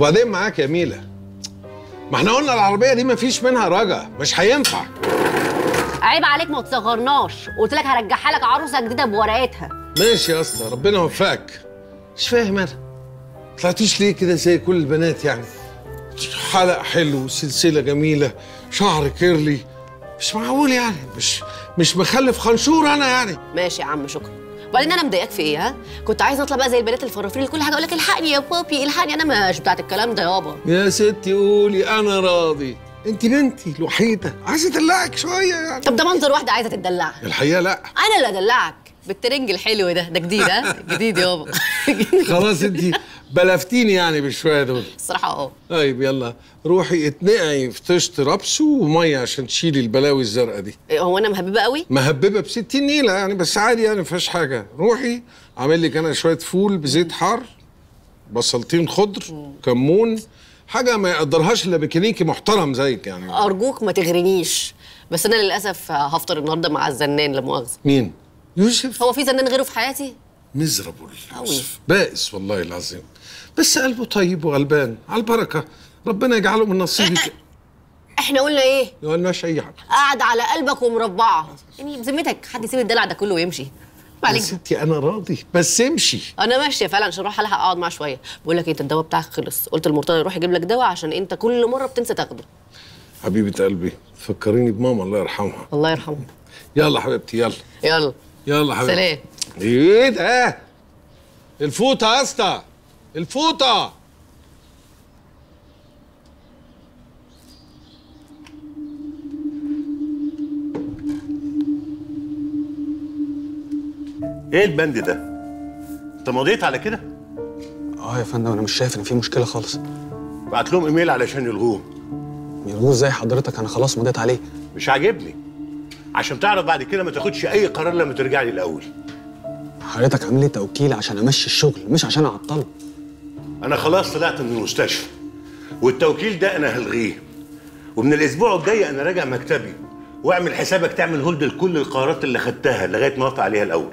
وبعدين معاك يا ميلا. ما إحنا قلنا العربية دي مفيش منها رجا مش هينفع. عيب عليك ما تصغرناش قلت لك هرجعها لك عروسة جديدة بورقتها. ماشي يا اسطى ربنا يوفقك. مش فاهم أنا. طلعتيش ليه كده زي كل البنات يعني؟ حلق حلو سلسلة جميلة شعر كيرلي. مش معقول يعني مش مش مخلف خنشور أنا يعني. ماشي يا عم شكرا. وبعدين أنا مضايقاك في إيه ها؟ كنت عايزة أطلع بقى زي البنات الفرافير كل حاجة أقول لك الحقني يا بابي الحقني أنا مش بتاعت الكلام ده يابا. يا ستي قولي أنا راضي. انت بنتي الوحيدة. عايزة أدلعك شوية يعني. طب ده منظر واحدة عايزة تدلع الحقيقة لا. أنا اللي أدلعك بالترنج الحلو ده. ده جديد ها؟ جديد يابا. خلاص انت بلفتيني يعني بالشوية دول. الصراحه آه طيب يلا. روحي اتنقعي في طشت ربس ومية عشان تشيلي البلاوي الزرقاء دي. إيه، هو أنا مهببة قوي؟ مهببة ب 60 نيله يعني بس عادي يعني ما فيهاش حاجة. روحي اعمل لك أنا شوية فول بزيت حار بصلتين خضر كمون حاجة ما يقدرهاش إلا ميكانيكي محترم زيك يعني. أرجوك ما تغرنيش. بس أنا للأسف هفطر النهارده مع الزنان لا مؤاخذه مين؟ يوسف. هو في زنان غيره في حياتي؟ مزربل يوسف. بائس والله العظيم. بس قلبه طيب وغلبان. على البركة. ربنا يجعله من نصيبك إحنا قلنا إيه؟ ما قلناش أي حاجة. قاعد على قلبك ومربعة. يعني بذمتك حد يسيب الدلع ده كله ويمشي. يا عليك. ستي أنا راضي بس امشي. أنا ماشية فعلا عشان أروح ألحق أقعد معاه شوية. بقول لك أنت الدواء بتاعك خلص. قلت المرتضى يروح يجيب لك دواء عشان أنت كل مرة بتنسى تاخده. حبيبة قلبي فكريني بماما الله يرحمها. الله يرحمه يلا حبيبتي يلا. يلا. يلا حبيبتي. سلام. إيه ده؟ الفوطة يا اسطى. الفوطة. إيه البند ده؟ انت مضيت على كده؟ آه يا فندم أنا مش شايف ان في مشكلة خالص. بعت لهم ايميل علشان يلغوه. يلغوه إزاي حضرتك؟ أنا خلاص مضيت عليه. مش عاجبني. عشان تعرف بعد كده ما تاخدش اي قرار لما ترجع لي الأول حضرتك عامل لي توكيل عشان امشي الشغل مش عشان اعطله. أنا خلاص طلعت من المستشفى والتوكيل ده أنا هلغيه. ومن الأسبوع الجاي أنا راجع مكتبي وأعمل حسابك تعمل هولد لكل القرارات اللي خدتها لغاية ما أقطع عليها الأول.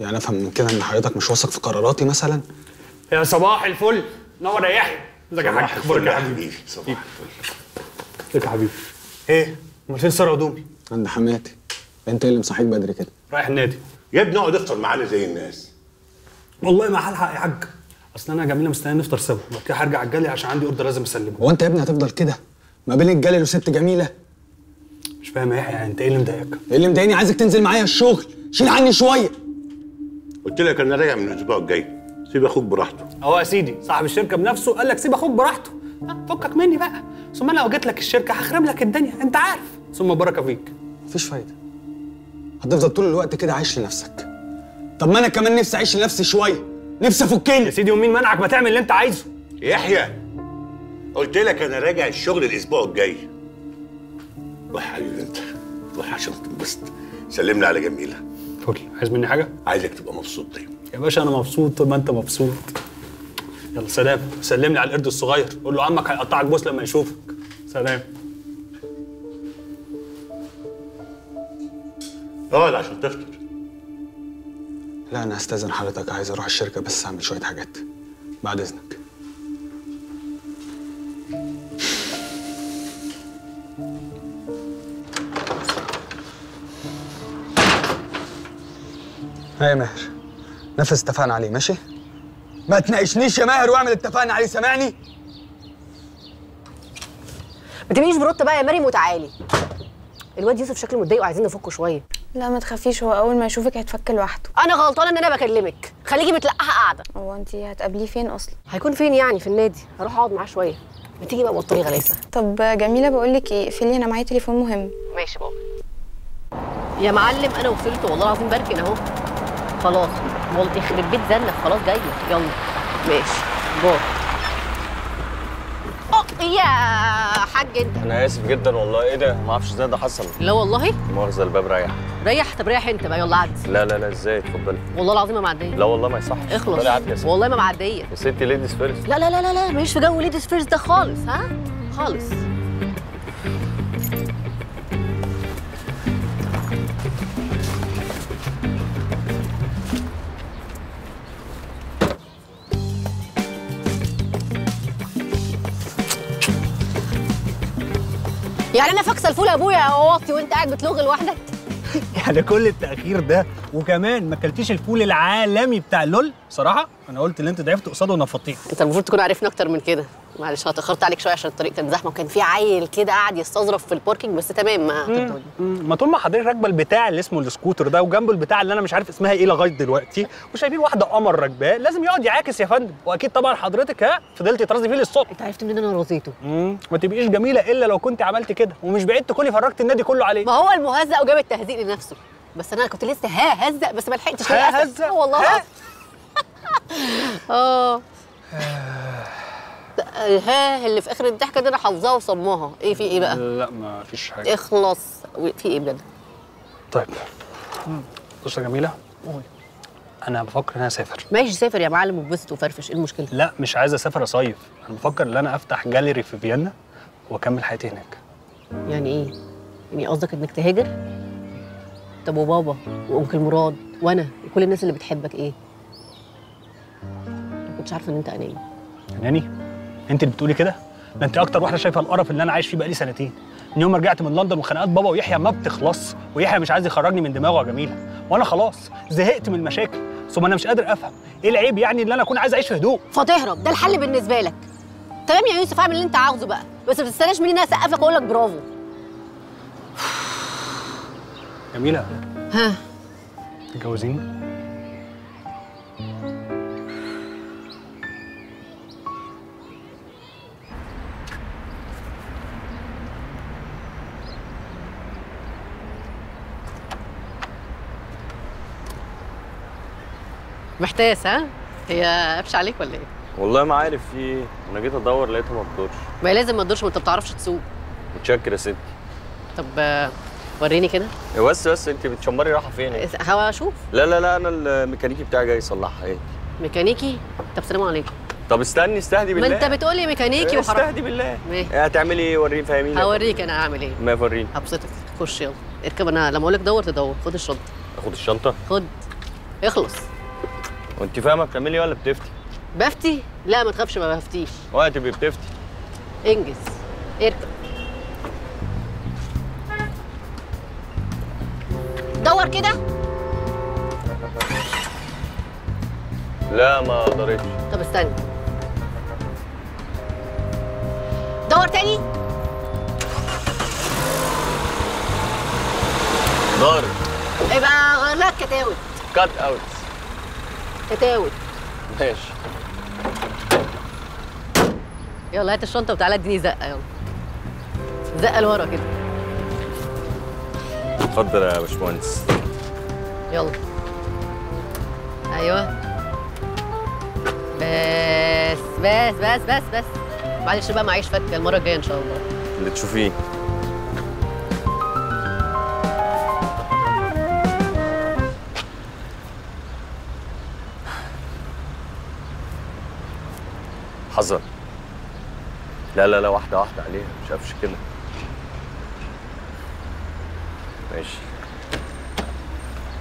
يعني أفهم من كده إن حضرتك مش واثق في قراراتي مثلا؟ يا صباح الفل. نور يا يحيى ازيك يا حاج صباح أخبارك الفل يا حبيبي صباح الفل. ازيك يا حبيبي؟ إيه؟ أمال فين سارة ودومي عند حماتي. أنت إيه اللي مصحيك بدري كده؟ رايح النادي. يا ابني اقعد افطر معانا زي الناس. والله ما هلحق يا حاج. أصل أنا جميلة مستنيه نفطر سوا. بعد كده هرجع الجالي عشان عندي أوردر لازم أسلمه. هو أنت يا ابني هتفضل كده؟ ما بين الجلل وست جميلة. مش فاهم يا يحيى أنت إيه اللي مضايقك؟ إيه اللي مضايقني؟ عايزك تنزل معايا الشغل. شيل عني شوية. قلت لك أنا راجع من الأسبوع الجاي. سيب أخوك براحته. أهو يا سيدي صاحب الشركة بنفسه قال لك سيب أخوك براحته. فكك مني بقى. ثم أنا لو جيت لك الشركة هخرب لك الدنيا أنت عارف. ثم بركة فيك. مفيش فايدة. هتفضل طول الوقت كده عايش لنفسك. طب ما أنا كمان نفسي أعيش لنفسي شوية. نفسي يا افكني سيدي ومين منعك؟ ما تعمل اللي أنت عايزه. يحيى قلت لك أنا راجع الشغل الأسبوع الجاي. روح يا حبيبي انت روح عشان تنبسط. سلمنا على جميلة. فل. عايز مني حاجة؟ عايزك تبقى مبسوط دايما. يا باشا أنا مبسوط طول ما أنت مبسوط. يلا سلام. سلم لي على القرد الصغير. قول له عمك هيقطعك بوس لما يشوفك. سلام. اقعد عشان تفطر. لا أنا هستاذن حضرتك عايز أروح الشركة بس أعمل شوية حاجات. بعد إذنك. ها يا ماهر؟ نفذ اتفقنا عليه ماشي؟ ما تناقشنيش يا ماهر واعمل اتفقنا عليه سامعني؟ ما تبقيش بروت بقى يا مريم وتعالي. الواد يوسف شكله متضايق وعايزين نفكه شوية. لا ما تخافيش هو أول ما يشوفك هيتفك لوحده. أنا غلطانة إن أنا بكلمك. خليكي متلقحه قاعدة. هو أنت هتقابليه فين أصلا؟ هيكون فين يعني في النادي؟ هروح أقعد معاه شوية. ما تيجي بقى بطلي غلاسه طب جميلة بقول لك إيه اقفلي أنا معايا تليفون مهم. ماشي بابا يا معلم أنا وصلت والله العظيم بركن أهو. خلاص والله يخرب بيت زنك. خلاص جاية. يلا. ماشي. باي. أه يا حاج إنت. أنا آسف جدا والله. إيه ده؟ ما أعرفش إزاي ده حصل. لا والله. مؤاخذة الباب رايح ريح؟ طب ريح انت بقى؟ يلا عدي. لا لا لا إزاي؟ اتفضلي. والله العظيم ما معدية. لا والله ما يصحش. اخلص. والله ما معدية. يا ستي ladies first لا لا لا لا لا ماليش في جو ladies first ده خالص ها؟ خالص. يعني أنا فاكسة الفول يا أبويا واطي وأنت قاعد بتلغي لوحدك؟ يعني كل التأخير ده وكمان ما اكلتيش الفول العالمي بتاع اللول صراحة؟ أنا قلت ان انت ضعفت قصاده ونفضتيه انت المفروض تكون عارفني أكتر من كده. معلش أنا اتأخرت عليك شوية عشان الطريق كان زحمة وكان في عيل كده قاعد يستظرف في ال parking بس تمام ما ما طول ما حضرتك راكبة البتاع اللي اسمه السكوتر ده وجنبه البتاع اللي أنا مش عارف اسمها إيه لغاية دلوقتي وشايفين واحدة قمر راكباه لازم يقعد يعاكس يا فندم. وأكيد طبعا حضرتك ها فضلتي ترازي فيه للصبح. أنت عرفت منين أنا رازيته؟ مم، ما تبقيش جميلة إلا لو كنت عملت كده ومش بعيد تكوني فرجت النادي كله عليه. ما هو المهزأ وجاب التهزيق لنفسه. بس أنا كنت لسه ها هزق بس ما لحقتش ها. هزق؟ والله ها؟ آه. ها اللي في آخر الضحكة دي أنا حافظاها وصماها إيه في إيه بقى؟ لا ما فيش حاجة. إخلص. في إيه بجد؟ طيب. بص يا جميلة. أنا بفكر إن أنا أسافر. ماشي سافر يا معلم وبسط وفرفش. إيه المشكلة؟ لا مش عايز أسافر أصيف. أنا بفكر إن أنا أفتح جاليري في فيينا وأكمل حياتي هناك. يعني إيه؟ يعني قصدك إنك تهاجر؟ طب وبابا وأنكل مراد وأنا وكل الناس اللي بتحبك إيه؟ كنتش عارفة إن أنت أناني. ناني أنت اللي بتقولي كده؟ ده أنت أكتر واحدة شايفة القرف اللي أنا عايش فيه بقالي سنتين. من يوم ما رجعت من لندن وخناقات بابا ويحيى ما بتخلص ويحيى مش عايز يخرجني من دماغه يا جميلة. وأنا خلاص زهقت من المشاكل ثم أنا مش قادر أفهم إيه العيب يعني إن أنا أكون عايز أعيش في هدوء؟ فتهرب ده الحل بالنسبة لك. تمام يا يوسف اعمل اللي أنت عاوزه بقى بس ما تستناش مني إن أنا اسقفك وأقول لك برافو. جميلة. ها. تتجوزيني محتاس ها؟ هي قفش عليك ولا إيه؟ والله ما عارف في إيه أنا جيت ادور لقيتها ما بتدورش. ما هي لازم ما تدورش ما انت بتعرفش تسوق. متشكر يا ستي. طب آه، وريني كده. إيه بس بس انت بتشمري رايحه فين؟ إيه؟ هوا أشوف. لا لا لا أنا الميكانيكي بتاعي جاي يصلحها إيه ميكانيكي؟ طب سلام عليكم. طب استني استهدي ما بالله. انت بتقولي ميكانيكي وحرام. استهدي بالله. ماشي. إيه هتعملي إيه؟ وريني فاهميني هوريك أنا هعمل إيه. ما فريني هبسطك. خش يلا. اركب أنا لما أقول لك دور تدور. خد الشنطة. أخد الشنطة؟ خد. اخلص. وانت فاهمة بتعملي إيه ولا بتفتي؟ بفتي؟ لا ما تخافش ما بفتيش. وقت تبقي بتفتي. انجز. اركب. دور كده. لا ما قدرتش. طب استنى. دور تاني. ضارب يبقى غير لك cut out. cut out cut out ماشي. يلا هات الشنطة وتعالى اديني زقة يلا. زقة لورا كده. اتفضل يا باشمهندس. يلا. أيوه. بس بس بس بس بس. معلش بقى معيش فتكه المرة الجاية إن شاء الله. اللي تشوفيه. حذر لا لا لا واحدة واحدة عليها مش قفش كده. ماشي.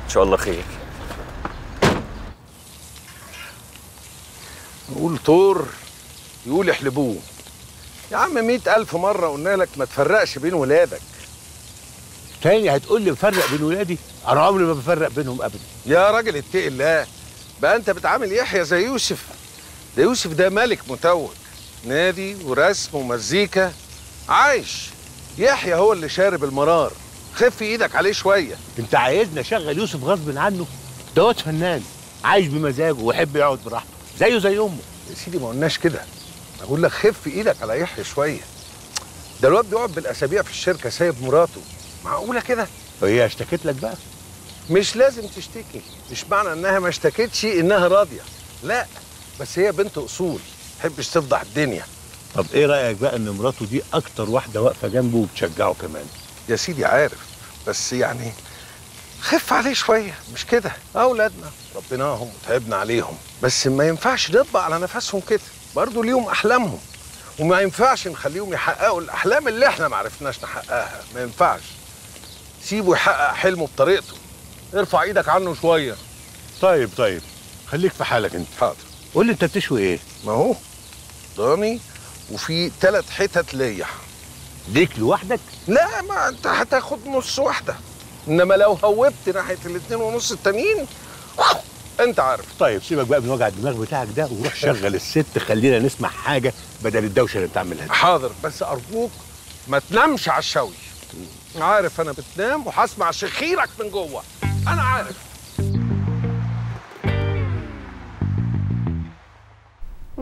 إن شاء الله خير. نقول طور يقول احلبوه. يا عم مئة ألف مرة قلنا لك ما تفرقش بين ولادك. تاني هتقول لي بفرق بين ولادي؟ أنا عمري ما بفرق بينهم ابدا. يا راجل اتقي الله. بقى أنت بتعامل يحيى زي يوسف. ده يوسف ده ملك متوج نادي ورسم ومزيكا. عايش. يحيى هو اللي شارب المرار. خف إيدك عليه شوية. انت عايزني اشغل يوسف غصب عنه؟ دوت فنان. عايش بمزاجه ويحب يقعد براحته. زيه زي أمه. يا سيدي ما قلناش كده. أقول لك خف إيدك على يحيى شوية. ده الواد بيقعد بالأسابيع في الشركة سايب مراته. معقولة كده؟ وهي اشتكت لك بقى؟ مش لازم تشتكي. مش معنى إنها ما اشتكتش إنها راضية. لا. بس هي بنت أصول تحبش تفضح الدنيا. طب إيه رأيك بقى إن مراته دي أكتر واحدة واقفة جنبه وبتشجعه كمان؟ يا سيدي عارف بس يعني خف عليه شوية مش كده؟ أولادنا ربناهم وتعبنا عليهم. بس ما ينفعش نطبع على نفسهم كده برضه ليهم أحلامهم. وما ينفعش نخليهم يحققوا الأحلام اللي إحنا ما عرفناش نحققها ما ينفعش. سيبه يحقق حلمه بطريقته. ارفع إيدك عنه شوية. طيب طيب. خليك في حالك أنت. حاضر. قول لي انت بتشوي إيه؟ ما هو ضاني وفي ثلاث حتت ليا. ليك لوحدك؟ لا ما انت هتاخد نص واحدة. انما لو هوبت ناحية الاتنين ونص التانيين انت عارف. طيب سيبك بقى من وجع الدماغ بتاعك ده وروح شغل الست خلينا نسمع حاجة بدل الدوشة اللي بتعملها دي. حاضر بس أرجوك ما تنامش على الشوي. عارف أنا بتنام وهسمع شخيرك من جوه. أنا عارف.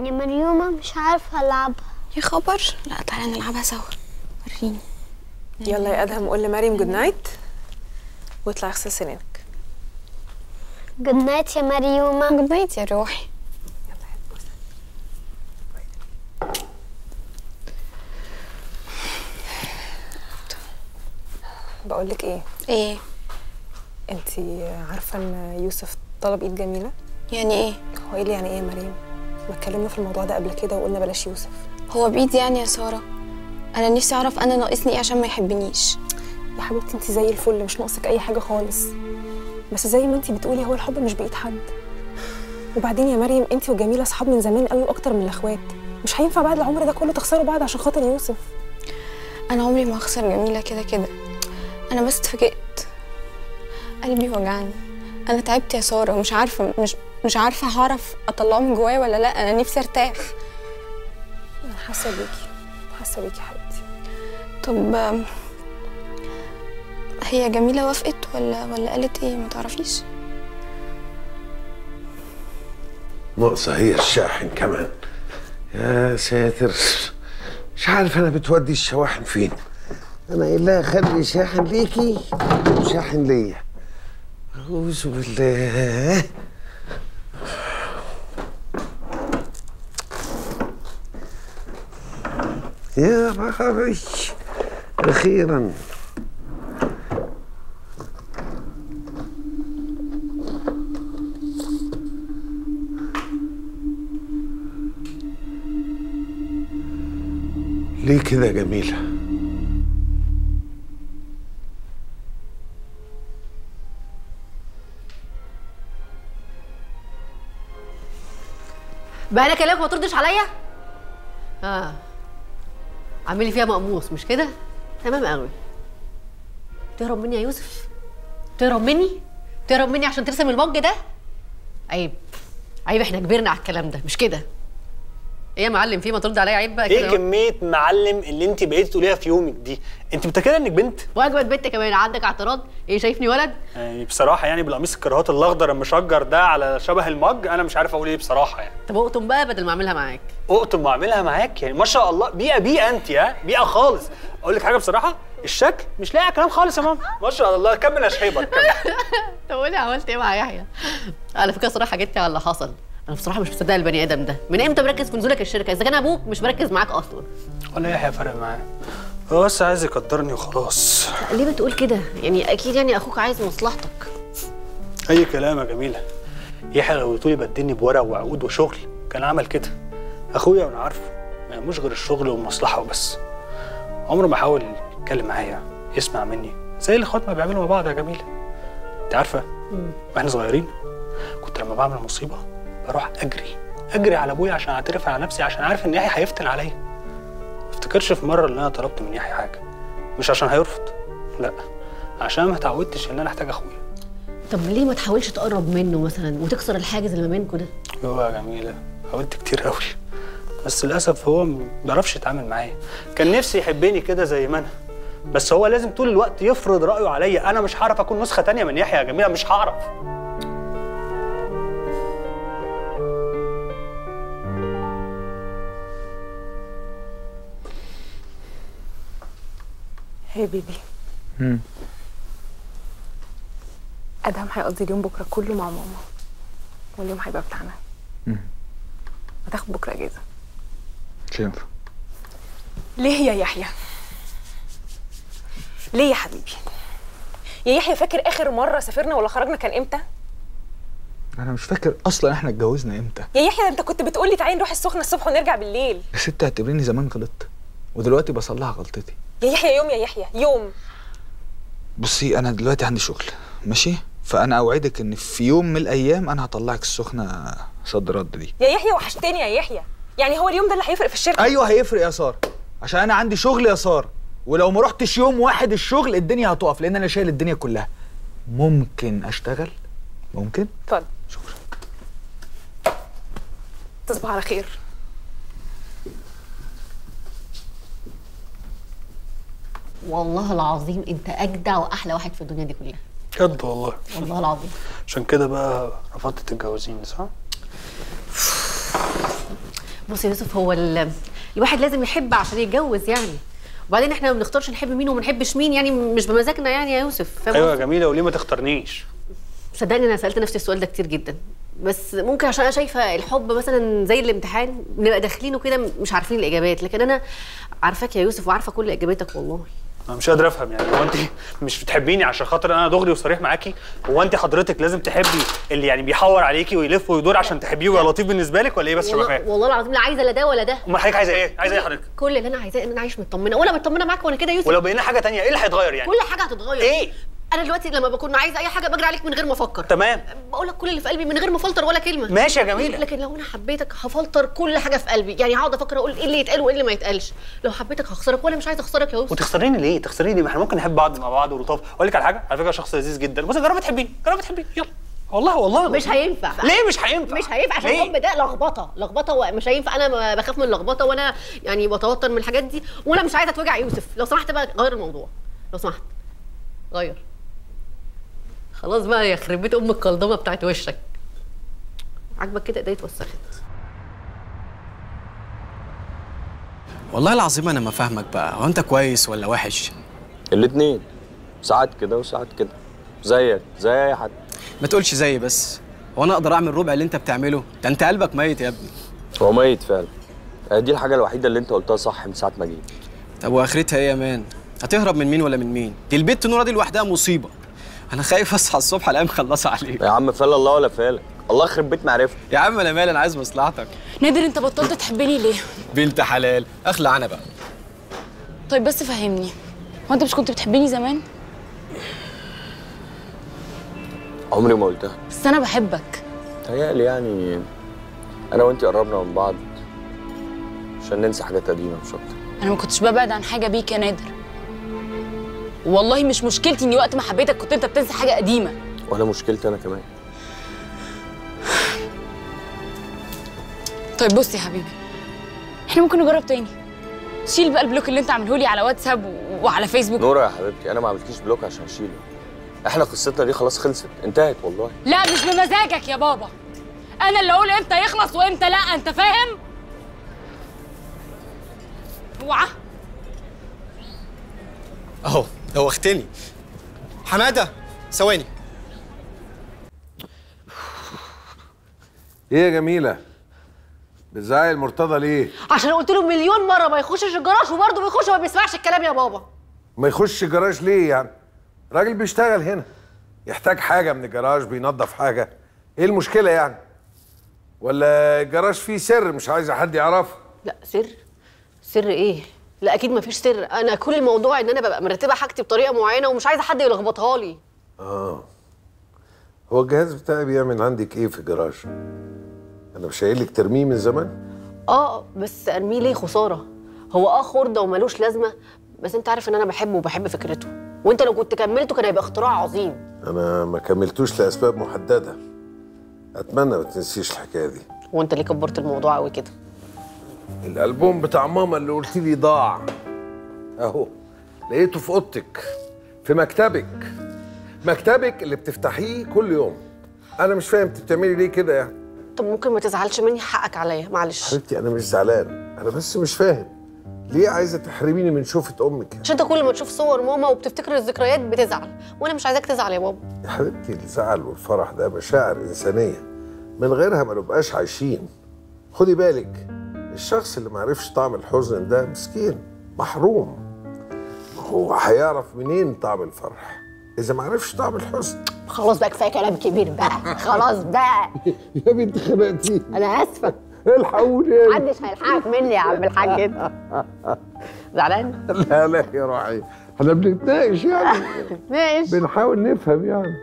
يا مريومة مش عارفة ألعبها. يا خبر. لا تعالى نلعبها سوا. وريني. يلا يا أدهم قول لمريم good night واطلع اغسل سنانك. good night يا مريومة. good night يا روحي. بقول لك إيه؟ إيه؟ انت عارفة ان يوسف طلب ايد جميلة؟ يعني إيه؟ هو إيه اللي يعني إيه يا مريم؟ ما اتكلمنا في الموضوع ده قبل كده وقلنا بلاش يوسف. هو بايدي يعني يا سارة. أنا نفسي أعرف أنا ناقصني إيه عشان ما يحبنيش. يا حبيبتي انت زي الفل مش ناقصك أي حاجة خالص. بس زي ما انت بتقولي هو الحب مش بايد حد. وبعدين يا مريم انت وجميلة أصحاب من زمان قوي وأكتر من الأخوات. مش هينفع بعد العمر ده كله تخسروا بعض عشان خاطر يوسف. أنا عمري ما هخسر جميلة كده كده. أنا بس اتفاجئت. قلبي وجعني. أنا تعبت يا سارة ومش عارفة مش مش عارفة هعرف أطلعه من جوايا ولا لأ. أنا نفسي أرتاح. أنا حاسة بيكي. حاسة بيكي حبيبتي. طب هي جميلة وافقت ولا ولا قالت إيه؟ ما تعرفيش؟ ناقصة هي الشاحن كمان. يا ساتر. مش عارف أنا بتودي الشواحن فين. أنا قايل لها خلي شاحن ليكي وشاحن ليا؟ أعوذ بالله. يا ربي أخيرا. ليه كده يا جميلة. بقى أنا كلامك ما تردش عليا؟ آه. عامل لي فيها مقموص مش كده؟ تمام قوي تهرب مني يا يوسف؟ تهرب مني؟ تهرب مني عشان ترسم المج ده؟ عيب عيب إحنا كبرنا على الكلام ده مش كده؟ إيه يا معلم في ما ترد عليا عيب بقى إيه كده؟ كمية معلم اللي أنت بقيتي تقوليها في يومك دي؟ أنت متاكده إنك بنت؟ وأجمد بنت كمان عندك اعتراض؟ إيه شايفني ولد؟ يعني بصراحة يعني بالقميص الكراهات الأخضر المشجر ده على شبه المج أنا مش عارف أقول إيه بصراحة يعني. طب أقطم بقى بدل ما أعملها معاك. أقطم وأعملها معاك؟ يعني ما شاء الله بيئة بيئة أنت ها؟ بيئة خالص. أقول لك حاجة بصراحة الشكل مش لاقي كلام خالص يا ماما. ما شاء الله كمل يا شحيبك كمل. طب قولي عملت إيه مع يحيى؟ على فكرة صراحة جيت على اللي حصل. أنا بصراحة مش مصدقة البني آدم ده. من إمتى مركز في نزولك الشركة؟ إذا كان أبوك مش مركز معاك أصلا. ولا يحيى فرق معاه هو بس عايز يقدرني وخلاص. ليه بتقول كده؟ يعني أكيد يعني أخوك عايز مصلحتك. أي كلام يا جميلة. يحيى لو قلتولي بدلني بورق وعقود وشغل؟ كان عمل كده. أخويا وأنا عارفه. ما يهموش غير الشغل والمصلحة وبس. عمره ما حاول يتكلم معايا يسمع مني. زي الاخوات ما بيعملوا مع بعض يا جميلة. أنت عارفة؟ وإحنا صغيرين كنت لما بعمل مصيبة بروح اجري. اجري على ابويا عشان اعترف على نفسي عشان عارف ان يحيى هيفتن عليا. ما افتكرش في مرة ان أنا طلبت من يحيى حاجة. مش عشان هيرفض لا. عشان ما اتعودتش ان أنا احتاج اخويا. طب ليه ما تحاولش تقرب منه مثلا وتكسر الحاجز اللي ما بينكم ده؟ هو يا جميلة حاولت كتير قوي. بس للأسف هو ما بيعرفش يتعامل معايا. كان نفسي يحبني كده زي ما أنا. بس هو لازم طول الوقت يفرض رأيه عليا. أنا مش هعرف أكون نسخة تانية من يحيى يا جميلة مش هعرف. هي بيبي؟ أدهم هيقضي اليوم بكرة كله مع ماما واليوم هيبقى بتاعنا. هتاخد بكرة إجازة. مش ليه يا يحيى؟ ليه يا حبيبي؟ يا يحيى فاكر آخر مرة سافرنا ولا خرجنا كان إمتى؟ أنا مش فاكر أصلا إحنا اتجوزنا إمتى. يا يحيى ده أنت كنت بتقولي تعالي نروح السخنة الصبح ونرجع بالليل. يا ست اعتبريني زمان غلطت ودلوقتي بصلح غلطتي. يا يحيى يوم يا يحيى يوم. بصي أنا دلوقتي عندي شغل ماشي؟ فأنا أوعدك إن في يوم من الأيام أنا هطلعك السخنة صد رد دي. يا يحيى وحشتني يا يحيى. يعني هو اليوم ده اللي هيفرق في الشركة؟ أيوه هيفرق يا سارة. عشان أنا عندي شغل يا سارة. ولو ما رحتش يوم واحد الشغل الدنيا هتقف لأن أنا شايل الدنيا كلها. ممكن أشتغل؟ ممكن؟ اتفضل. شكرا. تصبح على خير. والله العظيم انت اجدع واحلى واحد في الدنيا دي كلها. بجد والله. والله العظيم. عشان كده بقى رفضت تتجوزيني صح؟ بص يا يوسف هو ال... الواحد لازم يحب عشان يتجوز يعني. وبعدين إحنا ما بنختارش نحب مين وما نحبش مين يعني مش بمزاجنا يعني يا يوسف أيوه يا؟ جميلة وليه ما تختارنيش؟ صدقني أنا سألت نفسي السؤال ده كتير جدا. بس ممكن عشان أنا شايفة الحب مثلا زي الامتحان بنبقى داخلينه كده مش عارفين الإجابات. لكن أنا عارفاك يا يوسف وعارفة كل إجاباتك والله. أنا مش قادر أفهم يعني هو أنت مش بتحبيني عشان خاطر أنا دغري وصريح معاكي هو أنت حضرتك لازم تحبي اللي يعني بيحور عليكي ويلف ويدور عشان تحبيه ويبقى لطيف بالنسبة لك ولا إيه بس أبقى والله, العظيم لا عايزة لا ده ولا ده أمال حضرتك عايزة إيه؟ عايزة إيه حضرتك؟ كل اللي أنا عايزاه إن أنا عايش مطمنة ولا مطمنة معاك وأنا كده يوسف ولو بقينا حاجة تانية إيه اللي هيتغير يعني؟ كل حاجة هتتغير إيه؟ أنا دلوقتي لما بكون عايزة اي حاجة بجري عليك من غير ما أفكر. تمام. بقول لك كل اللي في قلبي من غير ما افلتر ولا كلمة. ماشي يا جميلة. لكن لو أنا حبيتك هفلتر كل حاجة في قلبي. يعني هقعد أفكر أقول إيه اللي يتقال وإيه اللي ما يتقالش. لو حبيتك هخسرك وأنا مش عايزة أخسرك يا يوسف وتخسريني ليه؟ تخسريني؟ ما إحنا ممكن نحب بعض مع بعض ولطاف. أقول لك على حاجة؟ على فكرة شخص لذيذ جدا. بس جربي تحبيني جربي تحبيني يلا. والله والله. مش هينفع. ليه مش هينفع؟ مش هينفع. عشان؟ الحب ده لخبطة. لخبطة ومش هينفع. أنا بخاف من اللخبطة وأنا يعني بتوتر من الحاجات دي. وأنا مش عايزة أتوجع يوسف. لو سمحت بقى غير الموضوع. لو سمحت. غير. خلاص بقى يخرب بيت أم القلدمه بتاعت وشك. عاجبك كده ايدي اتوسخت والله العظيم أنا ما فاهمك بقى. هو أنت كويس ولا وحش؟ الاتنين. ساعات كده وساعات كده. زيك زي أي حد. ما تقولش زيي بس. هو أنا أقدر أعمل ربع اللي أنت بتعمله؟ ده أنت قلبك ميت يا ابني. هو ميت فعلا. آه، دي الحاجة الوحيدة اللي أنت قلتها صح من ساعة ما جيت طب وآخرتها إيه يا مان؟ هتهرب من مين ولا من مين؟ دي البت نورة دي لوحدها مصيبة. أنا خايف أصحى الصبح الاقيها مخلصة عليك. يا عم فال الله ولا فالك. الله يخرب بيت معرفة. يا عم أنا مالي أنا عايز مصلحتك. نادر أنت بطلت تحبني ليه؟ بنت حلال أخلع أنا بقى. طيب بس فهمني. هو أنت مش كنت بتحبني زمان؟ عمري ما قلتها. بس أنا بحبك. تهيألي يعني أنا وأنتي قربنا من بعض عشان ننسى حاجات قديمة مش أكتر. أنا ما كنتش ببعد عن حاجة بيك يا نادر. والله مش مشكلتي إني وقت ما حبيتك كنت أنت بتنسى حاجة قديمة. ولا مشكلتي أنا كمان. طيب بص يا حبيبي إحنا ممكن نجرب تاني. شيل بقى ال block اللي أنت عامله لي على واتساب و- وعلى فيسبوك. نورة يا حبيبتي أنا ما عملتكيش block عشان أشيله. إحنا قصتنا دي خلاص خلصت انتهت والله. لا مش بمزاجك يا بابا. أنا اللي أقول إمتى يخلص وإمتى لأ أنت فاهم؟ أوعى. أهو. دوختني حمادة ثواني. إيه يا جميلة؟ بتزعل مرتضى ليه؟ عشان قلت له مليون مرة ما يخشش الجراج وبرضه بيخش وما بيسمعش الكلام يا بابا. ما يخش جراج ليه يعني؟ راجل بيشتغل هنا. يحتاج حاجة من الجراج بينظف حاجة. إيه المشكلة يعني؟ ولا الجراج فيه سر مش عايز حد يعرفه؟ لا سر. سر إيه؟ لا أكيد ما فيش سر. أنا كل الموضوع إن أنا ببقى مرتبة حاجتي بطريقة معينة ومش عايزة حد يلخبطها لي. آه. هو الجهاز بتاعي بيعمل عندك إيه في الجراج؟ أنا مش قايل لك ترميه من زمان؟ آه بس أرميه ليه خسارة؟ هو آه خرده وملوش لازمة بس أنت عارف إن أنا بحبه وبحب فكرته. وأنت لو كنت كملته كان هيبقى اختراع عظيم. أنا ما كملتوش لأسباب محددة. أتمنى ما تنسيش الحكاية دي. وأنت ليه كبرت الموضوع قوي كده؟ الألبوم بتاع ماما اللي قلت لي ضاع. أهو. لقيته في أوضتك. في مكتبك. مكتبك اللي بتفتحيه كل يوم. أنا مش فاهم انت بتعملي ليه كده يعني. طب ممكن ما تزعلش مني حقك عليا. معلش. حبيبتي أنا مش زعلان. أنا بس مش فاهم. ليه عايزة تحرميني من شوفة أمك عشان أنت كل ما تشوف صور ماما وبتفتكر الذكريات بتزعل. وأنا مش عايزاك تزعل يا بابا. يا حبيبتي الزعل والفرح ده مشاعر إنسانية. من غيرها ما نبقاش عايشين. خدي بالك. الشخص اللي ما عرفش طعم الحزن ده مسكين محروم. هو هيعرف منين طعم الفرح؟ إذا ما عرفش طعم الحزن. خلاص بقى كفاية كلام كبير بقى. خلاص بقى. يا بنت خنقتي أنا آسفة. الحقوني محدش هيلحقك مني يا عم الحاج. انت زعلان؟ لا لا يا روحي إحنا بنتناقش يعني. ماشي. بنحاول نفهم يعني.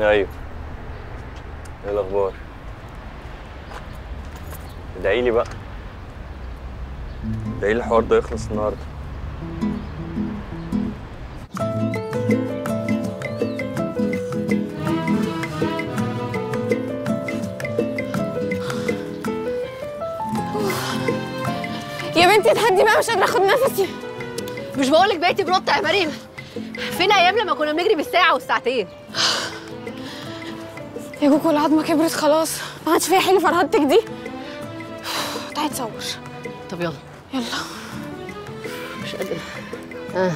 أيوه. إيه الأخبار؟ ادعي لي بقى. ادعي لي الحوار ده يخلص النهارده. يا بنتي اتهدي بقى مش قادرة أخد نفسي. مش بقول لك بقيتي بنط يا مريم. فين أيام لما كنا بنجري بالساعة والساعتين؟ يا جوكو العظمة كبرت خلاص. ما عادش فيها حيل فرهدتك دي. تعالي تصور. طب يلا. يلا. مش قادرة. آه.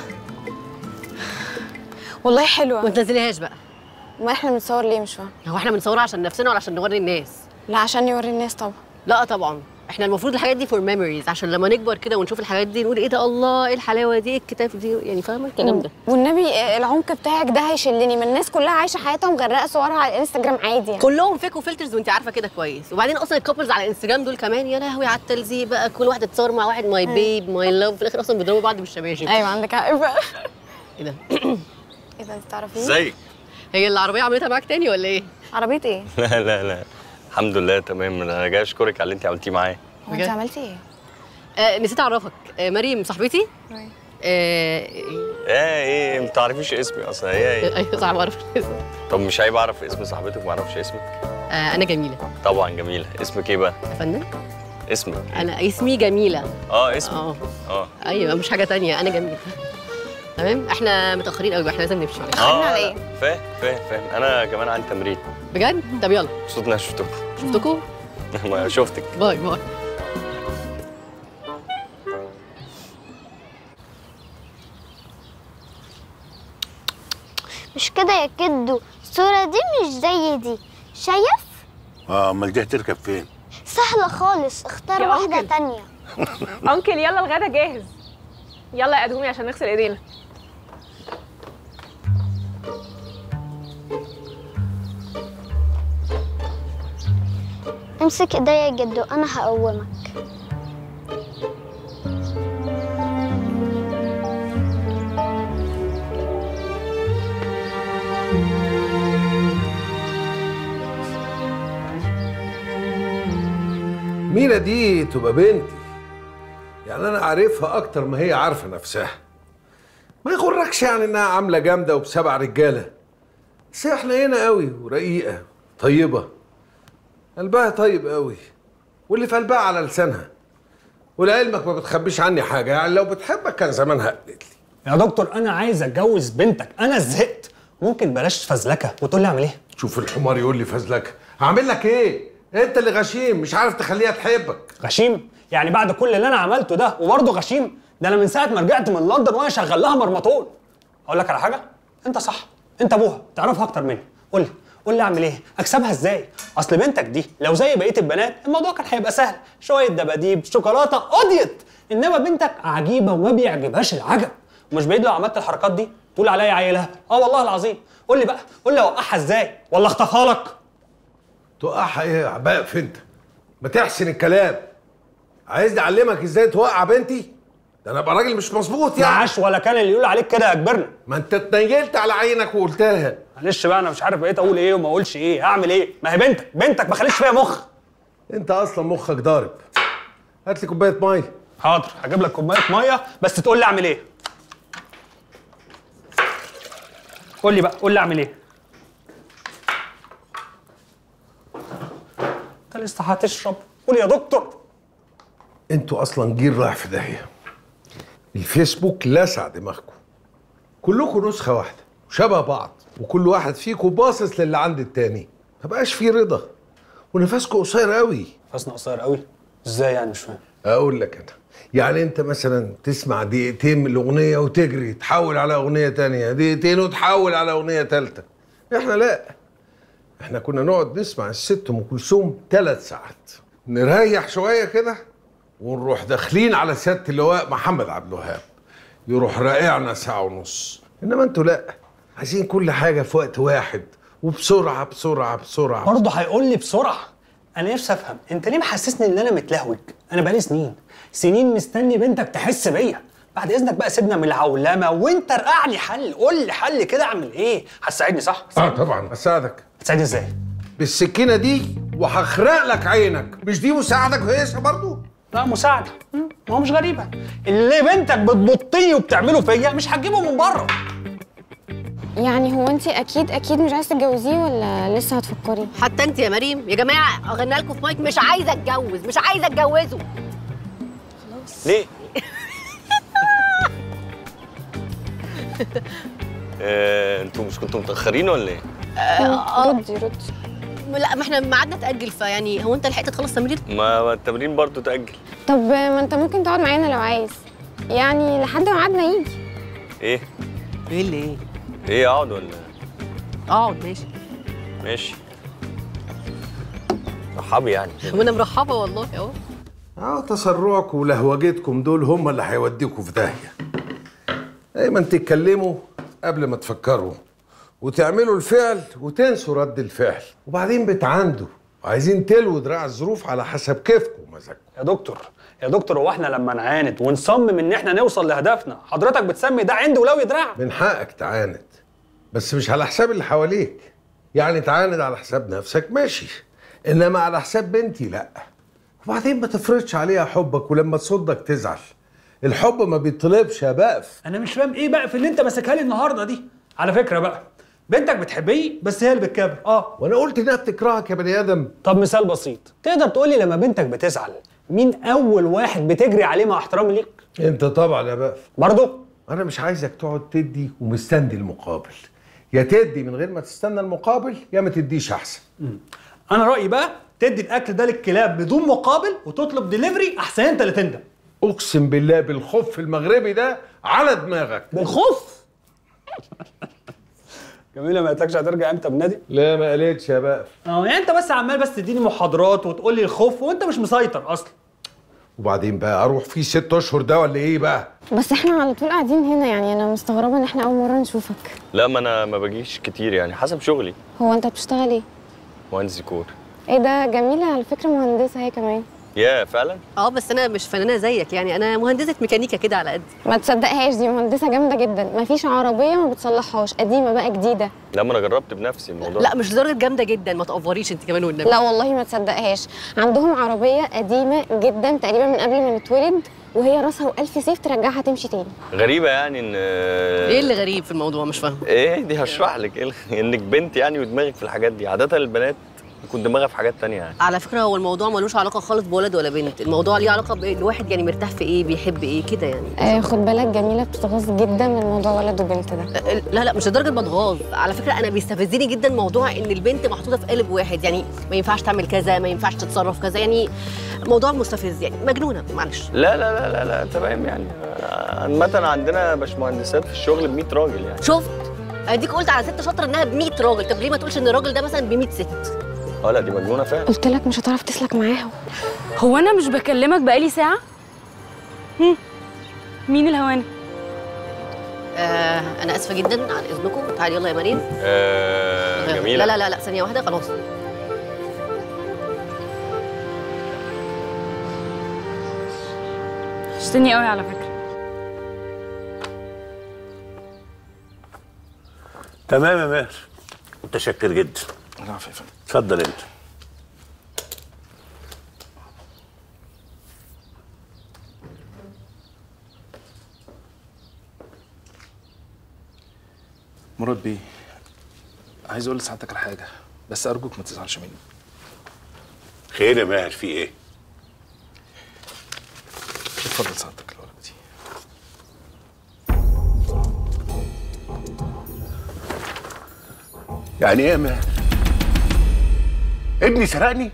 والله حلوة. ما تنزليهاش بقى. ما إحنا بنصور ليه مش فاهمة؟ هو إحنا بنصورها عشان نفسنا ولا عشان نوري الناس؟ لا عشان يوري الناس طبعا. لا طبعا. إحنا المفروض الحاجات دي for memories عشان لما نكبر كده ونشوف الحاجات دي نقول إيه ده الله إيه الحلاوة دي إيه الشباب دي يعني فاهمة الكلام ده. والنبي آه، العمق بتاعك ده هيشلني ما الناس كلها عايشة حياتها مغرقه صورها على الانستجرام عادي يعني. كلهم fake و filters وانت عارفة كده كويس. وبعدين أصلا ال couples على الانستجرام دول كمان يا لهوي على التلزيق بقى كل واحدة تتصور مع واحد my babe my love في الآخر أصلا بيضربوا بعض بالشباشب. أيوه عندك حق بقى. إيه ده؟ إيه ده انت تعرفيه إزيك؟ هي العربية عملتها معاك تاني ولا إيه؟ عربية إيه؟ لا لا لا. الحمد لله تمام. أنا جاي أشكرك على اللي أنت عملتيه معايا. هو انت عملتي إيه؟ آه نسيت أعرفك. آه مريم صاحبتي؟ أيوة. آه إيه إيه ما تعرفيش اسمي أصلا. هي إيه أيوه صعب اعرف الاسم. طب مش عيب أعرف اسم صاحبتك ما أعرفش اسمك؟ آه أنا جميلة. طبعا جميلة. اسمك إيه بقى؟ يا فندم؟ اسمك. أنا اسمي جميلة. آه اسمك. آه. آه. أيوه مش حاجة تانية. أنا جميلة. تمام؟ إحنا متأخرين قوي إحنا لازم نمشي. آه على إيه؟ فاهم فاهم فاهم. أنا كمان عندي تمرين. بجد؟ طب يلا. مبسوط اني شفتكم. شفتكم؟ ما شفتك. bye bye. مش كده يا كدو؟ الصورة دي مش زي دي. شايف؟ آه أمال دي هتركب فين؟ سهلة خالص. اختار واحدة uncle. تانية. uncle يلا الغدا جاهز. يلا يا ادومي عشان نغسل إيدينا. امسك ايديا يا جدو أنا هقومك. مينا دي تبقى بنتي. يعني أنا عارفها أكتر ما هي عارفة نفسها. ما يغركش يعني إنها عاملة جامدة وبسبع رجالة. بس هي حنينه قوي ورقيقة طيبه قلبها طيب قوي. واللي في قلبها على لسانها. ولعلمك ما بتخبيش عني حاجة. يعني لو بتحبك كان زمانها قالت لي. يا دكتور أنا عايز أتجوز بنتك. أنا زهقت. ممكن بلاش فزلكة. وتقول لي أعمل إيه؟ شوف الحمار يقول لي فزلكة. هعمل لك إيه؟ أنت اللي غشيم. مش عارف تخليها تحبك. غشيم؟ يعني بعد كل اللي أنا عملته ده وبرضه غشيم؟ ده أنا من ساعة ما رجعت من لندن وأنا شغال لها مرمطون. أقول لك على حاجة. أنت صح. أنت أبوها. تعرفها أكتر مني. قول لي. قول لي أعمل إيه؟ أكسبها إزاي؟ أصل بنتك دي لو زي بقية البنات الموضوع كان هيبقى سهل. شوية دباديب شوكولاتة قضيت. إنما بنتك عجيبة وما بيعجبهاش العجب. ومش بعيد لو عملت الحركات دي؟ تقول عليا عيلها آه والله العظيم. قول لي بقى قول لي أوقعها إزاي؟ ولا أخطفها لك؟ توقعها إيه يا عباء أنت؟ ما تحسن الكلام. عايزني أعلمك إزاي توقع بنتي؟ ده أنا أبقى راجل مش مظبوط يعني. معاش ولا كان اللي يقول عليك كده يا كبرنا. ما أنت اتنيلت على عينك وقلتها. معلش بقى أنا مش عارف بقيت أقول إيه وما أقولش إيه. اعمل إيه؟ ما هي بنتك بنتك ما خليش فيها مخ. أنت أصلا مخك ضارب. هات لي كوباية مية. حاضر هجيب لك كوباية مية بس تقول لي أعمل إيه. قول لي بقى قول لي أعمل إيه. أنت لسه هتشرب. قول يا دكتور. أنتوا أصلا جيل رايح في داهية. الفيسبوك لسع دماغكم. كلكم نسخة واحدة شبه بعض. وكل واحد فيكم باصص للي عند التاني. ما بقاش فيه رضا. ونفسكم قصير قوي نفسنا قصير قوي إزاي يعني مش فاهم؟ أقول لك أنا. يعني أنت مثلا تسمع دقيقتين من الأغنية وتجري تحول على أغنية تانية دقيقتين وتحول على أغنية تالتة. إحنا لا. إحنا كنا نقعد نسمع الست أم كلثوم ثلاث ساعات. نريح شوية كده ونروح داخلين على سيادة اللواء محمد عبد الوهاب. يروح راقعنا ساعة ونص. إنما أنتوا لا. عايزين كل حاجة في وقت واحد وبسرعة بسرعة بسرعة. برضه هيقول لي بسرعة. أنا نفسي أفهم. أنت ليه محسسني إن أنا متلهوج؟ أنا بقالي سنين. سنين مستني بنتك تحس بيا. بعد إذنك بقى سيبنا من العولمة وأنت رقع لي حل. قول لي حل كده أعمل إيه؟ هتساعدني صح؟ آه طبعا. اساعدك هتساعدني إزاي؟ بالسكينة دي وهخرق لك عينك. مش دي مساعدة كويسة برضو لا مساعدة. ما هو مش غريبة. اللي بنتك بتبطيه وبتعمله فيا مش هتجيبه من بره. يعني هو انت أكيد أكيد مش عايزة تتجوزيه ولا لسه هتفكري؟ حتى انت يا مريم يا جماعة اغنى لكم في مايك مش عايزة اتجوز مش عايزة اتجوزه. ليه؟ آه، أنتوا مش كنتوا متأخرين ولا إيه؟ ردي ردي لا ما إحنا ميعادنا اتاجل فيعني هو انت لحقت تخلص تمرين؟ ما التمرين برضو تأجل. طب ما انت ممكن تقعد معانا لو عايز. يعني لحد ما ميعادنا يجي. إيه؟ إيه اللي إيه؟ إيه اقعد ولا؟ اقعد ماشي. ماشي. رحبي يعني. وأنا مرحبة والله اهو. آه تسرعكم ولهوجتكم دول هم اللي هيوديكوا في داهية. دايما تتكلموا قبل ما تفكروا وتعملوا الفعل وتنسوا رد الفعل وبعدين بتعاندوا. وعايزين تلووا دراع الظروف على حسب كيفكم ومزاجكم. يا دكتور يا دكتور هو إحنا لما نعاند ونصمم إن إحنا نوصل لهدفنا حضرتك بتسمي ده عند ولو دراع من حقك تعاند بس مش على حساب اللي حواليك. يعني تعاند على حساب نفسك ماشي. إنما على حساب بنتي لأ. وبعدين ما تفرضش عليها حبك ولما تصدك تزعل. الحب ما بيطلبش يا بقف. أنا مش فاهم إيه بقى في اللي أنت ماسكها لي النهارده دي. على فكرة بقى بنتك بتحبيه بس هي اللي بتكابر آه. وأنا قلت إنها بتكرهك يا بني آدم. طب مثال بسيط تقدر تقول لي لما بنتك بتزعل مين أول واحد بتجري عليه مع احترامي ليك؟ انت طبعا يا بقف برضه أنا مش عايزك تقعد تدي ومستني المقابل. يا تدي من غير ما تستنى المقابل يا ما تديش أحسن. أنا رأيي بقى تدي الأكل ده للكلاب بدون مقابل وتطلب دليفري أحسن أنت اللي تندم. أقسم بالله بالخف المغربي ده على دماغك. بالخف جميلة ما قالتلكش هترجع إمتى بالنادي؟ لا ما قالتش يا بقف آه يعني انت بس عمال بس تديني محاضرات وتقول لي الخوف وانت مش مسيطر أصلا. وبعدين بقى أروح فيه ست اشهر ده ولا إيه بقى؟ بس إحنا على طول قاعدين هنا يعني أنا مستغربة ان إحنا اول مرة نشوفك. لا ما أنا ما باجيش كتير يعني حسب شغلي. هو انت بتشتغل إيه؟ مهندس ديكور. إيه ده؟ جميلة على فكرة مهندسة هي كمان. يا فعلا؟ آه بس أنا مش فنانة زيك يعني. أنا مهندسة ميكانيكا كده على قد. ما تصدقهاش دي مهندسة جامدة جدا. مفيش عربية ما بتصلحهاش. قديمة بقى جديدة. لا ما أنا جربت بنفسي الموضوع. لا مش لدرجة جامدة جدا. ما تقفريش أنت كمان والنبي. لا والله ما تصدقهاش. عندهم عربية قديمة جدا تقريبا من قبل ما نتولد وهي راسها وألف سيف ترجعها تمشي تاني. غريبة يعني إن إيه اللي غريب في الموضوع؟ مش فاهم إيه؟ دي هشرح لك. إيه اللي- إنك بنت يعني ودماغك في الحاجات دي. عادة البنات يكون دماغها في حاجات تانية يعني. على فكرة هو الموضوع ملوش علاقة خالص بولد ولا بنت. الموضوع ليه علاقة بالواحد يعني مرتاح في إيه؟ بيحب إيه؟ كده يعني. آه خد بالك جميلة بتتغاظ جدا من موضوع ولد وبنت ده. لا لا مش لدرجة بتغاظ. على فكرة أنا بيستفزني جدا موضوع إن البنت محطوطة في قالب واحد. يعني ما ينفعش تعمل كذا ما ينفعش تتصرف كذا. يعني موضوع مستفز يعني. مجنونة معلش. لا لا لا لا لا تمام يعني. عامة عندنا باشمهندسات في الشغل ب 100 راجل يعني. شفت؟ أديك قلت على ست شاطرة إنها ب 100 راجل. طب ليه ما تقولش إن الراجل ده مثلا ب 100 ست؟ آه لا دي مجنونة فعلا. قلت لك مش هتعرف تسلك معاهم. هو أنا مش بكلمك بقالي ساعة؟ هم. مين الهوانة؟ آه أنا آسفة جدا عن إذنكم. تعالي يلا يا مريم. آه جميلة. لا لا لا لا ثانية واحدة خلاص. وحشتني قوي على فكرة. تمام يا ماهر. متشكر جدا. العفو يا فندم اتفضل انت مراد بيه عايز أقول لسعادتك على حاجة بس ارجوك ما تزعلش مني خير يا ماهر في إيه؟ اتفضل سعادتك الورقه دي يعني إيه يا ماهر؟ ابني سرقني؟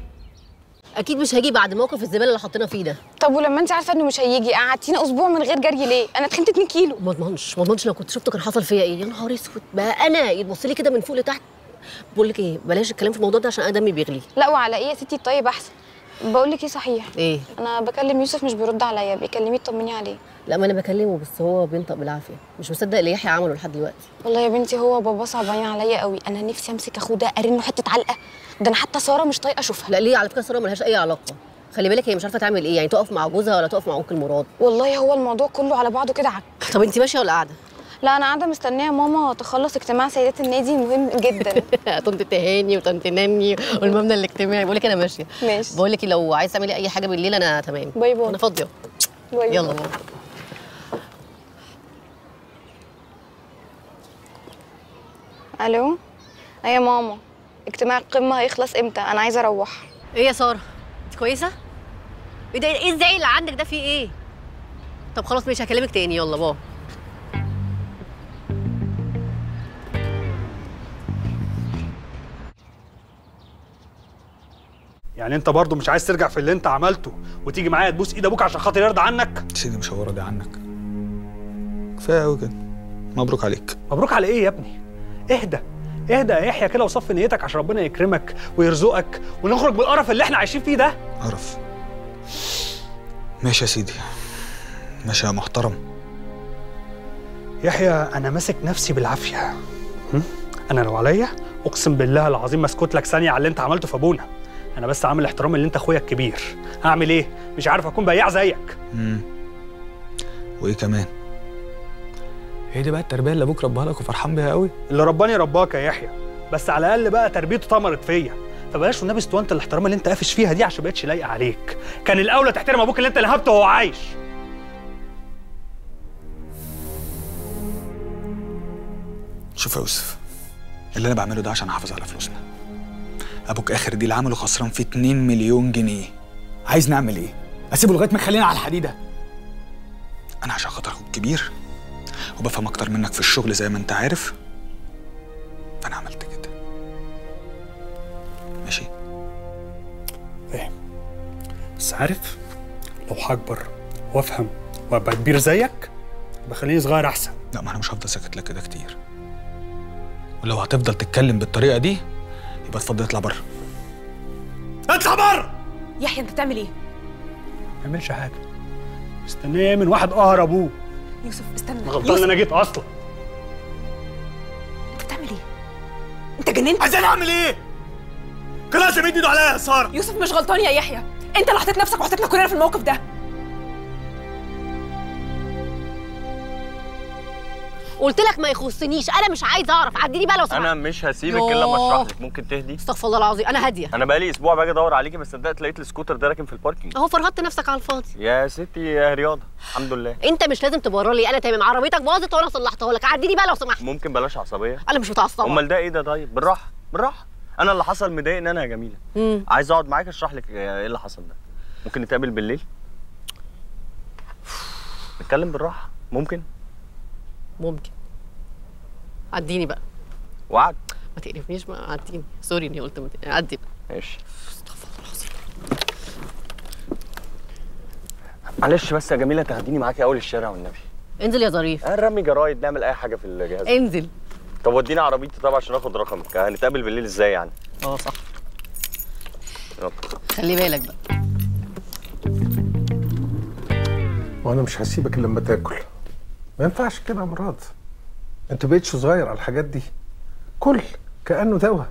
أكيد مش هيجي بعد موقف الزبالة اللي حطينا فيه ده. طب ولما انت عارفة إنه مش هيجي قعدتينا أسبوع من غير جري ليه؟ أنا اتخنت 2 كيلو. ما اضمنش ما اضمنش لو كنت شفته كان حصل فيا إيه. يا نهار أسود بقى أنا يتبص لي كده من فوق لتحت. بقول لك إيه بلاش الكلام في الموضوع ده عشان أنا دمي بيغلي. لا وعلى إيه يا ستي؟ الطيب أحسن. بقول لك إيه صحيح؟ إيه؟ أنا بكلم يوسف مش بيرد عليا بيكلميه تطمني عليه. لا ما أنا بكلمه بس هو بينطق بالعافية. مش مصدق اللي يحيى عمله لحد دلوقتي. والله يا بنتي هو بابا صعبانين عليا قوي. أنا نفسي أمسك أخوه ده أرنه حتة علقة. ده أنا حتى ساره مش طايقه اشوفها. لا ليه؟ على فكرة ساره ملهاش أي علاقة. خلي بالك هي مش عارفة تعمل إيه. يعني تقف مع جوزها ولا تقف مع انكل مراد والله هو الموضوع كله على بعضه كده عك. طب انت ماشية ولا قاعدة؟ لا أنا قاعدة مستنية ماما تخلص اجتماع سيدات النادي مهم جدا. طنط تهاني وطنط ناني والمبنى الاجتماعي. بقول لك أنا ماشية. ماشي. بقول لك لو عايز تعملي أي حاجة بالليل أنا تمام. bye bye. أنا فاضية. باي يلا. باي ألو؟ إيه يا ماما. اجتماع القمة هيخلص إمتى؟ أنا عايزة أروح. إيه يا سارة؟ أنت كويسة؟ إيه ده؟ إيه الزعل اللي عندك ده؟ فيه إيه؟ طب خلاص ماشي هكلمك تاني. يلا bye. يعني أنت برضو مش عايز ترجع في اللي أنت عملته وتيجي معايا تبوس إيد أبوك عشان خاطر يرضى عنك؟ سيدي مش هو راضي عنك. كفاية قوي كده. مبروك عليك. مبروك على إيه يا ابني؟ اهدى. اهدى يا يحيى كده وصفي نيتك عشان ربنا يكرمك ويرزقك ونخرج من القرف اللي إحنا عايشين فيه ده. قرف. ماشي يا سيدي. ماشي يا محترم. يحيى أنا ماسك نفسي بالعافية؟ أنا لو عليا أقسم بالله العظيم ما اسكت لك ثانية على اللي أنت عملته في أبونا. أنا بس عامل احترام اللي أنت أخويا الكبير. هعمل إيه؟ مش عارف أكون بياع زيك. امم وإيه كمان؟ هي دي بقى التربية اللي أبوك ربها لك وفرحان بيها قوي؟ اللي رباني رباك يا يحيى. بس على الأقل بقى تربيته ثمرت فيا. فبلاش والنبي اسطوانة الاحترام اللي انت قافش فيها دي عشان بقتش لايقة عليك. كان الأولى تحترم أبوك اللي انت لهبته وهو عايش. شوف يا يوسف اللي أنا بعمله ده عشان أحافظ على فلوسنا. أبوك آخر ديل عمله خسران فيه 2 مليون جنيه. عايز نعمل إيه؟ أسيبه لغاية ما يخلينا على الحديدة؟ أنا عشان خاطر أخوك كبير. وبفهم أكتر منك في الشغل زي ما أنت عارف. فانا عملت كده. ماشي؟ فاهم. بس عارف لو هكبر وأفهم وأبقى كبير زيك يبقى خليني صغير أحسن. لا ما أنا مش هفضل ساكت لك كده كتير. ولو هتفضل تتكلم بالطريقة دي يبقى اتفضل اطلع بره. اطلع بره! يحيى أنت بتعمل إيه؟ ما يعملش حاجة. مستنية من واحد قهر أبوه. يوسف استنى. أنا غلطان أنا جيت أصلا. أنت بتعمل إيه؟ أنت جننت؟ عايز أعمل إيه؟ كان لازم يدي إيده عليا يا سارة. يوسف مش غلطان يا يحيى. أنت اللي حطيت نفسك وحطيتنا كلنا في الموقف ده. قلت لك ما يخصنيش. أنا مش عايزة أعرف. عديني بقى لو سمحت. أنا مش هسيبك إلا لما. أشرح لك. ممكن تهدي؟ استغفر الله العظيم. أنا هادية. أنا بقالي أسبوع باجي أدور عليكي بس صدقت لقيت السكوتر ده راكن في ال parking. أهو فرهدت نفسك على الفاضي. يا ستي يا رياضة. الحمد لله. أنت مش لازم تبرر لي. أنا تمام. عربيتك باظت وأنا صلحتها لك. عديني بقى لو سمحت. ممكن بلاش عصبية. أنا مش متعصبة. أمال ده إيه ده؟ طيب بالراحة. بالراحة. أنا اللي حصل مضايقني أنا يا جميلة. مم. عايز أقعد معاك أشرح لك إيه اللي حصل ده. ممكن نتقابل بالليل؟ نتكلم بالراحة. ممكن؟ ممكن. عديني بقى. وعد. ما تقرفنيش ما عديني. سوري اني قلت ما تقرفنيش. عدي بقى. ماشي. معلش بس يا جميلة تاخديني معاكي أول الشارع والنبي. انزل يا ظريف. نرمي جرايد نعمل أي حاجة في الجهاز. انزل. طب وديني عربيتي طبعا عشان آخد رقمك. هنتقابل بالليل إزاي يعني؟ آه صح. يلا. خلي بالك بقى. وأنا مش هسيبك إلا لما تاكل. ما ينفعش كده يا مراد. انت بقيتش صغير على الحاجات دي. كل كأنه دواء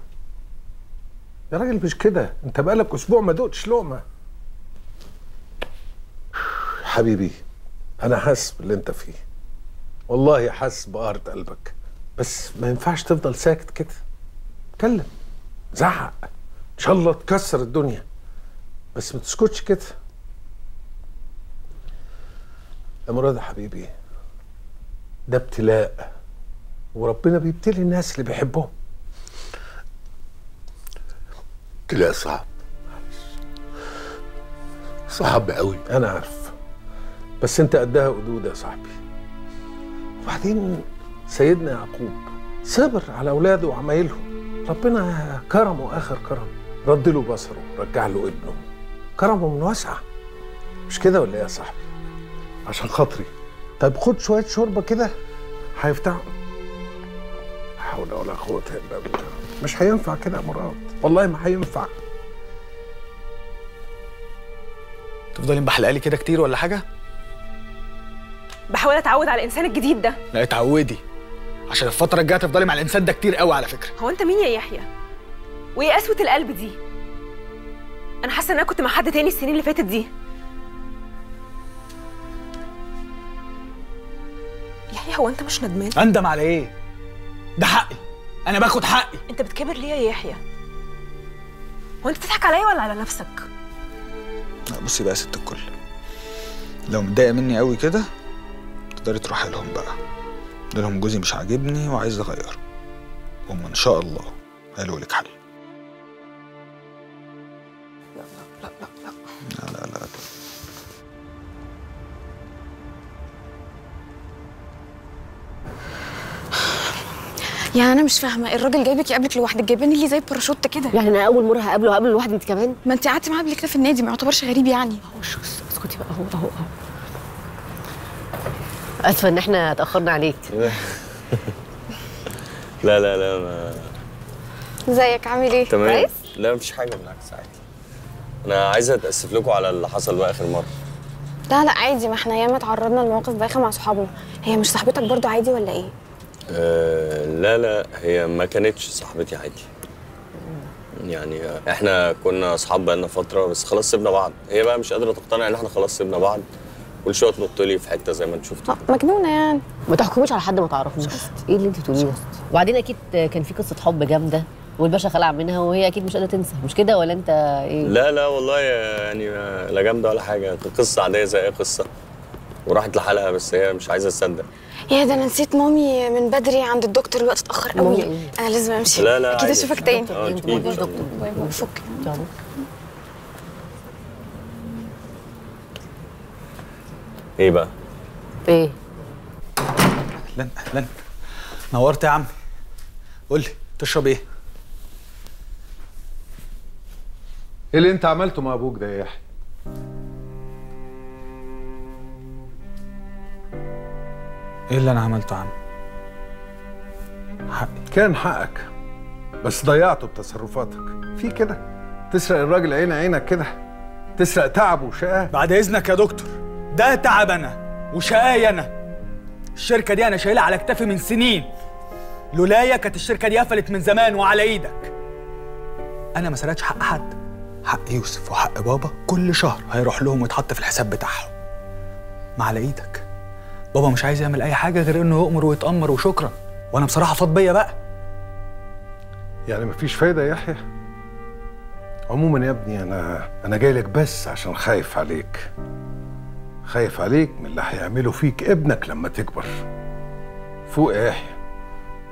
يا راجل مش كده. انت بقالك أسبوع ما دقتش لقمة. حبيبي أنا حاسس باللي انت فيه. والله حاسس بقهرة قلبك. بس ما ينفعش تفضل ساكت كده. اتكلم. زعق. إن شاء الله تكسر الدنيا. بس ما تسكتش كده. يا مراد حبيبي ده ابتلاء. وربنا بيبتلي الناس اللي بيحبهم. ابتلاء صعب. صعب قوي. أنا عارف. بس أنت قدها قدود يا صاحبي. وبعدين سيدنا يعقوب صبر على أولاده وعمايلهم. ربنا كرمه آخر كرم. رد له بصره رجع له ابنه. كرمه من واسعه مش كده ولا إيه يا صاحبي؟ عشان خاطري. طيب خد شوية شوربة كده. هيفتحوا لا حول ولا قوة إلا بالله. مش هينفع كده يا مراد. والله ما هينفع. تفضلي مبحلقالي كده كتير ولا حاجة؟ بحاول أتعود على الإنسان الجديد ده. لا اتعودي. عشان الفترة الجاية تفضلي مع الإنسان ده كتير قوي على فكرة. هو أنت مين يا يحيى؟ وإيه قسوه القلب دي؟ أنا حاسة ان أنا كنت مع حد تاني السنين اللي فاتت دي. يحيى هو أنت مش ندمان؟ أندم على إيه؟ ده حقي. أنا باخد حقي. أنت بتكبر ليه يا يحيى؟ هو أنت بتضحك عليا ولا على نفسك؟ لا بصي بقى يا ست الكل. لو متضايقة مني قوي كده تقدري تروحي لهم بقى. لهم جوزي مش عاجبني وعايز أغيره. هم ان شاء الله هيلاقوا لك حل. يعني أنا مش فاهمة الراجل جايبك يقابلك لوحدك جايباني ليه زي الباراشوت كده؟ يعني أنا أول مرة هقابله هقابله لوحدي أنت كمان؟ ما أنت قعدتي معاه قبل كده في النادي ما يعتبرش غريب يعني. اسكتي بقى أهو أهو أهو. آسفة إن إحنا اتأخرنا عليك. لا لا لا ما إزيك؟ عامل إيه؟ تمام. كويس؟ لا مفيش حاجة بالعكس عادي. أنا عايز أتأسف لكم على اللي حصل بقى آخر مرة. لا لا عادي ما إحنا ياما اتعرضنا لمواقف بايخة مع صحابنا. هي مش صاحبتك برضو عادي ولا إيه؟ أه لا لا هي ما كانتش صاحبتي عادي. يعني إحنا كنا اصحاب بقالنا فترة بس خلاص سيبنا بعض. هي بقى مش قادرة تقتنع ان إحنا خلاص سيبنا بعض. كل شوية تنط لي في حتة زي ما انت شفتوا مجنونة يعني. ما تحكموش على حد ما تعرفوش. إيه اللي انت بتقوليه وبعدين أكيد كان في قصة حب جامدة والباشا خلع منها وهي أكيد مش قادرة تنسى. مش كده ولا انت إيه؟ لا لا والله يعني لا جامدة ولا حاجة. قصة عادية زي أي قصة. وراحت لحالها بس هي مش عايزة تصدق. يا ده أنا نسيت مامي من بدري عند الدكتور الوقت اتأخر قوي. مامي؟ أنا لازم أمشي. لا لا أكيد. أشوفك تاني. انت ما أكيد. تجيش دكتور فك. إيه بقى؟ إيه؟ أهلا أهلا. نورت يا عمي. قول لي تشرب إيه؟ إيه اللي أنت عملته مع أبوك ده يا يحيى؟ إيه اللي أنا عملته يا عم؟ حقي كان حقك بس ضيعته بتصرفاتك. في كده. تسرق الراجل عين عينك كده. تسرق تعبه وشقاه بعد إذنك يا دكتور. ده تعب أنا وشقاي أنا. الشركة دي أنا شايلها على كتافي من سنين. لولايا كانت الشركة دي قفلت من زمان وعلى إيدك. أنا ما سرقتش حق حد. حق يوسف وحق بابا كل شهر هيروح لهم ويتحط في الحساب بتاعهم. ما على إيدك. بابا مش عايز يعمل أي حاجة غير إنه يؤمر ويتأمر وشكرا. وأنا بصراحة فاض بيا بقى. يعني مفيش فايدة يا يحيى؟ عموما يا ابني أنا أنا جاي لك بس عشان خايف عليك. خايف عليك من اللي هيعمله فيك ابنك لما تكبر. فوق يا يحيى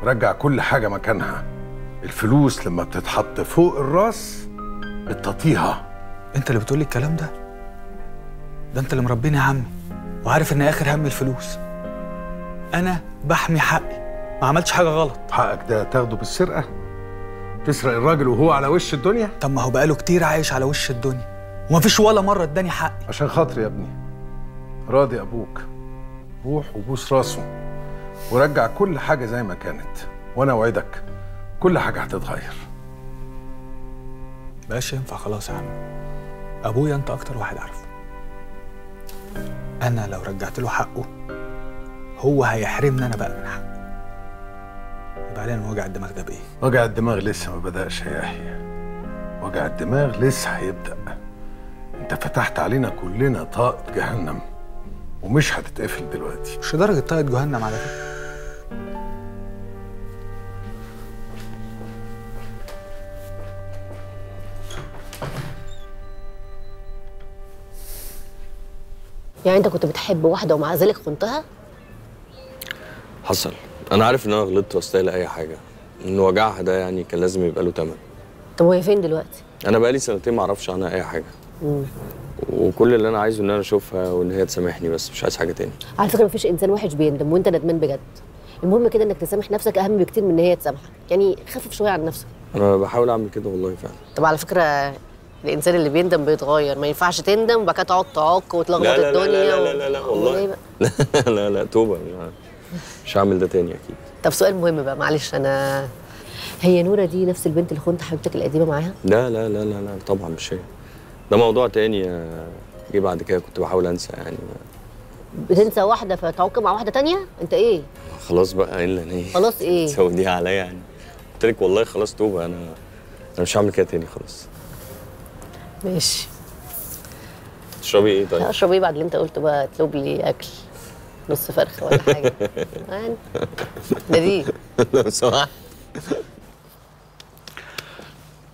رجع كل حاجة مكانها. الفلوس لما بتتحط فوق الرأس بتطيها. أنت اللي بتقولي الكلام ده؟ ده أنت اللي مربيني يا عمي وعارف ان آخر همي الفلوس. أنا بحمي حقي. ما عملتش حاجة غلط. حقك ده تاخده بالسرقة؟ تسرق الراجل وهو على وش الدنيا؟ طب ما هو بقاله كتير عايش على وش الدنيا. ومفيش ولا مرة اداني حقي. عشان خاطري يا ابني. راضي أبوك. روح وبوس راسه. ورجع كل حاجة زي ما كانت. وأنا أوعدك كل حاجة هتتغير. بقاش ينفع خلاص يا عم. أبويا أنت أكتر واحد عارفه. أنا لو رجعت له حقه هو هيحرمني أنا بقى من حقه. يبقى علينا وجع الدماغ ده بإيه؟ وجع الدماغ لسه ما بدأش يا يحيى وجع الدماغ لسه هيبدأ. أنت فتحت علينا كلنا طاقة جهنم ومش هتتقفل دلوقتي. مش درجه طاقة جهنم على فكرة. يعني انت كنت بتحب واحدة ومع ذلك خنتها؟ حصل. أنا عارف إن أنا غلطت واستاهل اي حاجة. إن وجعها ده يعني كان لازم يبقى له ثمن طب وهي فين دلوقتي؟ أنا بقالي سنتين ما أعرفش عنها أي حاجة. وكل اللي أنا عايزه إن أنا أشوفها وإن هي تسامحني بس مش عايز حاجة تاني. على فكرة مفيش إنسان وحش بيندم وأنت ندمان بجد. المهم كده إنك تسامح نفسك أهم بكتير من إن هي تسامحك. يعني خفف شوية عن نفسك. أنا بحاول أعمل كده والله فعلا. طب على فكرة الانسان اللي بيندم بيتغير ما ينفعش تندم وبعد كده تقعد تعك وتلخبط لا لا لا الدنيا لا لا لا, لا والله؟ لا لا توبه مش- هعمل ده تاني أكيد طب سؤال مهم بقى معلش أنا هي نوره دي نفس البنت اللي كنت حبيبتك القديمه معاها لا لا لا لا لا طبعا مش هي ده موضوع تاني آه، جه بعد كده كنت بحاول انسى يعني بتنسى واحدة فتعك مع واحدة تانية انت إيه خلاص بقى إيه اللي أنا إيه خلاص إيه تسوديها عليا يعني قلت لك والله خلاص توبه أنا أنا مش هعمل كده تاني خلاص ماشي. تشربي إيه طيب؟ اشرب إيه بعد اللي أنت قلته بقى اطلب لي أكل نص فرخة ولا حاجة. يعني ده دي لو سمحت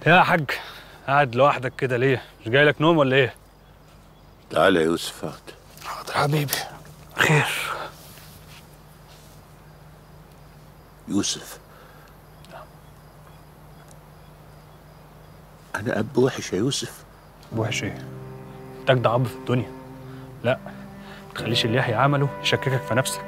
يا حاج قاعد لوحدك كده ليه؟ مش جاي لك نوم ولا إيه؟ تعالى يا يوسف اقعد حاضر حبيبي. خير. يوسف. أنا أب وحش يا يوسف. وحش إيه؟ انت اب في الدنيا. لا ما تخليش اللي يحيى عمله يشككك في نفسك.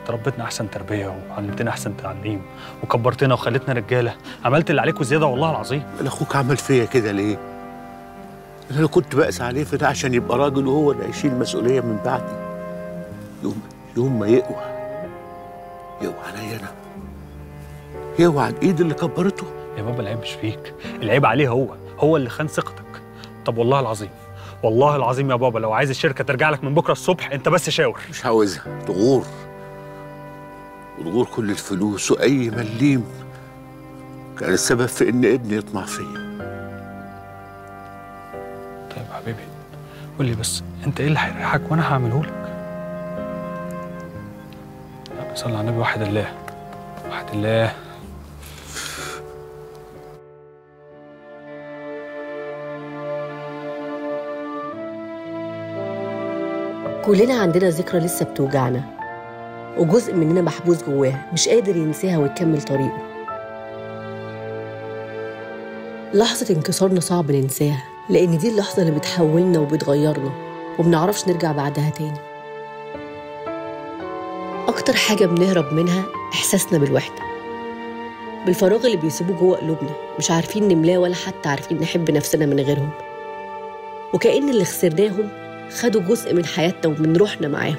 انت ربيتنا أحسن تربية وعلمتنا أحسن تعليم وكبرتنا وخليتنا رجالة. عملت اللي عليك وزياده والله العظيم. أنا أخوك عمل فيا كده ليه؟ أنا كنت بأس عليه في ده عشان يبقى راجل وهو اللي هيشيل المسؤوليه من بعدي. يوم يوم ما يقوى يقوى عليا أنا. يقوى على الإيد اللي كبرته. يا بابا العيب مش فيك. العيب عليه هو هو اللي خان ثقتك. طب والله العظيم والله العظيم يا بابا لو عايز الشركة ترجع لك من بكرة الصبح انت بس شاور. مش عاوزها تغور. وتغور كل الفلوس وأي مليم. كان السبب في إن ابني يطمع فيا. طيب حبيبي قول لي بس انت إيه اللي هيريحك وأنا هعمله لك لا، صلي على النبي واحد الله واحد الله. كلنا عندنا ذكرى لسه بتوجعنا. وجزء مننا محبوس جواها مش قادر ينساها ويكمل طريقه. لحظة انكسارنا صعب ننساها لأن دي اللحظة اللي بتحولنا وبتغيرنا ومنعرفش نرجع بعدها تاني. أكتر حاجة بنهرب منها إحساسنا بالوحدة. بالفراغ اللي بيسيبوه جوه قلوبنا مش عارفين نملاه ولا حتى عارفين نحب نفسنا من غيرهم. وكأن اللي خسرناهم خدوا جزء من حياتنا ومن روحنا معاهم.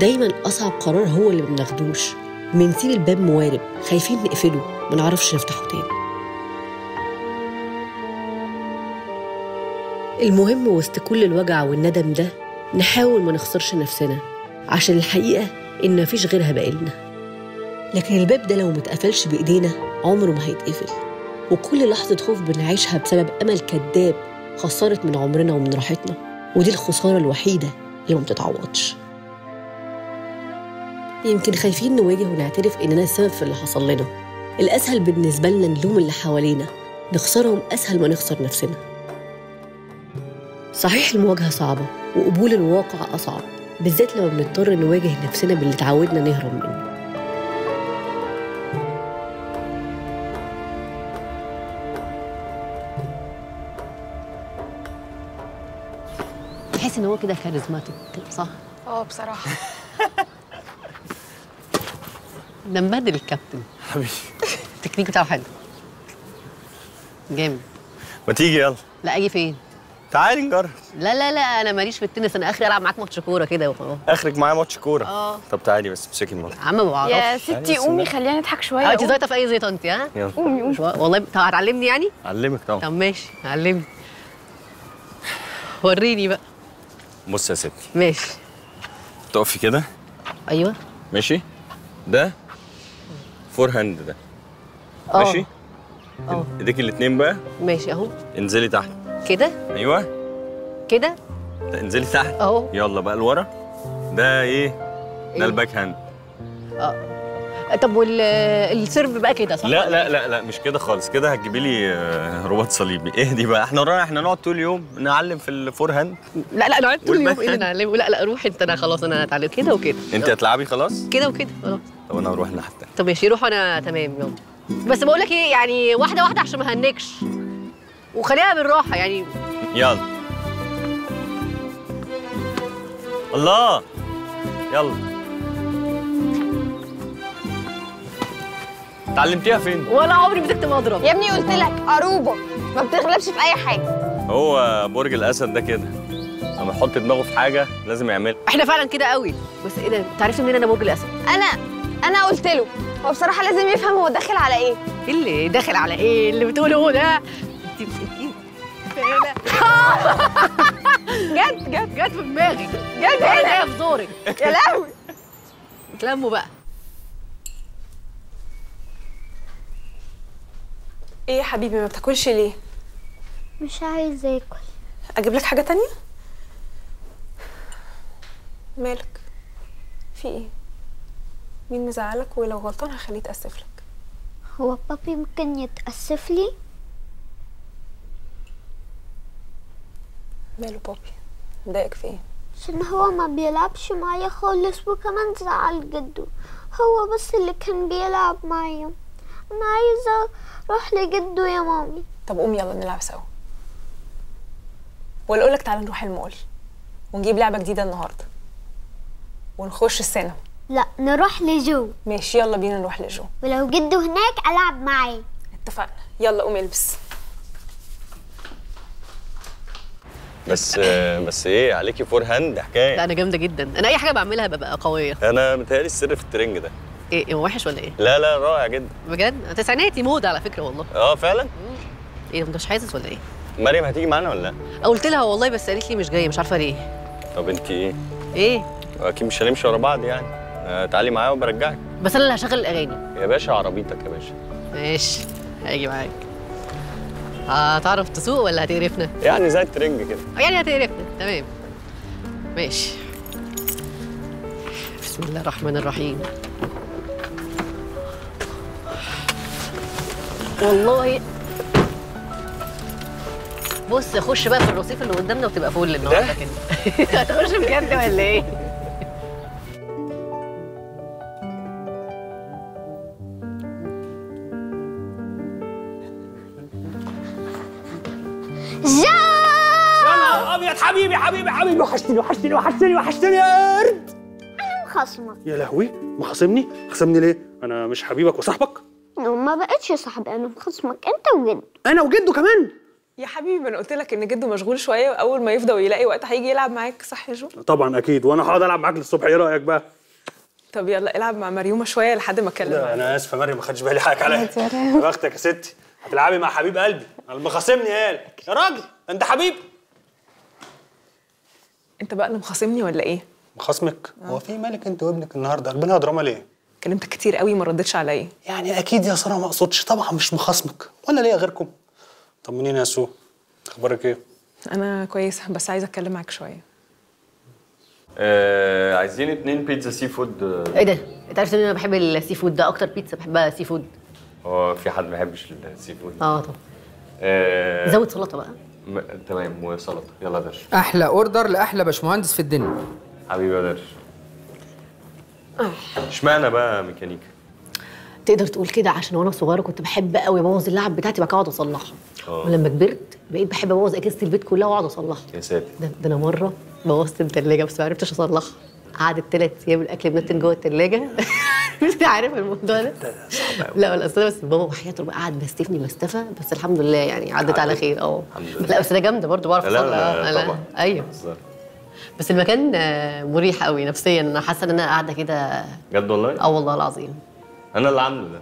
دايما أصعب قرار هو اللي بناخدوش. بنسيب الباب موارب خايفين نقفله منعرفش نفتحه تاني. المهم وسط كل الوجع والندم ده نحاول ما نخسرش نفسنا عشان الحقيقة إن مفيش غيرها باقيلنا لكن الباب ده لو متقفلش بإيدينا عمره ما هيتقفل. وكل لحظة خوف بنعيشها بسبب أمل كذاب خسرت من عمرنا ومن راحتنا ودي الخسارة الوحيدة اللي ما بتتعوضش. يمكن خايفين نواجه ونعترف إننا السبب في اللي حصل لنا. الأسهل بالنسبة لنا نلوم اللي حوالينا نخسرهم أسهل ما نخسر نفسنا. صحيح المواجهة صعبة وقبول الواقع أصعب بالذات لما بنضطر نواجه نفسنا باللي اتعودنا نهرب منه. تحس إن هو كده كاريزماتيك كده صح؟ آه بصراحة. ده مبهدل الكابتن. حبيبي. التكنيك بتاعه حلو. جامد. ما تيجي يلا. لا أجي فين؟ تعالي نجرب. لا لا لا أنا ماليش في التنس. أنا آخري ألعب معاك ماتش كورة كده وخلاص. اخرج معايا ماتش كورة. آه. طب تعالي بس امسكي الماتش عم ما بعرفش. يا ستي قومي خلينا نضحك شوية. انت. زيطه في اي زيطه انت ها؟ يلا. قومي قومي. والله طب هتعلمني يعني؟ علمك طبعا. طب ماشي علمني وريني بقى. بص يا ستي. ماشي. تقفي كده؟ أيوه. ماشي. ده forehand ده. آه. ماشي؟ آه. ايديك الاتنين بقى. ماشي أهو. انزلي تحت. كده؟ أيوه. كده؟ انزلي تحت. أهو. يلا بقى لورا. ده إيه؟ إيه؟ ده ال backhand. آه. طب وال serve بقى كده صح؟ لا لا لا لا مش كده خالص. كده هتجيبي لي آه، رباط صليبي. إيه دي بقى؟ إحنا ورانا إحنا نقعد طول اليوم نعلم في ال forehand لا لا نقعد طول اليوم. إيه؟ نعلمه لا لا روح انت أنا خلاص أنا هتعلم. كده وكده. انت هتلعبي خلاص؟ كده وكده خلاص. طب أنا هروح الناحيه التانيه طب ماشي روح أنا تمام يلا. بس بقول لك إيه يعني واحدة واحدة عشان ما هنكش. وخليها بالراحة يعني. يلا. الله. يلا. اتعلمتيها فين؟ ولا عمري مسكت مضرب. يا ابني قلت لك قروبه ما بتغلبش في أي حاجة. هو برج الأسد ده كده. لما يحط دماغه في حاجة لازم يعملها. إحنا فعلا كده قوي. بس إيه ده؟ انت عرفت منين أنا برج الأسد؟ أنا أنا قلت له. هو بصراحة لازم يفهم هو داخل على إيه. إيه اللي داخل على إيه؟ اللي بتقوله هو ده. انت مسكين جت جت جت في دماغي. جت هنا. في زورك يا لهوي. اتلموا بقى. إيه يا حبيبي ما بتاكلش ليه؟ مش عايزة آكل. أجيب لك حاجة تانية؟ مالك؟ في إيه؟ مين مزعلك؟ ولو غلطان هخليه يتأسف لك. هو بابي ممكن يتأسف لي؟ ماله بابي؟ مضايقك في إيه؟ عشان هو ما بيلعبش معايا خالص وكمان زعل جده هو بس اللي كان بيلعب معايا. أنا عايزة أروح لجده يا مامي. طب قوم يلا نلعب سوا. ولا أقول لك تعالى نروح المول ونجيب لعبة جديدة النهارده. ونخش السينما. لا نروح لجو. ماشي يلا بينا نروح لجو. ولو جده هناك ألعب معاه. اتفقنا. يلا قوم البس. بس بس إيه عليكي فور هاند لا حكايه أنا جامدة جدا. أنا أي حاجة بعملها ببقى قوية. أنا متهيألي السر في ال training ده. إيه إيه، وحش ولا إيه؟ لا لا رائع جدا. بجد؟ تسعيناتي موضه على فكرة والله. آه فعلا؟ إيه أنت مش حاسس ولا إيه؟ مريم هتيجي معانا ولا لأ؟ قلت لها والله بس قالت لي مش جاية مش عارفة ليه. طب أنت إيه؟ إيه؟ أكيد مش هنمشي ورا بعض يعني. آه تعالي معايا وبرجعك. بس أنا اللي هشغل الأغاني. يا باشا عربيتك يا باشا. ماشي هاجي معاك. هتعرف تسوق ولا هتقرفنا؟ يعني زي ال training كده. يعني هتقرفنا تمام. ماشي. بسم الله الرحمن الرحيم. والله. بص خش بقى في الرصيف اللي قدامنا وتبقى فل النهارده كده. هتخش بجد ولا إيه؟ جا! يا أبيض حبيبي حبيبي حبيبي. وحشتني وحشتني وحشتني وحشتني يا قرد. خصمك يا لهوي مخاصمني؟ خصمني ليه؟ أنا مش حبيبك وصاحبك. ما بقتش صاحبي أنا خصمك أنت وجد أنا وجده كمان. يا حبيبي ما أنا قلت لك إن جده مشغول شوية واول ما يفضى ويلاقي وقت هيجي يلعب معاك صح يا جو؟ طبعا أكيد وأنا هقعد ألعب معاك للصبح إيه رأيك بقى؟ طب يلا العب مع مريومة شوية لحد ما اتكلم لا أنا اسف يا مريم ما خدتش بالي حقك عليا. يا بختك يا ستي هتلعبي مع حبيب قلبي. أنا اللي مخاصمني قال. يا راجل أنت حبيب. أنت بقى اللي مخاصمني ولا إيه؟ مخاصمك؟ هو في مالك أنت وابنك النهارده؟ قلبنا دراما ليه؟ كلمتك كتير قوي ما ردتش عليا. يعني أكيد يا سارة ما أقصدش. طبعا مش مخاصمك. ولا ليا غيركم. طمنيني يا سو. أخبارك إيه؟ أنا كويسة بس عايزة أتكلم معاك شوية. آه عايزين اتنين بيتزا seafood آه، إيه ده؟ أنت عارف إن أنا بحب ال seafood ده؟ أكتر بيتزا بحبها seafood هو في حد ما يحبش ال seafood آه طبعا. آه زود سلطة بقى. م- تمام وسلطة. يلا يا درش. أحلى order لأحلى باشمهندس في الدنيا. حبيبي يا درش. اشمعنى بقى ميكانيكا؟ تقدر تقول كده عشان وأنا صغيرة كنت بحب قوي ابوظ اللعب بتاعتي كده اقعد اصلحها. آه. ولما كبرت بقيت بحب ابوظ اجهزه البيت كلها واقعد اصلحها. يا ساتر. ده, ده أنا مرة بوظت الثلاجه بس ما عرفتش اصلحها. قعدت ثلاث أيام الاكل بنتن جوه الثلاجه مش عارف الموضوع ده. لا ولا أصل بس بابا وحياته بقى قعد بيستفني مستفى بس الحمد لله يعني عدت على خير. آه. الحمد لله. لا بس أنا جامدة برضه بعرف لا، اصلح لا، لا. طبعا. أيوه. بهزر. بس المكان آه، مريح قوي نفسيا. أنا حاسة إن أنا قاعدة كده. بجد والله؟ آه والله العظيم. أنا اللي عامله ده.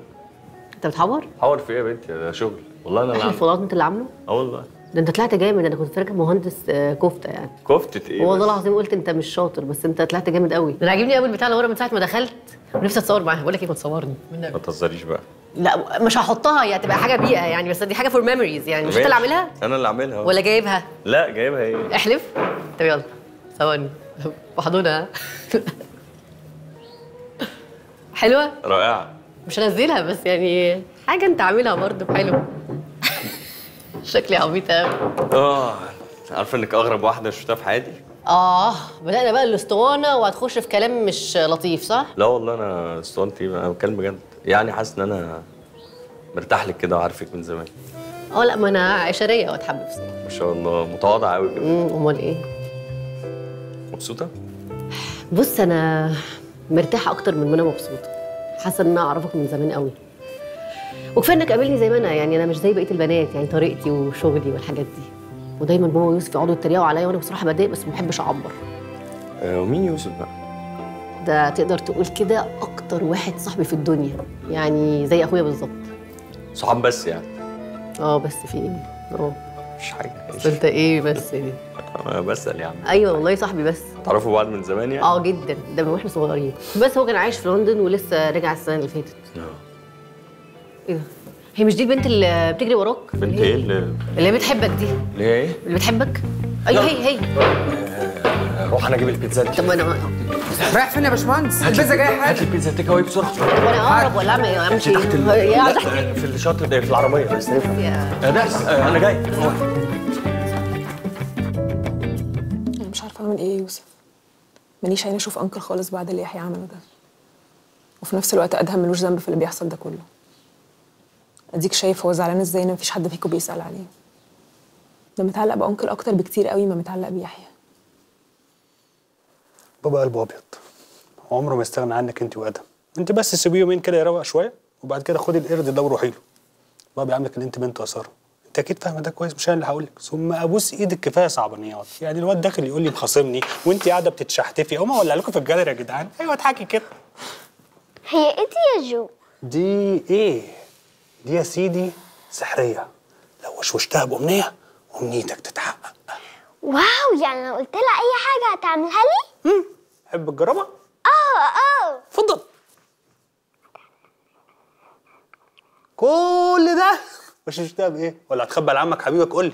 أنت بتحور؟ حور في إيه يا بنتي؟ ده شغل. والله أنا اللي عامله. أنت اللي عامله؟ آه والله. ده أنت طلعت جامد. أنا كنت فاكر مهندس آه، كفتة يعني. كفتة إيه والله؟ العظيم قلت أنت مش شاطر بس أنت طلعت جامد قوي. أنا عاجبني قوي البتاع اللي ورا من ساعة ما دخلت. ونفسي أتصور معاها. بقول لك إيه ما تصورني. ما تهزريش بقى. لا مش هحطها. هي هتبقى حاجة بيئة يعني بس دي حاجة for memories يعني. مش أنت اللي. عاملها؟ أنا اللي عاملها. ولا جايبها؟ لا جايبها إيه احلف. طب يلا. ثواني. وحضنها حلوة؟ رائعة. مش هنزلها بس يعني حاجة انت عاملها برضه حلو. شكلي عبيط قوي آه عارفه إنك أغرب واحدة شفتها في حياتي؟ آه بدأنا بقى الأسطوانة وهتخش في كلام مش لطيف صح؟ لا والله أنا اسطوانتي أنا بتكلم بجد. يعني حاسس إن أنا مرتاح لك كده وعارفك من زمان. آه لا ما أنا عشرية واتحب ما شاء الله متواضعة قوي كده. أمال إيه؟ مبسوطة؟ بص أنا مرتاحة أكتر من ما أنا مبسوطة. حاسة إن أنا أعرفك من زمان قوي. وكفاية إنك قابلني زي ما أنا يعني أنا مش زي بقية البنات يعني طريقتي وشغلي والحاجات دي. ودايما بابا ويوسف يقعدوا يتريقوا عليا وأنا بصراحة بتضايق بس ما بحبش أعبر. آه ومين يوسف بقى؟ ده تقدر تقول كده أكتر واحد صاحبي في الدنيا يعني زي أخويا بالظبط. صحاب بس يعني. آه بس في إيه؟ آه. مش حاجة بس انت إيه بس دي؟ أنا بسأل يا عم. أيوه والله صاحبي بس. تعرفوا بعض من زمان يعني؟ آه جدا. ده من وإحنا صغيرين. بس هو كان عايش في لندن ولسه رجع السنة اللي فاتت. آه. إيه ده؟ هي مش دي البنت اللي بتجري وراك؟ بنت إيه اللي اللي بتحبك دي. اللي هي إيه؟ اللي بتحبك؟ أيوه هي هي. روح أنا أجيب البيتزا دي. طب ما أنا رايح فين يا باشمهندس؟ البيتزا جاية هات حالا. لي البيتزا تيك أواي بسرعة. طب أنا أقرب ولا أعمل أمشي تحت ال... في الشاطئ ده في العربية. يا. ناس آه، أنا جاي. أنا مش عارفة أعمل إيه يا يوسف. ماليش عين أشوف أنكل خالص بعد اللي يحيى عمله ده. وفي نفس الوقت أدهم ملوش ذنب في اللي بيحصل ده كله. أديك شايف هو زعلان إزاي إن مفيش حد فيكم بيسأل عليه. ده متعلق بأنكل أكتر بكتير قوي ما متعلق بيحيى. بابا قلبه أبيض. عمره ما يستغنى عنك أنت وآدم. أنت بس سيبيه يومين كده يروق شوية وبعد كده خدي القرد ده وروحي له. بابا بيعاملك إن أنت بنت اثاره أنت أكيد فاهمه ده كويس مش أنا اللي هقول لك ثم أبوس إيدك كفايه صعبانيات يعني الواد داخل يقول لي مخاصمني وأنت قاعدة بتتشحتفي. اقوم أولع لكم في الجاليري يا جدعان. أيوه اضحكي كده. هي إيه دي يا جو. دي إيه؟ دي يا سيدي سحرية. لو وشوشتها بأمنية أمنيتك تتحقق. wow يعني لو قلت لها أي حاجة هتعملها لي؟ حب تجربها آه آه. اتفضل. كل ده؟ وشوشتها بإيه؟ ولا هتخبى لعمك حبيبك؟ قول لي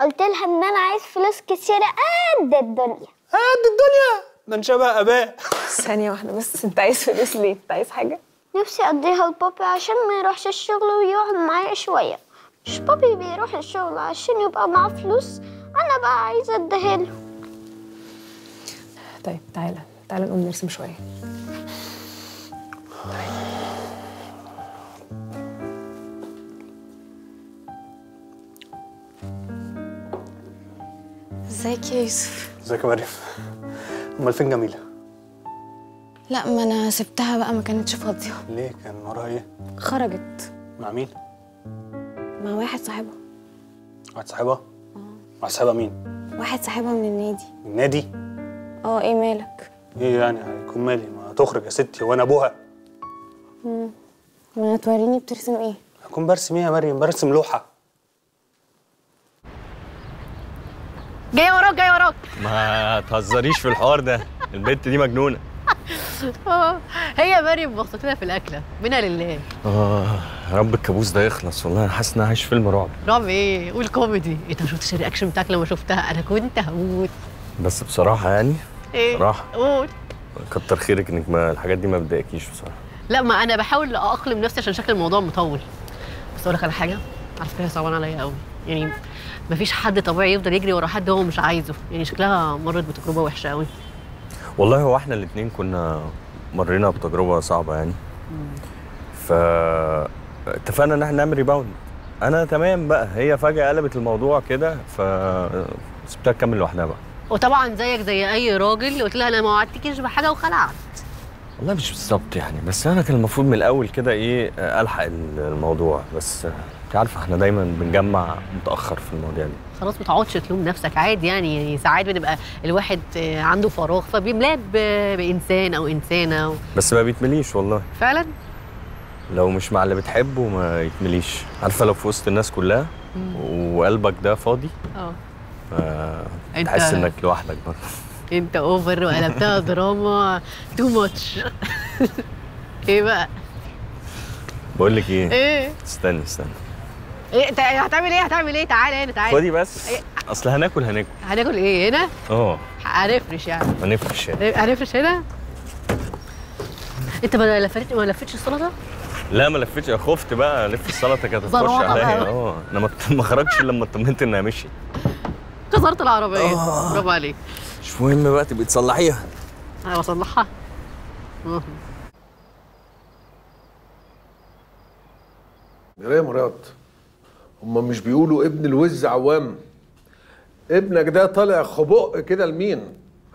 قلت لها إن أنا عايز فلوس كتيرة قد الدنيا. قد الدنيا؟ ده انت شبه اباه ثانية واحدة بس أنت عايز فلوس ليه؟ أنت عايز حاجة؟ نفسي اقضيها لبابي عشان ما يروحش الشغل ويقعد معايا شوية. مش بابي بيروح الشغل عشان يبقى معاه فلوس؟ أنا بقى عايزة اديها له طيب تعالى تعالى نقوم نرسم شوية. ازيك يا يوسف؟ ازيك يا مريم؟ امال فين جميلة؟ لا ما أنا سبتها بقى ما كانتش فاضية. ليه؟ كان وراها إيه؟ خرجت. مع مين؟ مع واحد صاحبها. واحد صاحبها؟ واحد صاحبها مين؟ واحد صاحبها من النادي. من النادي؟ آه إيه مالك؟ إيه يعني؟ هيكون مالي. ما تخرج يا ستي وأنا ابوها. مم. ما توريني بترسم إيه؟ هكون برسم إيه يا مريم؟ برسم لوحة. جاية وراك جاية وراك. ما تهزريش في الحوار ده. البنت دي مجنونة. هي مريم مبسوطه في الأكلة. منها لله آه يا رب الكابوس ده يخلص. والله أنا حاسس ان أنا عايش فيلم رعب. رعب إيه قول كوميدي انت ما شفتش ال reaction بتاعك؟ لما شفتها أنا كنت هموت. بس بصراحة يعني إيه صراحة قول. كتر خيرك إنك ما الحاجات دي ما بتضايقكيش بصراحة. لا ما أنا بحاول أقلم نفسي عشان شكل الموضوع مطول. بس أقول لك على حاجة على فكره هي صعبانه عليا قوي يعني ما فيش حد طبيعي يفضل يجري ورا حد هو مش عايزه. يعني شكلها مرت بتجربة وحشة قوي والله هو إحنا الاثنين كنا مرينا بتجربة صعبة يعني. ف اتفقنا ان إحنا نعمل ريباوند أنا تمام بقى هي فجأة قلبت الموضوع كده ف سبتها تكمل لوحدها بقى. وطبعا زيك زي أي راجل قلت لها أنا ما وعدتكيش بحاجة وخلعت. والله مش بالظبط يعني بس أنا كان المفروض من الأول كده إيه ألحق الموضوع بس انت عارفه إحنا دايما بنجمع متأخر في المواضيع دي. خلاص ما تقعدش تلوم نفسك عادي يعني ساعات بنبقى الواحد آه، عنده فراغ فبيملاه بإنسان أو إنسانة و... بس ما بيتمليش والله. فعلا؟ لو مش مع اللي بتحبه ما يتمليش. عارفه لو في وسط الناس كلها وقلبك ده فاضي؟ آه. ف- أنت- تحس إنك لوحدك برضه أنت over وقلبتها دراما too much إيه بقى؟ بقول لك إيه؟ إيه؟ استني استني. إيه إنت هتعمل إيه؟ هتعمل إيه؟ تعالى هنا تعالى. خدي بس. إيه؟ أصل هناكل هناكل. هناكل إيه؟ هنا؟ آه. هنفرش يعني. هنفرش يعني. هنفرش هنا؟ إنت ما لفتش ما لفتش السلطة؟ لا ما لفتش. خفت بقى. الف السلطة كانت هتخش عليا. آه. أنا ما خرجتش إلا لما اطمنت إنها مشيت. كسرت العربية. برافو عليك. مش مهم بقى تبقي تصلحيها. أنا بصلحها. آه. يا مراد هما مش بيقولوا ابن الوز عوام. ابنك ده طالع خبق كده لمين؟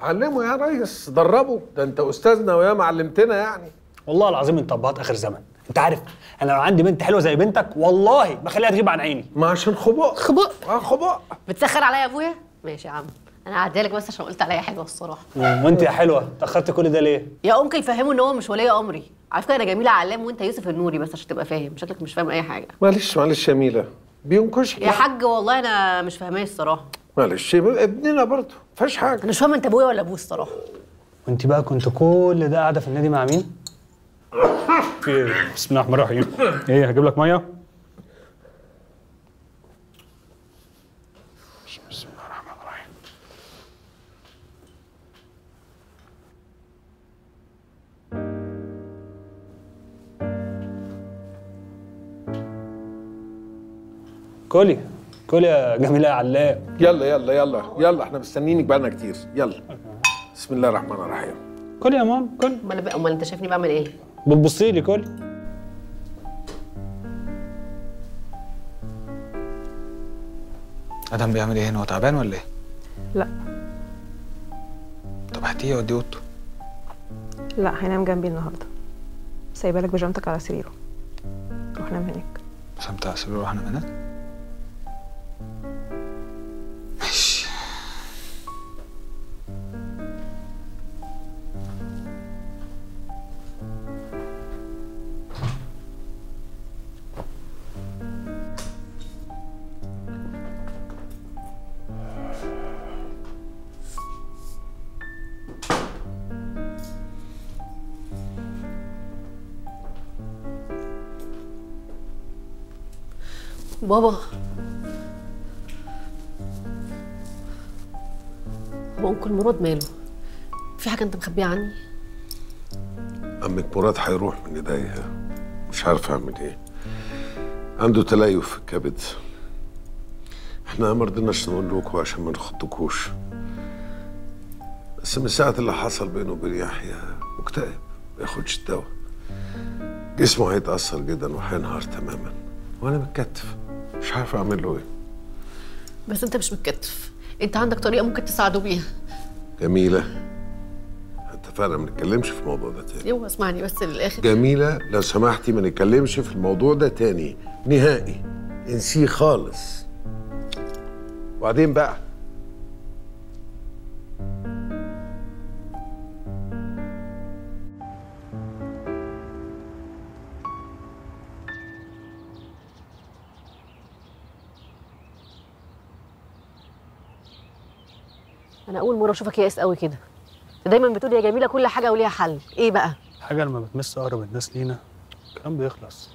علمه يا ريس دربه. ده انت أستاذنا ويا معلمتنا يعني. والله العظيم انت ابهات آخر زمن. انت عارف أنا لو عندي بنت حلوة زي بنتك والله بخليها تغيب عن عيني. ما عشان خبق. خبق؟ آه خبق. بتسخر عليا يا أبويا؟ ماشي يا عم. أنا هعديها لك بس عشان قلت عليا حلوة الصراحة. وأنت يا حلوة تاخرت كل ده ليه؟ يا أنكل فهمه إن هو مش ولي أمري. على فكرة أنا جميلة علام وأنت يوسف النوري بس عشان تبقى فاهم. شكلك مش فاهم أي حاجة. معلش معلش يا ميلا بينكشك يا حاج والله أنا مش فاهماه الصراحة. معلش ابننا برضه مفيش حاجة. أنا مش فاهمه أنت أبويا ولا أبوه الصراحة. وأنت بقى كنت كل ده قاعدة في النادي مع مين؟ في بسم الله الرحمن الرحيم. إيه هجيب لك مية؟ كلي كلي يا جميلة يا علام يلا يلا يلا يلا إحنا مستنيينك بقالنا كتير. يلا. بسم الله الرحمن الرحيم. كلي يا ماما كلي امال بقى أمال أنت شايفني بعمل إيه؟ بتبصي لي كلي آدم بيعمل إيه؟ هنا هو تعبان ولا إيه؟ لا. طب هاتيه وديه أوضته؟ لا هينام جنبي النهارده. سايبه لك بيجامتك على سريره. روح نام هناك. عشان بتاع سرير وأحنا هناك بابا. هو أنكل مراد ماله؟ في حاجة أنت مخبيها عني؟ عمك مراد هيروح من إيديا. مش عارف أعمل إيه. عنده تليف في الكبد. إحنا ما رضيناش نقول لكم عشان ما نخضكوش بس من ساعة اللي حصل بينه وبين يحيى مكتئب. ما ياخدش الدواء. جسمه هيتأثر جدا وهينهار تماما. وأنا متكتف. مش عارف أعمل له إيه. بس أنت مش متكتف. أنت عندك طريقة ممكن تساعده بيها. جميلة. اتفقنا ما نتكلمش في الموضوع ده تاني. يوه اسمعني بس للآخر. جميلة. لو سمحتي ما نتكلمش في الموضوع ده تاني. نهائي. انسيه خالص. وبعدين بقى. أنا أول مرة أشوفك يائس قوي كده. انت دايما بتقول يا جميلة كل حاجة وليها حل. إيه بقى؟ حاجة لما بتمس أقرب الناس لينا الكلام بيخلص.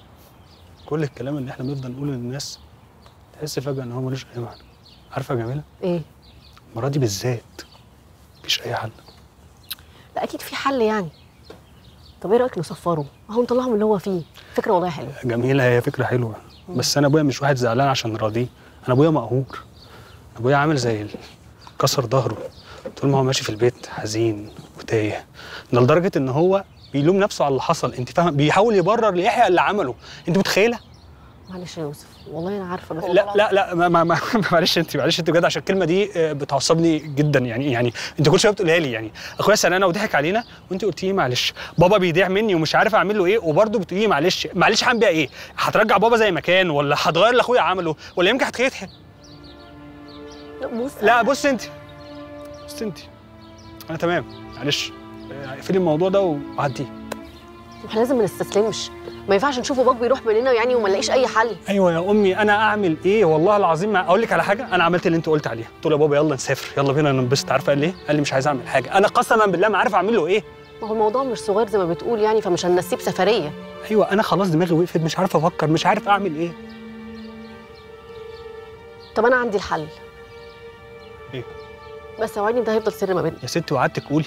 كل الكلام اللي إحنا بنفضل نقوله للناس تحس فجأة إن هو ملوش أي معنى عارفة يا جميلة؟ إيه؟ المرة دي بالذات مفيش أي حل. لا أكيد في حل يعني. طب إيه رأيك نصفره؟ أهو نطلعه من اللي هو فيه. فكرة والله حلوة. جميلة هي فكرة حلوة. بس أنا أبويا مش واحد زعلان عشان راضيه. أنا أبويا مقهور. أبويا عامل زي كسر ظهره. طول ما هو ماشي في البيت حزين وتايه. ده لدرجة إن هو بيلوم نفسه على اللي حصل. أنت فاهم بيحاول يبرر ليحيى اللي عمله. أنت متخيلة؟ معلش يا يوسف. والله أنا عارفة بس لا لا لا ما ما ما معلش أنت معلش أنت بجد. عشان الكلمة دي آه، بتعصبني جدا. يعني يعني أنت كل شوية بتقولها لي يعني. أخويا سنانا وضحك علينا وأنت قلت لي معلش. بابا بيضيع مني ومش عارف أعمل له إيه. وبرضه بتقولي لي معلش. معلش هعمل بيها إيه؟ هترجع بابا زي ما كان ولا هتغير اللي أخويا عمله؟ ولا يمكن يضحك بص. لا بص انت. بص انت. أنا تمام. معلش. اقفلي الموضوع ده وعديه. إحنا لازم ما نستسلمش. ما ينفعش نشوف باباك بيروح مننا يعني وما نلاقيش أي حل. أيوه يا أمي. أنا أعمل إيه؟ والله العظيم أقول لك على حاجة. أنا عملت اللي أنت قلت عليه قلت له يا بابا يلا نسافر. يلا بينا ننبسط. عارفة قال لي إيه؟ قال لي مش عايز أعمل حاجة. أنا قسما بالله ما عارف أعمل له إيه. ما هو الموضوع مش صغير زي ما بتقول يعني فمش هننسيه بسفريه أيوه أنا خلاص دماغي وقفت. مش عارف أفكر. مش عارف أعمل إيه. طب أنا عندي الحل. بس اوعدني ده هيفضل سر ما بيننا. يا ستي وقعدتك قولي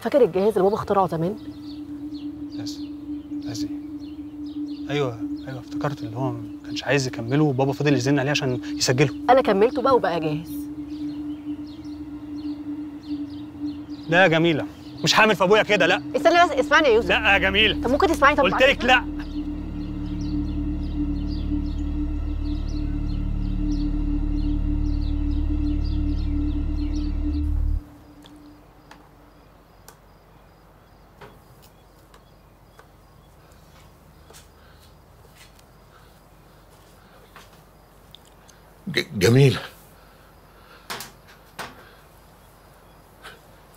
فاكر الجهاز اللي بابا اخترعه زمان؟ بس بس أيوه أيوه افتكرت اللي هو ما كانش عايز يكمله وبابا فضل يزن عليه عشان يسجله. أنا كملته بقى وبقى جاهز. لا يا جميلة مش هعمل في أبويا كده لا. استنى بس اسمعني يا يوسف. لا يا جميلة. طب ممكن تسمعني؟ طب قلت لك؟ لا. جميلة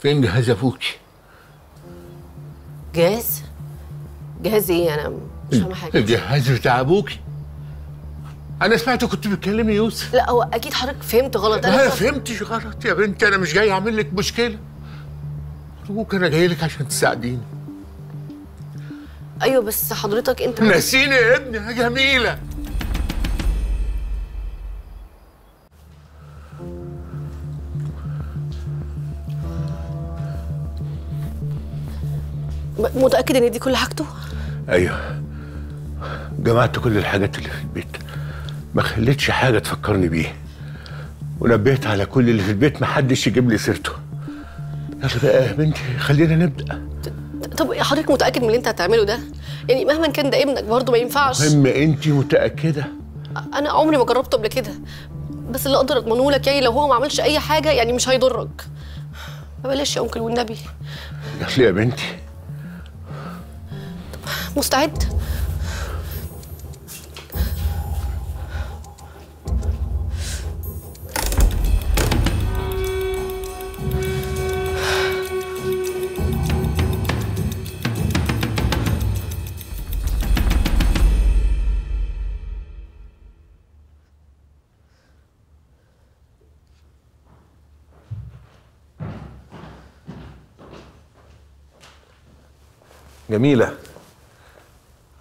فين جهاز ابوكي؟ جاهز جاهز إيه؟ أنا مش فاهمة حاجة. الجهاز بتاع ابوكي أنا سمعت كنت بتكلمي يوسف. لا هو أكيد حضرتك فهمت غلط. أنا أنا فهمتش غلط يا بنت. أنا مش جاي أعمل لك مشكلة. أبوك أنا جاي لك عشان تساعديني. أيوه بس حضرتك أنت نسيني يا ابني. يا جميلة. م- متأكد إن دي كل حاجته؟ أيوه. جمعت كل الحاجات اللي في البيت. ما خليتش حاجة تفكرني بيه. ونبهت على كل اللي في البيت محدش يجيب لي سيرته. يلا بقى يا بنتي خلينا نبدأ. طب حضرتك متأكد من اللي أنت هتعمله ده؟ يعني مهما كان ده ابنك برضه ما ينفعش. مهم أنت متأكدة؟ أنا عمري ما جربته قبل كده. بس اللي أقدر أضمنه لك يعني لو هو ما عملش أي حاجة يعني مش هيضرك. بلاش يا أنكل والنبي. يا بنتي. مستعد. جميلة.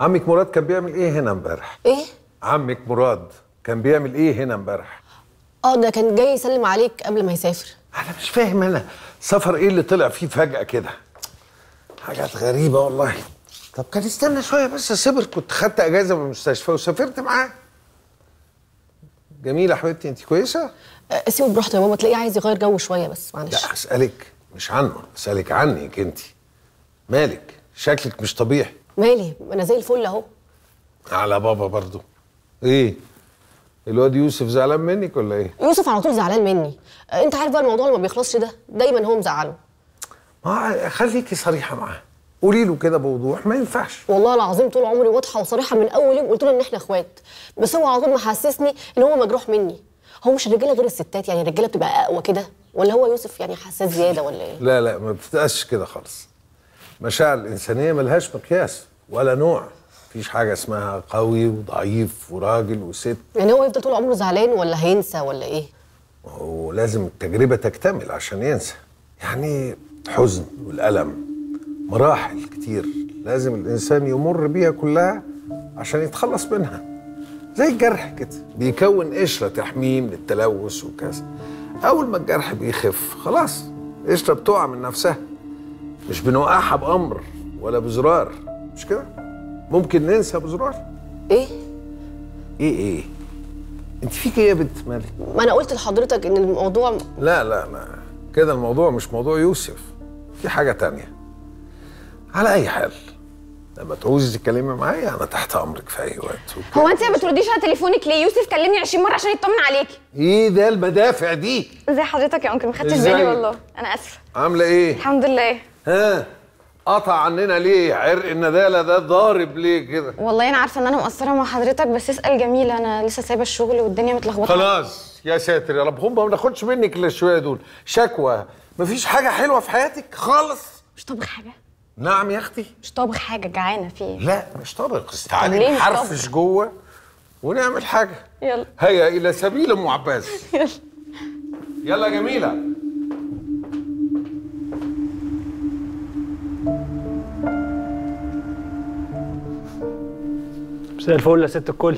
عمك مراد كان بيعمل إيه هنا امبارح؟ إيه؟ عمك مراد كان بيعمل إيه هنا امبارح؟ آه ده كان جاي يسلم عليك قبل ما يسافر. أنا مش فاهم أنا سفر إيه اللي طلع فيه فجأة كده؟ حاجات غريبة والله. طب كان استنى شوية بس صبر كنت خدت أجازة من المستشفى وسافرت معاه. جميلة حبيبتي أنت كويسة؟ آه، سيبه براحته يا ماما تلاقيه عايز يغير جو شوية بس معلش. لا أسألك مش عنه أسألك عنك أنت. مالك؟ شكلك مش طبيعي. مالي؟ أنا زي الفل أهو. على بابا برضو. إيه؟ الواد يوسف زعلان منك ولا إيه؟ يوسف على طول زعلان مني. أنت عارف بقى الموضوع اللي ما بيخلصش ده؟ دايما هو مزعله. ما خليكي صريحة معاه. قولي له كده بوضوح ما ينفعش. والله العظيم طول عمري واضحة وصريحة من أول يوم قلت له إن إحنا إخوات. بس هو على طول محسسني إن هو مجروح مني. هو مش الرجالة غير الستات يعني الرجالة بتبقى أقوى كده؟ ولا هو يوسف يعني حساس زيادة ولا إيه؟ لا لا ما بتبقاش كده خالص. المشاعر الإنسانية ملهاش مقياس ولا نوع. مفيش حاجة اسمها قوي وضعيف وراجل وست. يعني هو يفضل طول عمره زعلان ولا هينسى ولا إيه؟ ولازم التجربة تكتمل عشان ينسى. يعني الحزن والألم مراحل كتير لازم الإنسان يمر بيها كلها عشان يتخلص منها. زي الجرح كده بيكون قشرة تحميه من التلوث وكذا. أول ما الجرح بيخف خلاص قشره بتقع من نفسها. مش بنوقعها بأمر ولا بزرار مش كده؟ ممكن ننسى بزرار. إيه؟ إيه إيه؟ أنت فيك إيه يا بنت مالك؟ ما أنا قلت لحضرتك إن الموضوع لا لا ما كده الموضوع مش موضوع يوسف. في حاجة تانية. على أي حال لما تعوزي تتكلمي معايا أنا تحت أمرك في أي وقت. هو أنت ما بترديش على تليفونك ليه؟ يوسف كلمني 20 مرة عشان يطمن عليكي إيه ده المدافع دي؟ ازي حضرتك يا أنكل؟ ما خدتش؟ بالي والله. أنا آسفة. عاملة إيه؟ الحمد لله. ها قطع عننا ليه؟ عرق الندالة ده؟ ضارب ليه كده؟ والله أنا عارفة إن أنا مقصرة مع حضرتك بس اسأل جميله أنا لسه سايبة الشغل والدنيا متلخبطة. خلاص يا ساتر يا رب. هم ما بناخدش منك إلا شوية دول. شكوى. مفيش حاجة حلوة في حياتك؟ خالص. مش طابخ حاجة. نعم يا أختي. مش طابخ حاجة جعانة في لا مش طب تعالي نحرفش جوه ونعمل حاجة. يلا. هيا إلى سبيل أم عباس. يلا. يلا جميلة. مساء الفل يا ست الكل.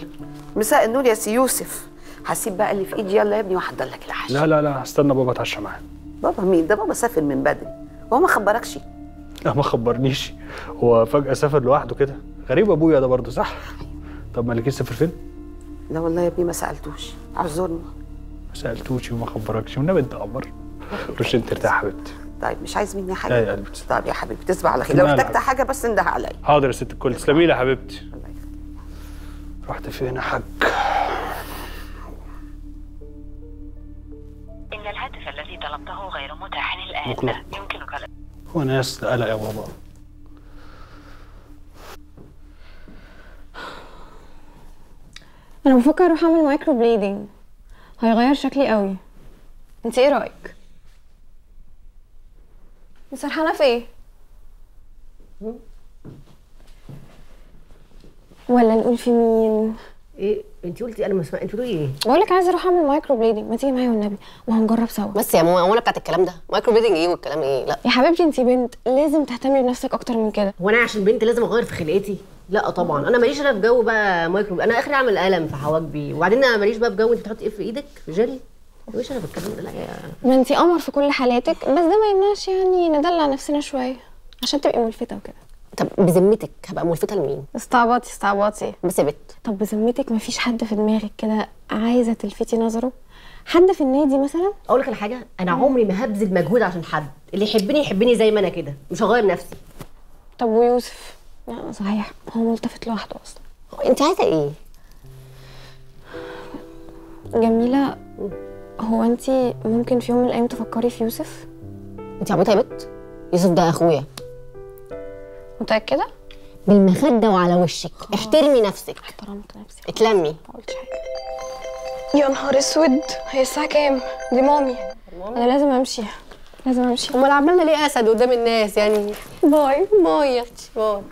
مساء النور يا سي يوسف. هسيب بقى اللي في ايدي يلا يا ابني واحضر لك العشاء. لا لا لا هستنى بابا اتعشى معاه بابا مين؟ ده بابا سافر من بدري. وهو ما خبركش؟ لا ما خبرنيش. هو فجأة سافر لوحده كده. غريب أبويا ده برضه صح؟ طب مالكيش سافر فين؟ لا والله يا ابني ما سألتوش. اعذرني. ما سألتوش وما خبركش. والنبي انت قمر. رش انت ارتاح يا حبيبتي. طيب مش عايز مني حاجة لا يا قلبي. طيب يا حبيبي تصبح على خير. لو. احتجت حاجة بس انده عليا. حاضر يا ست الكل. تسلمي لي يا حبيبتي. رحت فين يا حاج؟ إن الهاتف الذي طلبته غير متاح الآن. مقلق. يمكنك هو ناس قلق يا بابا. أنا بفكر أروح أعمل microblading هيغير شكلي قوي. أنت إيه رأيك؟ أنت سرحانة في إيه؟ ولا نقول في مين؟ إيه انت قلتي أنا ما سمعت انت بتقولي إيه؟ بقول لك عايزة أروح أعمل microblading ما تيجي معايا والنبي؟ وهنجرب سوا. بس يا ماما وأنا بتاعت الكلام ده. microblading إيه والكلام إيه؟ لا. يا حبيبتي انت بنت لازم تهتمي بنفسك أكتر من كده. هو أنا عشان بنت لازم أغير في خلقتي؟ لا طبعا. أنا ماليش أنا في جو بقى مايكرو أنا آخري أعمل قلم في حواجبي. وبعدين أنا ماليش بقى في جو أنت تحطي إيه في إيدك؟ في جيلي مش أنا بتكلم لا يا. ما انت قمر في كل حالاتك بس ده ما يمنعش يعني ندلع نفسنا شوية عشان تبقي ملفتة وكده. طب بذمتك هبقى ملفتة لمين؟ استعبطي استعبطي. بس يا بت. طب بذمتك مفيش حد في دماغك كده عايزة تلفتي نظره؟ حد في النادي مثلا؟ أقول لك على حاجة أنا عمري ما هبذل مجهود عشان حد. اللي يحبني يحبني زي ما أنا كده مش هغير نفسي. طب ويوسف؟ لا صحيح هو ملتفت لوحده أصلا. أنت عايزة إيه؟ جميلة هو انت ممكن في يوم من الأيام تفكري في يوسف؟ أنت عبيطة يا بت. يوسف ده أخويا. متأكدة؟ بالمخده وعلى وشك. احترمي نفسك. احترمت نفسي. اتلمي. ما قلتش حاجة. يا نهار أسود. هي الساعة كام؟ دي مامي. أنا لازم أمشي. لازم أمشي. أمال عملنا ليه أسد قدام الناس يعني؟ باي. باي. يا أختي باي.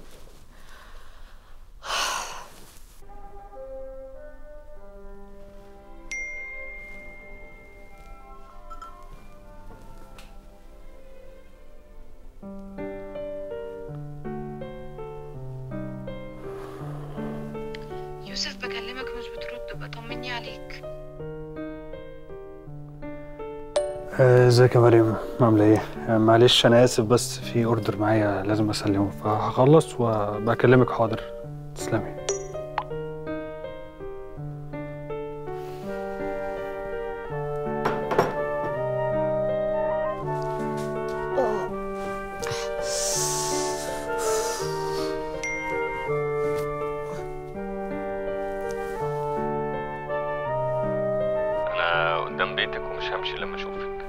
ازيك يا مريم؟ عاملة إيه؟ معلش أنا آسف بس في أوردر معايا لازم أسلمه فهخلص وبكلمك حاضر. تسلمي.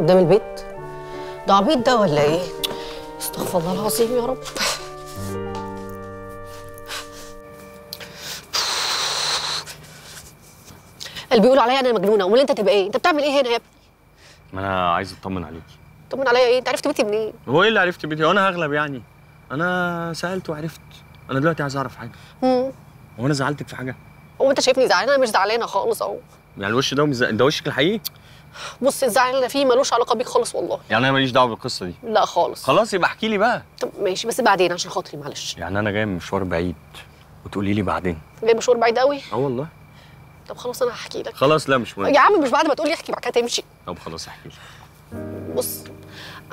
قدام البيت؟ ده عبيط ده ولا إيه؟ استغفر الله العظيم يا رب. اللي بيقولوا عليا أنا مجنونة أمال أنت تبقى إيه؟ أنت بتعمل إيه هنا يا ابني؟ ما أنا عايز أطمن عليكي طمن عليا إيه؟ أنت عرفت بيتي منين؟ هو إيه اللي عرفت بيتي؟ وأنا هغلب يعني. أنا سألت وعرفت. أنا دلوقتي عايز أعرف حاجة. مم. هو أنا زعلتك في حاجة؟ هو أنت شايفني زعلانه أنا مش زعلانة خالص أهو. يعني الوش ده ومز... ده وشك الحقيقي؟ بص الزعل اللي فيه ملوش علاقة بيك خالص والله. يعني أنا ماليش دعوة بالقصة دي؟ لا خالص. خلاص يبقى احكي لي بقى. طب ماشي بس بعدين عشان خاطري معلش. يعني أنا جاي من مشوار بعيد وتقولي لي بعدين. جاي مشوار بعيد قوي آه والله. طب خلاص أنا هحكي لك. خلاص لا مش مهم. يا عم مش بعد ما تقول لي احكي بعد كده تمشي. طب خلاص احكي لي. بص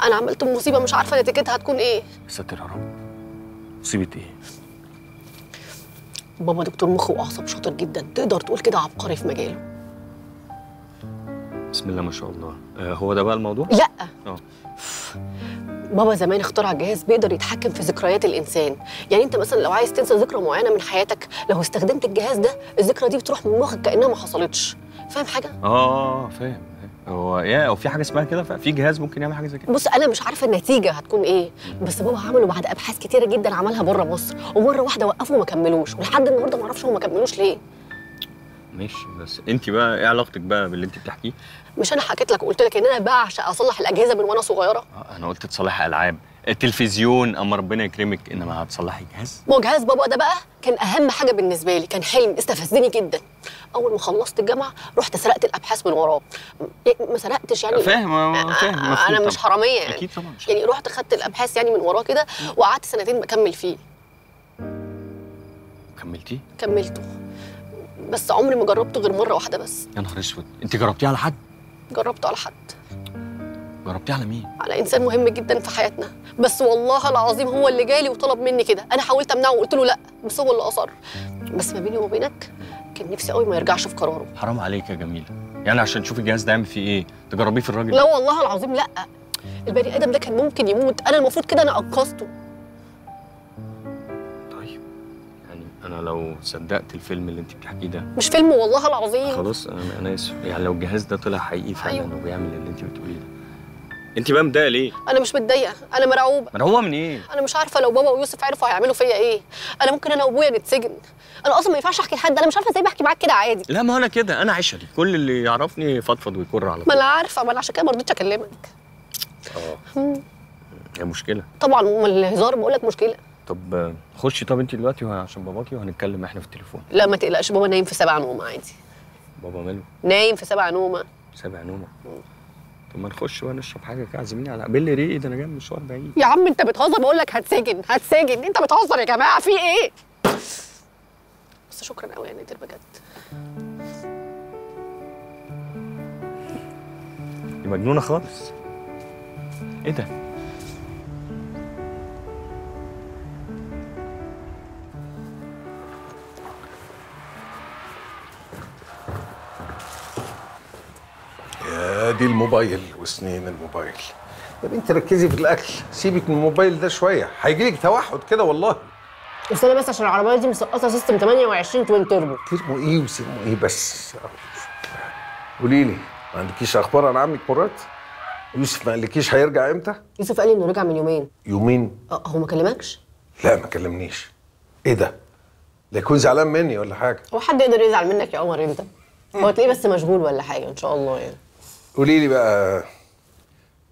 أنا عملت مصيبة مش عارفة نتيجتها هتكون إيه. ساتر يا رب. مصيبة إيه؟ بابا دكتور مخ واعصاب شاطر جدا تقدر تقول كده عبقري في مجاله. بسم الله ما شاء الله. آه هو ده بقى الموضوع؟ لا. آه. بابا زمان اخترع جهاز بيقدر يتحكم في ذكريات الإنسان. يعني أنت مثلا لو عايز تنسى ذكرى معينة من حياتك لو استخدمت الجهاز ده الذكرى دي بتروح من مخك كأنها ما حصلتش. فاهم حاجة؟ آه فاهم فاهم. هو يا هو في حاجة اسمها كده؟ في جهاز ممكن يعمل حاجة زي كده؟ بص أنا مش عارفة النتيجة هتكون إيه بس بابا عمله بعد أبحاث كتيرة جدا عملها بره مصر ومرة واحدة وقفوا وما كملوش ولحد النهارده ما أعرفش هو ما كملوش ليه. ماشي بس انت بقى إيه علاقتك بقى باللي انت بتحكيه؟ مش أنا حكيت لك وقلت لك إن أنا بعشق أصلح الأجهزة من وأنا صغيرة. آه، أنا قلت تصلحي ألعاب. التلفزيون أما ربنا يكرمك إنما هتصلحي جهاز. ما هو جهاز بابا ده بقى كان أهم حاجة بالنسبة لي كان حلم استفزني جدا. أول ما خلصت الجامعة رحت سرقت الأبحاث من وراه. م- ما سرقتش يعني. فاهم آه، فاهم أنا مفهوم مش طبعاً. حرامية يعني. أكيد طبعا مش يعني رحت خدت الأبحاث يعني من وراه كده وقعدت سنتين بكمل فيه. كملتيه؟ كملته. بس عمري ما جربته غير مرة واحدة بس. يا نهار أسود. أنت جربتيه على حد؟ جربته على حد. جربتيه على مين؟ على إنسان مهم جدا في حياتنا. بس والله العظيم هو اللي جالي وطلب مني كده. أنا حاولت أمنعه وقلت له لأ بس هو اللي أصر. بس ما بيني وما بينك كان نفسي قوي ما يرجعش في قراره. حرام عليك يا جميلة. يعني عشان تشوفي الجهاز ده يعمل فيه إيه؟ تجربيه في الراجل؟ لا والله العظيم لأ. البني آدم ده كان ممكن يموت. أنا المفروض كده أنا أنقذته. أنا لو صدقت الفيلم اللي أنت بتحكيه ده. مش فيلم والله العظيم. خلاص أنا أنا آسف. يعني لو الجهاز ده طلع حقيقي فعلا أيوة. وبيعمل اللي أنت بتقوليه ده. أنت بقى متضايقة ليه؟ أنا مش متضايقة. أنا مرعوبة. مرعوبة من إيه؟ أنا مش عارفة لو بابا ويوسف عرفوا هيعملوا فيا إيه. أنا ممكن أنا وأبويا نتسجن. أنا أصلا ما ينفعش أحكي لحد. أنا مش عارفة إزاي بحكي معاك كده عادي. لا ما أنا كده. أنا عشري كل اللي يعرفني يفضفض ويكر على ما طول أنا عارفة. ما أنا عشان كده ما رضيتش أكلمك. آه. هي مشكلة. طبعا الهزار بقول لك مشكلة. طب خشي. طب انت دلوقتي عشان باباكي وهنتكلم إحنا في التليفون. لا ما تقلقش بابا نايم في سبع نومة عادي. بابا ماله؟ نايم في سبع نومة. سابع نومة؟ طب ما نخش بقى نشرب حاجة كده عزميني على قبل ريقي ده؟ أنا جاي من مشوار بعيد. يا عم أنت بتهزر. بقول لك هتسجن هتسجن. أنت بتهزر يا جماعة. في إيه؟ بس شكرا قوي يا نادر بجد. دي مجنونة خالص. إيه ده؟ ادي الموبايل وسنين الموبايل. يا بنتي ركزي في الأكل. سيبك من الموبايل ده شوية. هيجي لك توحد كده والله. استنى بس عشان العربية دي مسقطة system 28 twin turbo. ترموا إيه وسموا إيه بس؟ قولي لي ما عندكيش أخبار عن عمك مراد يوسف ما قالكيش هيرجع إمتى؟ يوسف قال لي إنه رجع من يومين. يومين؟ آه هو ما كلمكش؟ لا ما كلمنيش. إيه ده؟ لا يكون زعلان مني ولا حاجة. هو حد يقدر يزعل منك يا عمر انت هو تلاقيه بس مشغول ولا حاجة إن شاء الله يعني. قولي لي بقى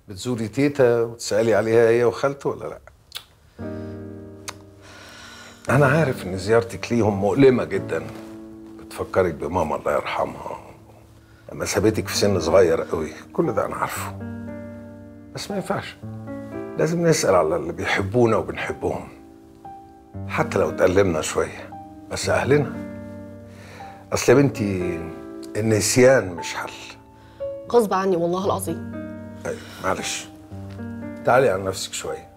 بتزوري تيتا وتسألي عليها هي وخالته ولا لأ؟ أنا عارف إن زيارتك ليهم مؤلمة جدا. بتفكرك بماما الله يرحمها. لما سابتك في سن صغير قوي كل ده أنا عارفه. بس ما ينفعش. لازم نسأل على اللي بيحبونا وبنحبهم. حتى لو اتألمنا شوية. بس أهلنا. أصل يا بنتي النسيان مش حل. غصب عني والله العظيم. أيوة معلش. تعالي على نفسك شوية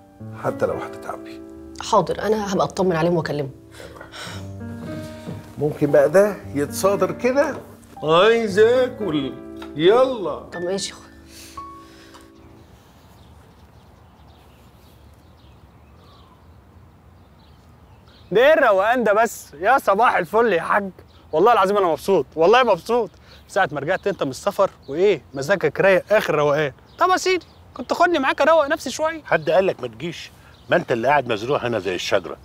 حتى لو هتتعبي. حاضر أنا هبقى أطمن عليهم وأكلمهم. ممكن بقى ده يتصادر كده؟ عايز آكل. يلا. طب ماشي ده إيه الروقان ده بس. يا صباح الفل يا حاج. والله العظيم أنا مبسوط. والله مبسوط. ساعة ما رجعت انت من السفر وإيه مزاجك رايق آخر روقان. طب يا سيدي كنت تاخدني معاك أروق نفسي شوية. حد قال لك ما تجيش؟ ما انت اللي قاعد مزروع هنا زي الشجرة.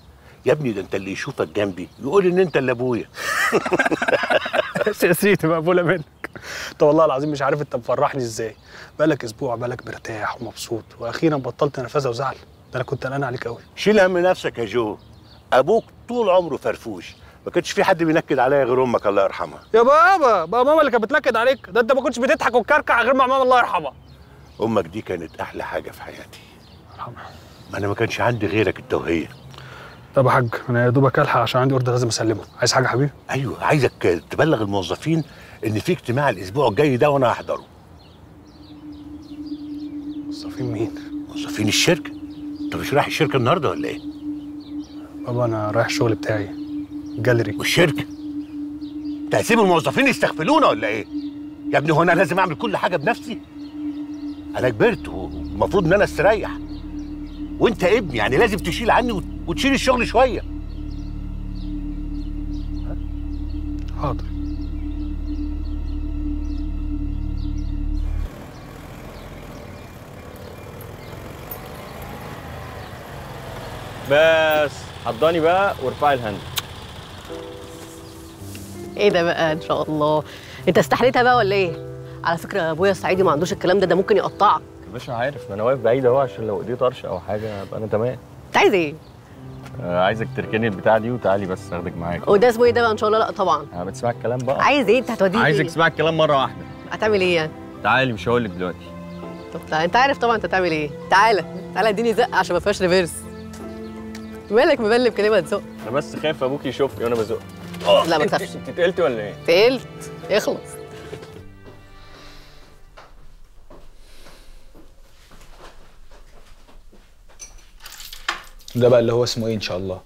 يا ابني ده انت اللي يشوفك جنبي يقول ان انت اللي أبويا. يا سيدي مقبولة منك. طب والله العظيم مش عارف انت مفرحني إزاي. بقالك أسبوع بقالك مرتاح ومبسوط وأخيرا بطلت نرفزة وزعل. ده أنا كنت قلقان عليك قوي شيل هم نفسك يا جو. أبوك طول عمره فرفوش. ما كانش في حد بينكد عليا غير أمك الله يرحمها. يا بابا بقى ماما اللي كانت بتنكد عليك. ده أنت ما كنتش بتضحك وتكركع غير مع ماما الله يرحمها. أمك دي كانت أحلى حاجة في حياتي. ما أنا ما كانش عندي غيرك انت وهي طب يا حاج أنا يا دوبك الحق عشان عندي أوردر لازم أسلمه. عايز حاجة يا حبيبي؟ أيوه عايزك تبلغ الموظفين إن في اجتماع الأسبوع الجاي ده وأنا هحضره. موظفين مين؟ موظفين الشركة. أنت مش رايح الشركة النهارده ولا إيه؟ بابا أنا رايح الشغل بتاعي. جاليري. والشركة. انت هتسيب الموظفين يستغفلونا ولا إيه؟ يا ابني هو أنا لازم أعمل كل حاجة بنفسي؟ أنا كبرت والمفروض إن أنا أستريح. وأنت ابني يعني لازم تشيل عني وت- وتشيل الشغل شوية. حاضر. بس حضاني بقى وارفعي الهند. إيه ده بقى؟ إن شاء الله. انت استحليتها بقى ولا إيه؟ على فكرة أبويا الصعيدي ما عندوش الكلام ده ده ممكن يقطعك. يا باشا عارف ما أنا واقف بعيد أهو عشان لو ايديه طرش أو حاجة أبقى أنا تمام. انت عايز إيه؟ آه عايزك تركني البتاع دي وتعالي بس أخدك معاك وده اسمه إيه ده بقى؟ ان شاء الله لا طبعا. آه بتسمع الكلام بقى؟ عايز إيه؟ انت هتوديني عايزك؟ تسمع الكلام مرة واحدة. هتعمل إيه يعني؟ تعالي مش هقول لك دلوقتي. طب تعالى انت عارف طبعا انت هتعمل إيه. تعالى تعالى اديني زق عشان ما فيهاش ريفيرس مالك مبلم كلمة تزق؟ أنا بس خايف أبوك يشوفني وأنا بزق. لا ما تخافش. انت اتقلتي ولا إيه؟ تقلت. اخلص. ده بقى اللي هو اسمه إيه إن شاء الله؟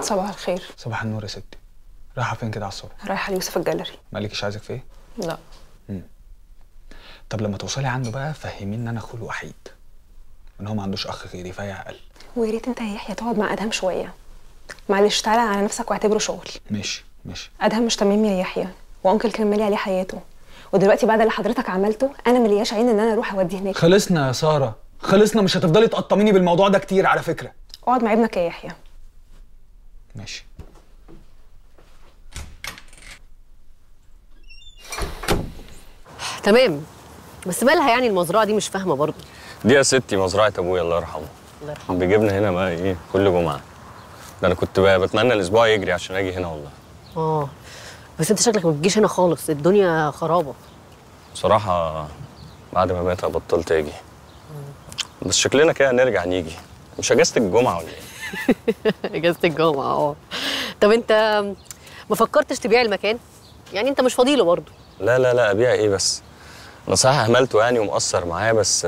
صباح الخير. صباح النور يا ستي. رايحة فين كده على الصبح؟ رايحة ليوسف الجاليري مالكش عايزك في إيه؟ لا. طب لما توصلي عنده بقى فهميه إن أنا أخوه الوحيد. إن هو ما عندوش أخ غيري فهي أقل. ويا ريت أنت يا يحيى تقعد مع ادهم شوية. معلش تعالى على نفسك واعتبره شغل. ماشي ماشي. أدهم مش تمام يا يحيى. وأنكل كان مالي عليه حياته. ودلوقتي بعد اللي حضرتك عملته أنا ملياش عين إن أنا أروح أوديه هناك. خلصنا يا سارة. خلصنا مش هتفضلي تقطميني بالموضوع ده كتير على فكرة. اقعد مع ابنك يا يحيى. ماشي. تمام. بس مالها يعني المزرعة دي؟ مش فاهمة برضه. دي يا ستي مزرعة أبويا الله يرحمه. الله يرحمه. بيجيبنا هنا بقى إيه كل جمعة. ده أنا كنت بتمنى الأسبوع يجري عشان أجي هنا والله. آه. بس انت شكلك ما بتجيش هنا خالص الدنيا خرابة. بصراحة بعد ما بقيت بطلت أجي. بس شكلنا كده نرجع نيجي. مش إجازة الجمعة ولا إيه؟ إجازة الجمعة آه. طب انت ما فكرتش تبيع المكان؟ يعني انت مش فاضيله برضه. لا لا لا أبيع إيه بس؟ أنا صحيح اهملته يعني ومقصر معاه بس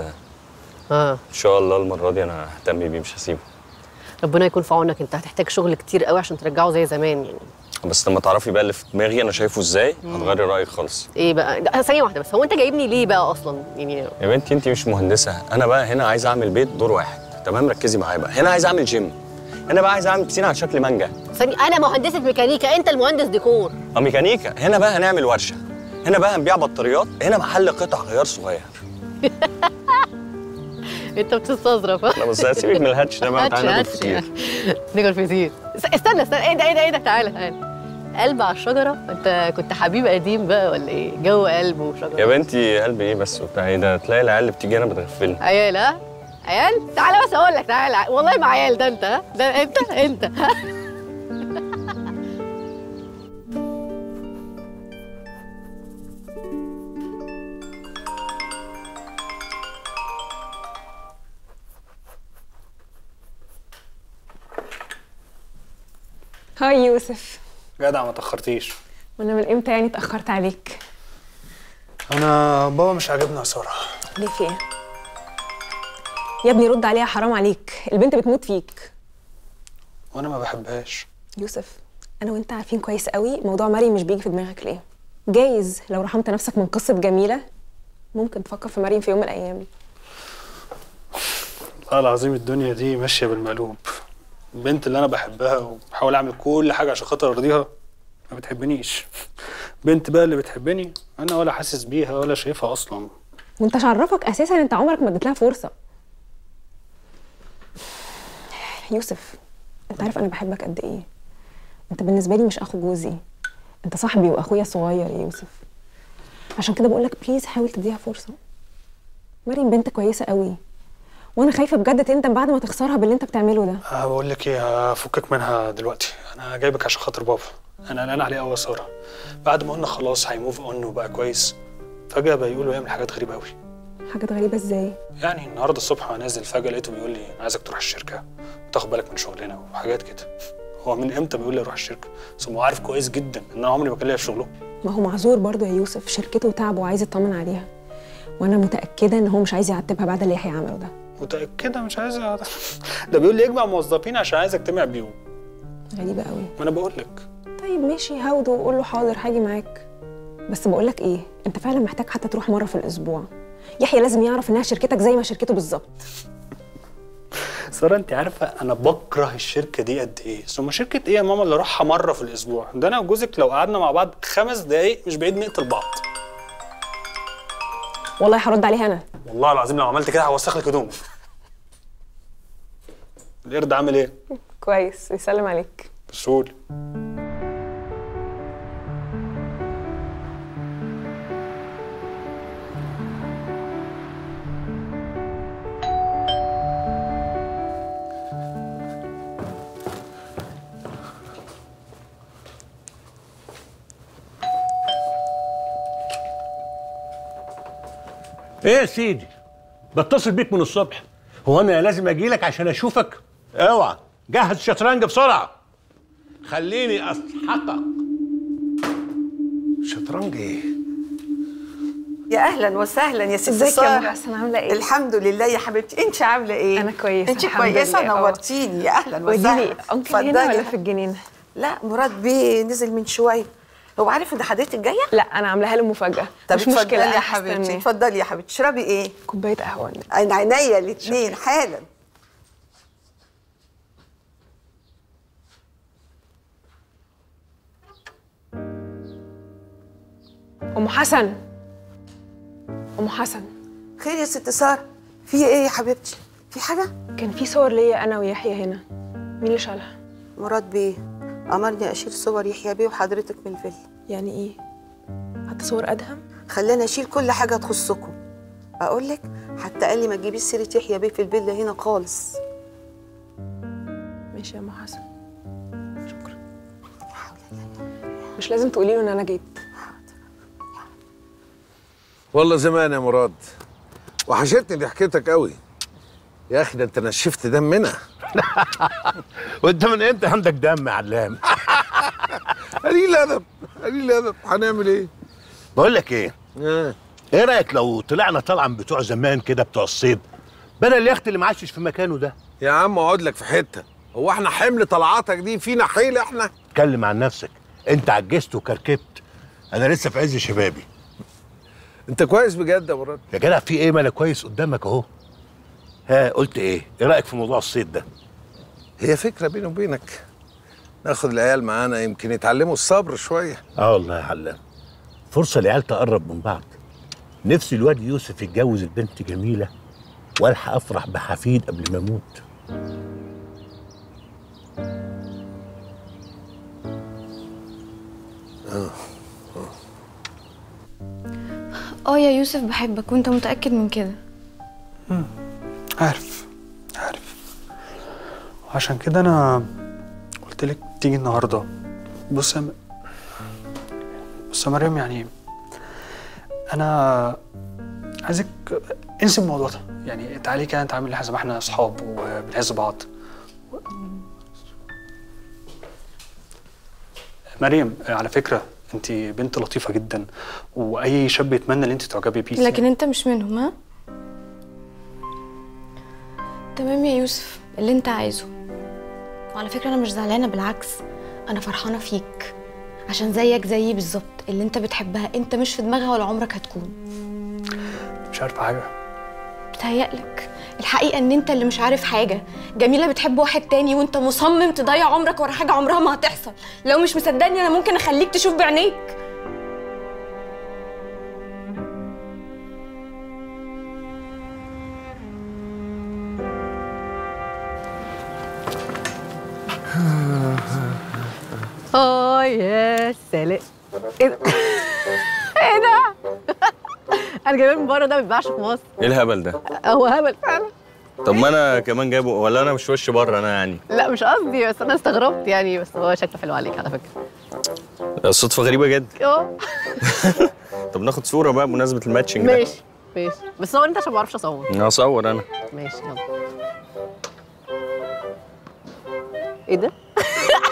آه. إن شاء الله المرة دي أنا ههتم بيه مش هسيبه. ربنا يكون في عونك. انت هتحتاج شغل كتير قوي عشان ترجعه زي زمان يعني. بس لما تعرفي بقى اللي في دماغي أنا شايفه إزاي هتغيري رأيك خالص. إيه بقى؟ ثانية واحدة بس. هو انت جايبني ليه بقى أصلا؟ يعني يا بنتي انت مش مهندسة. أنا بقى هنا عايز اعمل بيت دور واحد. تمام؟ ركزي معايا بقى. هنا عايز اعمل جيم هنا بقى عايز اعمل piscine على شكل مانجا. ثانية أنا مهندسة ميكانيكا انت المهندس ديكور. آه ميكانيكا. هنا بقى هنعمل ورشة. هنا بقى هنبيع بطاريات. هنا محل قطع غيار صغير. انت بتستظرف. لا بس هسيبك من ال hatch ده بقى تعالى ناكل hatch- فطير هاتش. ناكل فطير است- استنى استنى إيه ده إيه ده إيه ده تعالى تعالى. قلب على الشجرة؟ انت كنت حبيب قديم بقى ولا إيه؟ جو قلب وشجرة. يا بنتي قلبي إيه بس وبتاع؟ إيه ده؟ تلاقي العيال اللي بتيجي هنا بتغفلني عيال ها؟ عيال؟ تعالى بس أقول لك تعالى. والله ما عيال ده انت ها؟ ده انت انت. هاي يوسف جدع ما تأخرتيش. وأنا من إمتى يعني اتاخرت عليك؟ أنا بابا مش عاجبني يا ساره ليه في إيه؟ يا ابني رد عليها حرام عليك. البنت بتموت فيك. وأنا ما بحبهاش. يوسف أنا وأنت عارفين كويس قوي موضوع مريم مش بيجي في دماغك ليه. جايز لو رحمت نفسك من قصة جميلة ممكن تفكر في مريم في يوم من الأيام. والله العظيم الدنيا دي ماشية بالمقلوب. البنت اللي أنا بحبها وبحاول أعمل كل حاجة عشان خاطر أرضيها ما بتحبنيش. بنت بقى اللي بتحبني أنا ولا حاسس بيها ولا شايفها أصلا. وأنت عرفك أساسا أنت عمرك ما اديت لها فرصة. يوسف أنت عارف أنا بحبك قد إيه؟ أنت بالنسبة لي مش أخو جوزي. أنت صاحبي وأخويا الصغير يا يوسف. عشان كده بقول لك بليز حاول تديها فرصة. مريم بنت كويسة قوي. وأنا خايفة بجد تندم بعد ما تخسرها باللي انت بتعمله ده. أه بقول لك إيه فكك منها دلوقتي. أنا جايبك عشان خاطر بابا. أنا قلقان عليه قوي سارة. بعد ما قلنا خلاص هيموف اون وبقى كويس فجأة بقى يقول يعمل حاجات غريبة قوي. حاجات غريبة إزاي؟ يعني النهارده الصبح وأنا نازل فجأة لقيته بيقول لي أنا عايزك تروح الشركة وتاخد بالك من شغلنا وحاجات كده. هو من إمتى بيقول لي أروح الشركة؟ بس هو عارف كويس جدا إن أنا عمري ما كان ليا في شغله. ما هو معذور برضه يا يوسف شركته تعب وعايز يطمن عليها. وأنا متأكدة إن هو مش عايز يعتبها بعد اللي يحيى عمله ده. متأكدة مش عايز. ده بيقول لي اجمع موظفين عشان عايز اجتمع بيهم. غريبة قوي ما أنا بقول لك. طيب ماشي هاوده وقول له حاضر هاجي معاك. بس بقول لك إيه أنت فعلا محتاج حتى تروح مرة في الأسبوع. يحيى لازم يعرف إنها شركتك زي ما شركته بالظبط. سارة أنت عارفة أنا بكره الشركة دي قد إيه؟ ثم شركة إيه يا ماما اللي اروحها مرة في الأسبوع؟ ده أنا وجوزك لو قعدنا مع بعض خمس دقايق مش بعيد نقتل بعض والله هرد عليها أنا. والله العظيم لو عملت كده هوسخ لك هدومك. القرد عامل إيه؟ كويس بيسلم عليك. بسهول إيه يا سيدي؟ بتصل بيك من الصبح. هو أنا لازم أجي لك عشان اشوفك. اوعى. جهز الشطرنج بسرعة. خليني أسحقك. شطرنج إيه؟ يا أهلا وسهلا يا ست ازيك يا. أم حسن؟ عاملة إيه؟ الحمد لله يا حبيبتي. انت عاملة إيه؟ أنا كويسة انت كويسة. نورتيني. يا أهلا وسهلا لي أنكل هنا ولا في الجنينة؟ لا مراد بيه نزل من شوية. هو عارف إن حضرتك جاية؟ لا أنا عاملاها له مفاجأة. طب مش مشكلة يا حبيبتي. اتفضلي يا حبيبتي. اشربي إيه؟ كوباية قهوة عين عينيا الاثنين حالا. أم حسن. أم حسن. خير يا ست سارة. في إيه يا حبيبتي؟ في حاجة؟ كان في صور ليا أنا ويحيى هنا. مين اللي شالها؟ مراد بيه. امرني اشيل صور يحيى بيه وحضرتك من الفيلا يعني إيه؟ حتى صور ادهم؟ خلاني اشيل كل حاجة تخصكم. أقول لك حتى قال لي ما تجيبيش سيرة يحيى بيه في الفيلا هنا خالص. ماشي يا أم حسن. شكرا. مش لازم تقولي له إن أنا جيت. والله زمان يا مراد وحشتني ضحكتك قوي يا أخي ده أنت نشفت دمنا وانت من إمتى عندك دم يا علام. قليل ادب قليل ادب هنعمل إيه؟ بقول لك إيه؟ آه. إيه رأيك لو طلعنا طلعا بتوع زمان كده بتوع الصيد؟ بدل اليخت اللي معشش في مكانه ده. يا عم أقعد لك في حتة. هو إحنا حمل طلعاتك دي؟ فينا حيل إحنا؟ اتكلم عن نفسك. أنت عجزت وكركبت. أنا لسه في عز شبابي. أنت كويس بجد يا مراد. يا جدع في إيه؟ ما أنا كويس قدامك أهو. ها قلت إيه؟ إيه رأيك في موضوع الصيد ده؟ هي فكرة بيني وبينك. ناخد العيال معانا يمكن يتعلموا الصبر شوية. آه والله يا علام فرصة العيال تقرب من بعض. نفسي الواد يوسف يتجوز البنت جميلة وألحق أفرح بحفيد قبل ما أموت. آه. آه يا يوسف بحبك. وأنت متأكد من كده؟ عارف عارف. عشان كده أنا قلت لك تيجي النهارده. بص يا. بص يا مريم يعني أنا عايزك انسي الموضوع ده. يعني تعالي كده نتعامل حسب إحنا أصحاب وبنعز بعض. مريم على فكرة انت بنت لطيفة جدا وأي شاب يتمنى ان انت تعجبي بيه لكن أنت مش منهم ها؟ تمام يا يوسف اللي انت عايزه. وعلى فكرة أنا مش زعلانة بالعكس أنا فرحانة فيك. عشان زيك زيي بالظبط اللي انت بتحبها انت مش في دماغها ولا عمرك هتكون. مش عارفه حاجة. بتهيألك. الحقيقة إن أنت اللي مش عارف حاجة. جميلة بتحب واحد تاني وأنت مصمم تضيع عمرك ورا حاجة عمرها ما هتحصل. لو مش مصدقني أنا ممكن أخليك تشوف بعينيك. آه يا سلام إيه ده؟ إيه ده؟ أنا جايباه من بره ده ما بيتباعش في مصر. إيه الهبل ده؟ هو هبل فعلا. طب ما أنا كمان جايبه ولا أنا مش وش بره أنا يعني؟ لا مش قصدي بس أنا استغربت يعني بس هو شكله حلو عليك على فكرة. الصدفه غريبة جدا آه طب ناخد صورة بقى بمناسبة الماتشنج ده. ماشي ماشي. بس هو أنت عشان ما بعرفش أصور. هصور أنا. ماشي يلا. إيه ده؟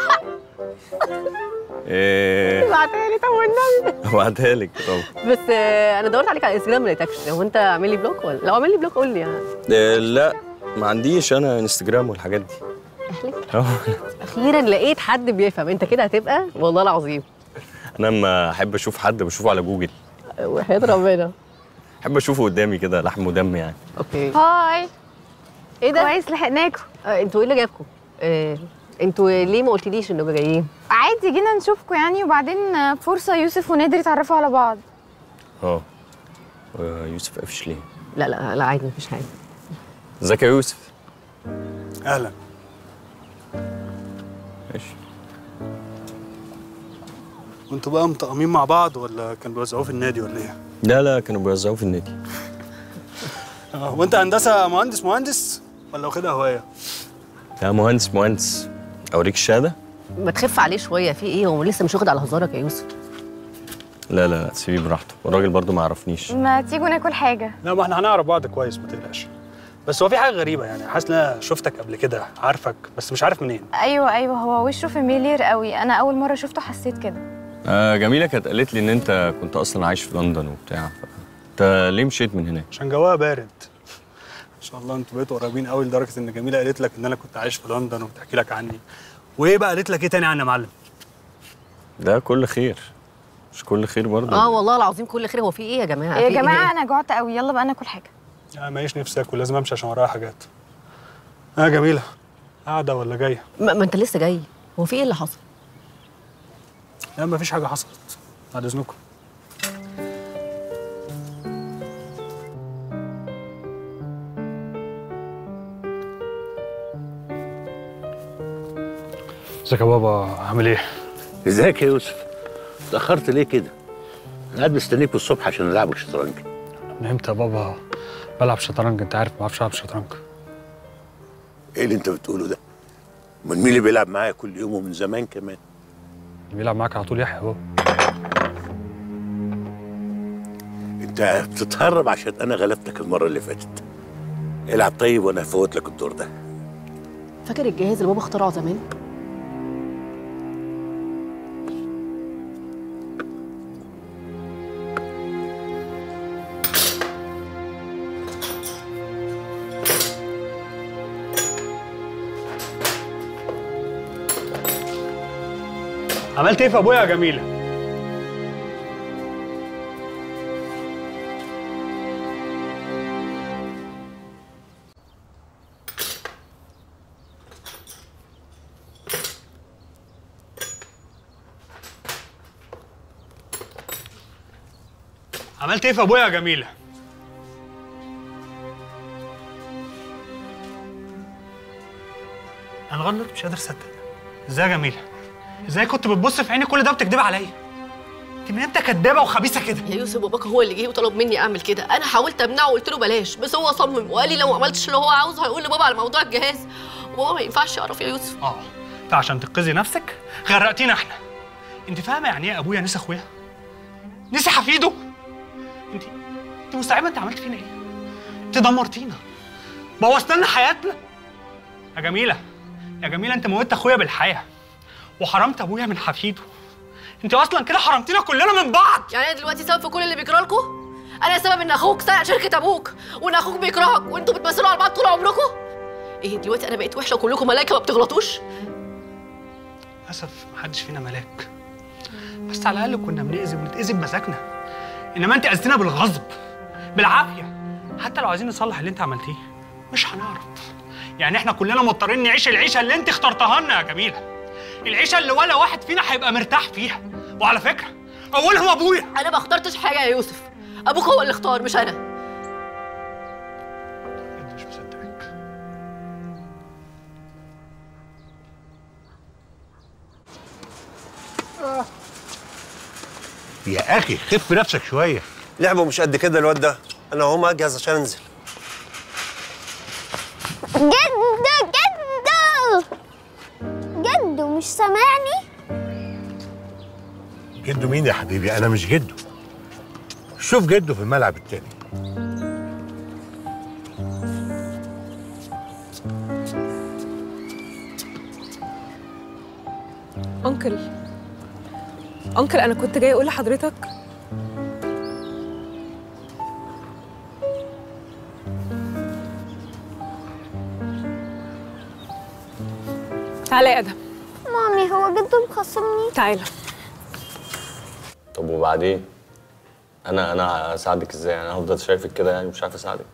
إيه. ابعتها لي طب والنبي؟ هبعتها لك طب بس آه، أنا دورت عليك على الإنستجرام ما لقيتكش. هو انت عامل لي block ولا؟ لو عامل لي block قول لي يعني. إيه لا ما عنديش أنا إنستجرام والحاجات دي. أهلك؟ آه. أخيرا لقيت حد بيفهم. أنت كده هتبقى والله العظيم. أنا لما أحب أشوف حد بشوفه على جوجل. وحياة ربنا. أحب أشوفه قدامي كده لحم ودم يعني. okay. hi. إيه ده؟ كويس لحقناكم آه، أنتوا إيه اللي جابكم؟ آه، أنتوا ليه ما قلتليش انكم جايين؟ عادي جينا نشوفكم يعني وبعدين فرصة يوسف ونادر يتعرفوا على بعض. آه آه، يوسف قافش ليه؟ لا لا لا عادي مفيش حاجة. ازيك يا يوسف؟ أهلا. ماشي. وانتوا بقى مطقمين مع بعض ولا كانوا بيوزعوه في النادي ولا إيه؟ لا لا كانوا بيوزعوه في النادي. وأنت هندسة مهندس مهندس ولا واخدها هواية؟ لا مهندس مهندس. اوريك الشهادة؟ ما تخف عليه شوية في إيه؟ هو لسه مش واخد على هزارك يا يوسف. لا لا لا سيبيه براحته. والراجل برضو ما عرفنيش. ما تيجوا ناكل حاجة. لا ما إحنا هنعرف بعض كويس ما تقلقش. بس هو في حاجة غريبة يعني حاسس إن أنا شفتك قبل كده عارفك بس مش عارف منين. أيوه أيوه هو وشه familiar قوي. أنا أول مرة شفته حسيت كده. آه جميلة كانت قالت لي إن أنت كنت أصلا عايش في لندن وبتاع. انت ليه مشيت من هناك؟ عشان جواها بارد. شاء الله أنتوا بقيتوا قريبين قوي لدرجة إن جميلة قالت لك إن أنا كنت عايش في لندن وبتحكي لك عني. وإيه بقى قالت لك إيه تاني عني يا معلم؟ ده كل خير. مش كل خير برضه. آه والله العظيم كل خير. هو في إيه يا جماعة؟ يا في إيه؟ جماعة أنا جوعت قوي. يلا بقى ناكل حاجة. لا ماليش نفسي آكل. لازم أمشي عشان ورايا حاجات. آه جميلة. قاعدة ولا جاية؟ ما, ما أنت لسه جاي. هو في إيه اللي حصل؟ لا مفيش حاجة حصلت. بعد إذنكم. ازيك يا بابا؟ عامل إيه؟ ازيك يا يوسف؟ اتأخرت ليه كده؟ أنا قاعد مستنيك الصبح عشان العبك شطرنج من إمتى يا بابا؟ بلعب شطرنج انت عارف ما بعرفش العب شطرنج. إيه اللي انت بتقوله ده؟ امال مين اللي بيلعب معايا كل يوم ومن زمان كمان؟ اللي بيلعب معاك على طول يحيى يا بابا انت بتتهرب عشان أنا غلبتك المرة اللي فاتت. العب طيب وأنا هفوت لك الدور ده. فاكر الجهاز اللي بابا اخترعه زمان؟ عملت إيه في ابويا يا جميله عملت إيه في ابويا يا جميله أنا لغايه دلوقتي مش قادر اصدق إزاي يا جميله إزاي كنت بتبص في عيني كل ده وبتكدبي عليا؟ انت من إمتى كدابة وخبيثة كده؟ يا يوسف باباك هو اللي جه وطلب مني اعمل كده. أنا حاولت امنعه وقلت له بلاش بس هو صمم وقال لي لو ما عملتش اللي هو عاوزه هيقول لبابا على موضوع الجهاز. وبابا ما ينفعش يعرف يا يوسف. آه فعشان تنقذي نفسك غرقتينا إحنا. انت فاهمة يعني إيه ابويا نسي اخويا؟ نسي حفيده؟ انت انت مستوعبه انت عملت فينا إيه؟ انت دمرتينا. بوظت لنا حياتنا. يا جميلة يا جميلة انت موتت اخويا بالحياة. وحرمت أبويا من حفيده. أنت أصلا كده حرمتينا كلنا من بعض. يعني أنا دلوقتي سبب في كل اللي بيجرى لكم أنا سبب إن أخوك سرق شركة أبوك وإن أخوك بيكرهك وأنتوا بتمثلوا على بعض طول عمركم إيه دلوقتي أنا بقيت وحشة وكلكم ملايكة ما بتغلطوش؟ للأسف محدش فينا ملاك. بس على الأقل كنا بنأذي ونتأذي بمزاجنا. إنما أنت أذيتنا بالغصب بالعافية. حتى لو عايزين نصلح اللي أنت عملتيه مش هنعرف. يعني إحنا كلنا مضطرين نعيش العيشة اللي أنت اخترتها لنا يا جميلة. العيشة اللي ولا واحد فينا هيبقى مرتاح فيها. وعلى فكرة اولهم أبويا. أنا ما اخترتش حاجة يا يوسف. أبوك هو اللي اختار مش أنا. يا أخي خف نفسك شوية. لعبه مش قد كده الواد ده. أنا هقوم أجهز عشان أنزل. جدو مش سامعني؟ جدو مين يا حبيبي؟ أنا مش جدو شوف جدو في الملعب التاني. أنكل أنكل أنا كنت جاي أقول لحضرتك. تعالى يا آدم مامي هو جدو مخصمني. تعالى. طب وبعدين؟ أنا أنا اساعدك إزاي؟ أنا هفضل شايفك كده يعني مش عارف أساعدك.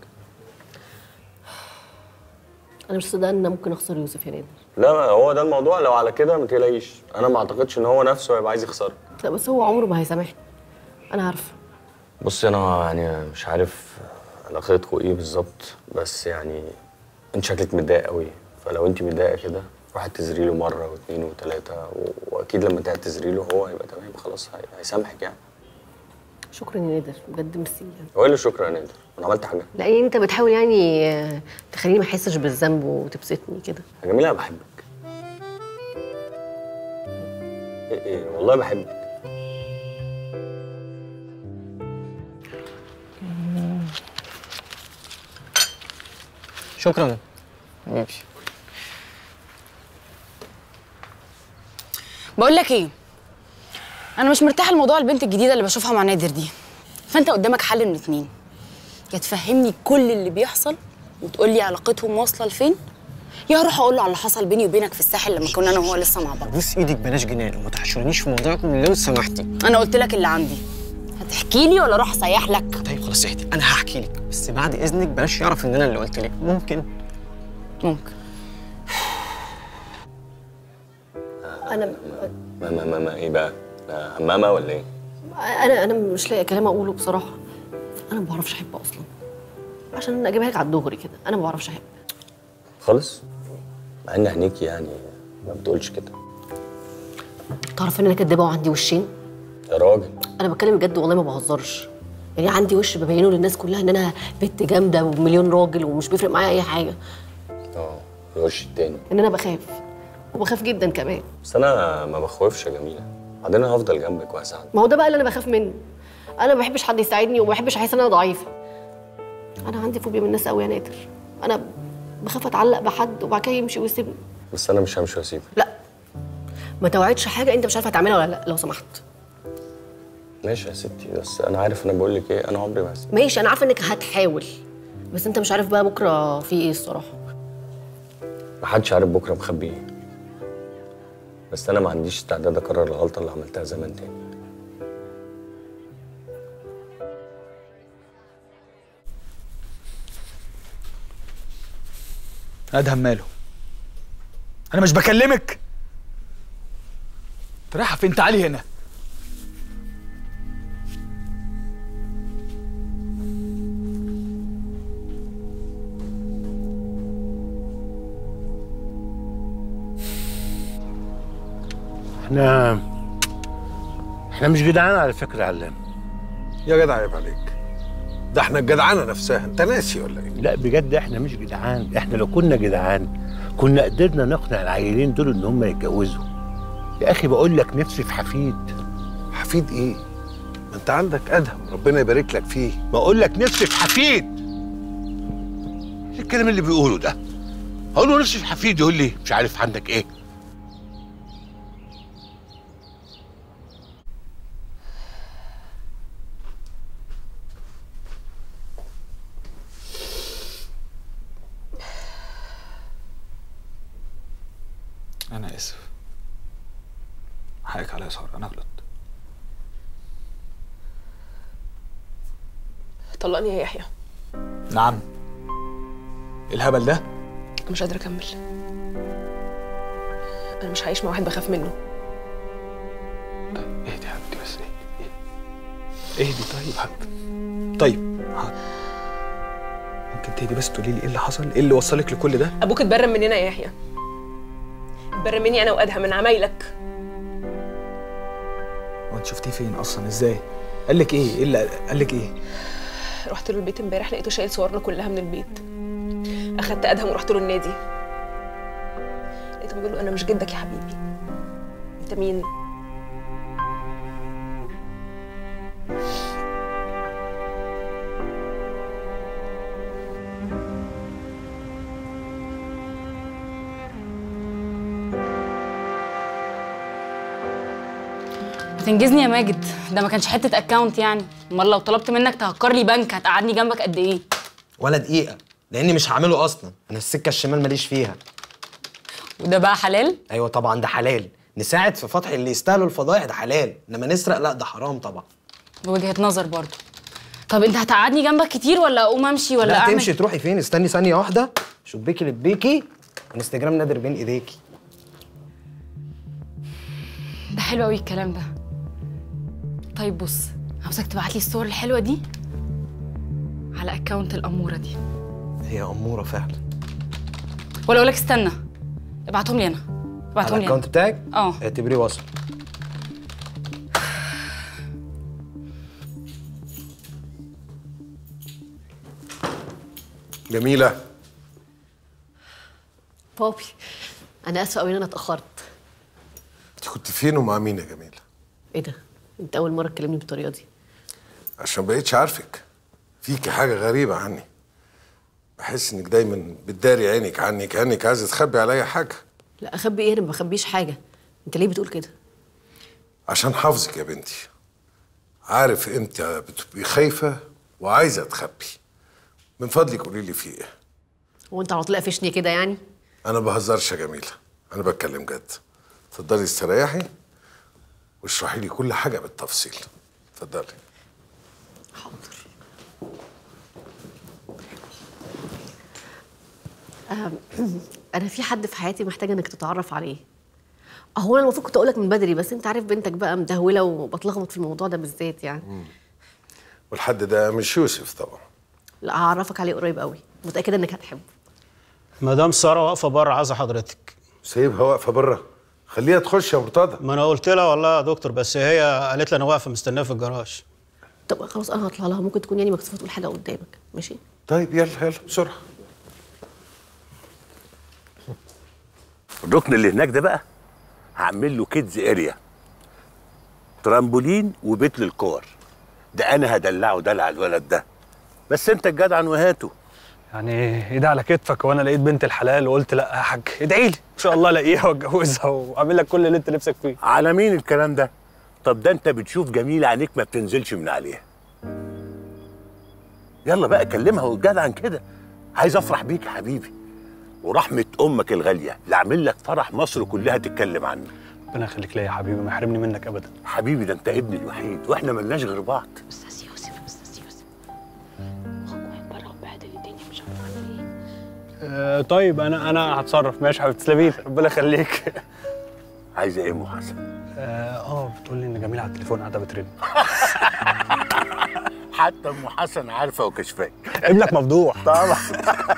أنا مش صدقان إن ممكن أخسر يوسف يا نادر. لا هو ده الموضوع. لو على كده ما تقلقيش. أنا ما أعتقدش إن هو نفسه هيبقى عايز يخسرك لا بس هو عمره ما هيسامحني. أنا عارفه. بصي أنا يعني مش عارف علاقتكم إيه بالظبط بس يعني أنت شكلك متضايق قوي فلو أنت متضايقة كده روحي اعتذري له مرة واثنين وثلاثة. وأكيد لما تعتذري له هو هيبقى تمام خلاص هي... هيسامحك يعني. شكرا يا نادر بجد ميرسي يعني. هو اللي شكرا يا نادر أنا عملت حاجة. لا يعني أنت بتحاول يعني آه، تخليني ما احسش بالذنب وتبسطني كده. يا جميله أنا بحبك. إيه إيه والله بحبك. شكرا. حبيبي بقول لك إيه؟ أنا مش مرتاحة لموضوع البنت الجديدة اللي بشوفها مع نادر دي. فانت قدامك حل من اتنين. يا تفهمني كل اللي بيحصل وتقول لي علاقتهم واصلة لفين يا أروح أقول له على اللي حصل بيني وبينك في الساحل لما كنا أنا وهو لسه مع بعض. بوس إيدك بلاش جنان وما تحشرنيش في موضوعكم لو سمحتي. أنا قلت لك اللي عندي. هتحكي لي ولا أروح اسيح لك؟ طيب خلاص اهدي أنا هحكي لك. بس بعد اذنك بلاش يعرف ان أنا اللي قلت لك. ممكن؟ ممكن. أنا ما ما ما, ما إيه بقى؟ همامه ولا إيه؟ أنا أنا مش لاقي كلام أقوله بصراحة. أنا ما بعرفش أحب أصلا. عشان أجيبها لك على الدغري كده. أنا ما بعرفش أحب. خالص؟ مع ان عينيكي يعني ما بتقولش كده. تعرف إن أنا كدابة وعندي وشين؟ يا راجل. أنا بتكلم بجد والله ما بهزرش. يعني عندي وش ببينه للناس كلها إن أنا بنت جامدة ومليون راجل ومش بيفرق معايا أي حاجة. آه الوش التاني. إن أنا بخاف. وبخاف جدا كمان. بس أنا ما بخوفش يا جميلة. بعدين أنا هفضل جنبك وهساعدك ما هو ده بقى اللي أنا بخاف منه. أنا ما بحبش حد يساعدني وما بحبش أحس إن أنا ضعيفة. أنا عندي فوبيا من الناس قوي يا نادر. أنا بخاف أتعلق بحد وبعد كده يمشي ويسيبني. بس أنا مش همشي وأسيبك. ما توعدش حاجة أنت مش عارف هتعملها ولا لا لو سمحت. ماشي يا ستي بس أنا عارف أنا بقول لك إيه. أنا عمري ما هسيبك. ماشي أنا عارفة إنك هتحاول. بس أنت مش عارف بقى بكرة في إيه الصراحة. محدش عارف بكرة مخبي إيه بس أنا ما عنديش استعداد أكرر الغلطة اللي عملتها زمان تاني. أدهم ماله. أنا مش بكلمك. أنت رايحه فين تعالي هنا. إحنا إحنا مش جدعان على فكرة يا علام. يا جدع عيب عليك. ده إحنا الجدعانة نفسها. أنت ناسي ولا إيه؟ لا بجد إحنا مش جدعان. إحنا لو كنا جدعان كنا قدرنا نقنع العيلين دول إن هم يتجوزوا. يا أخي بقول لك نفسي في حفيد. حفيد إيه؟ ما أنت عندك أدهم ربنا يبارك لك فيه. بقول لك نفسي في حفيد. إيه الكلام اللي بيقوله ده؟ أقول له نفسي في حفيد يقول لي مش عارف عندك إيه. أنا آسف. حقك عليا يا ساره أنا غلطت. طلقني يا يحيى. نعم. إيه الهبل ده؟ مش قادرة أكمل. أنا مش هعيش مع واحد بخاف منه. اهدي يا حبيبتي بس اهدي اهدي. اهدي طيب حبيبتي. طيب حاضر. ممكن تهدي بس تقولي لي إيه اللي حصل؟ إيه اللي وصلك لكل ده؟ أبوك اتبرم مننا يا يحيى. اتبرم مني أنا وادهم من عمايلك. هو انت شفتيه فين أصلا؟ إزاي؟ قال لك إيه؟ إيه اللي قال لك إيه؟ رحت له البيت امبارح لقيته شايل صورنا كلها من البيت. أخدت أدهم ورحت له النادي. لقيته بيقول له أنا مش جدك يا حبيبي. أنت مين؟ هتنجزني يا ماجد؟ ده ما كانش حتة اكاونت يعني. امال لو طلبت منك تهكر لي بنك هتقعدني جنبك قد إيه؟ ولا دقيقة لأني مش هعمله أصلا. أنا السكة الشمال ماليش فيها. وده بقى حلال؟ أيوه طبعا ده حلال. نساعد في فتح اللي يستاهلوا الفضايح ده حلال. إنما نسرق لا ده حرام طبعا. وجهة نظر برضو طب أنت هتقعدني جنبك كتير ولا أقوم أمشي ولا لا أعمل؟ تمشي تروحي فين؟ استني ثانية واحدة. شبيكي لبيكي انستجرام نادر بين ايديكي. ده حلو قوي الكلام ده. طيب بص عاوزك تبعت لي الصور الحلوة دي على account الأمورة دي. هي أمورة فعلا. ولا أقول لك استنى ابعتهم لي أنا. ابعتهم على لي. ال account بتاعك؟ آه. اعتبريه وصل. جميلة. بابي أنا آسفة قوي إن أنا اتأخرت. أنت كنت فين ومع مين يا جميلة؟ إيه ده؟ انت اول مرة تكلمني بالطريقة دي. عشان بقيتش عارفك. فيكي حاجة غريبة عني. بحس انك دايما بتداري عينك عني كأنك عايزة تخبي عليا حاجة. لا أخبي إيه؟ أنا ما بخبيش حاجة. أنت ليه بتقول كده؟ عشان حافظك يا بنتي. عارف إمتى بتبقي خايفة وعايزة تخبي. من فضلك قولي لي في إيه. هو انت على طول قافشني كده يعني؟ أنا بهزرش يا جميلة. أنا بتكلم جد. اتفضلي استريحي. واشرحي لي كل حاجة بالتفصيل. اتفضلي. آم، أنا في حد في حياتي محتاجة إنك تتعرف عليه. هو أنا المفروض كنت أقول لك من بدري بس أنت عارف بنتك بقى مدهولة وبتلخبط في الموضوع ده بالذات يعني. والحد ده مش يوسف طبعا. لا هعرفك عليه قريب قوي. متأكدة إنك هتحبه. مدام سارة واقفة بره عايزة حضرتك. سيبها واقفة بره؟ خليها تخش يا مرتضى. ما أنا قلت لها والله يا دكتور بس هي قالت لي أنا واقفة مستناها في الجراج. طب خلاص أنا هطلع لها. ممكن تكون يعني مكسوفة تقول حاجة قدامك. ماشي؟ طيب يلا يلا بسرعة. الركن اللي هناك ده بقى هعمل له كيدز اريا ترامبولين وبيت للكور. ده أنا هدلعه دلع الولد ده. بس أنت الجدع وهاته يعني ايدي على كتفك وأنا لقيت بنت الحلال وقلت لا يا حاج ادعي لي ان شاء الله الاقيها واتجوزها واعمل لك كل اللي انت نفسك فيه. على مين الكلام ده؟ طب ده انت بتشوف جميله عينيك ما بتنزلش من عليها. يلا بقى كلمها والجدع كده. عايز افرح بيك يا حبيبي. ورحمة أمك الغالية لا اعمل لك فرح مصر كلها تتكلم عنه. ربنا يخليك ليا يا حبيبي ما يحرمني منك ابدا. حبيبي ده أنت ابني الوحيد وإحنا ملناش غير بعض. أستاذ آه طيب أنا أنا هتصرف. ماشي حبيبتي. تسلمي ربنا يخليك. عايزه إيه يا أم حسن؟ آه آه، بتقول لي إن جميلة على التليفون قاعدة بترن. حتى أم حسن عارفة وكشفاك. ابنك مفضوح. طبعا.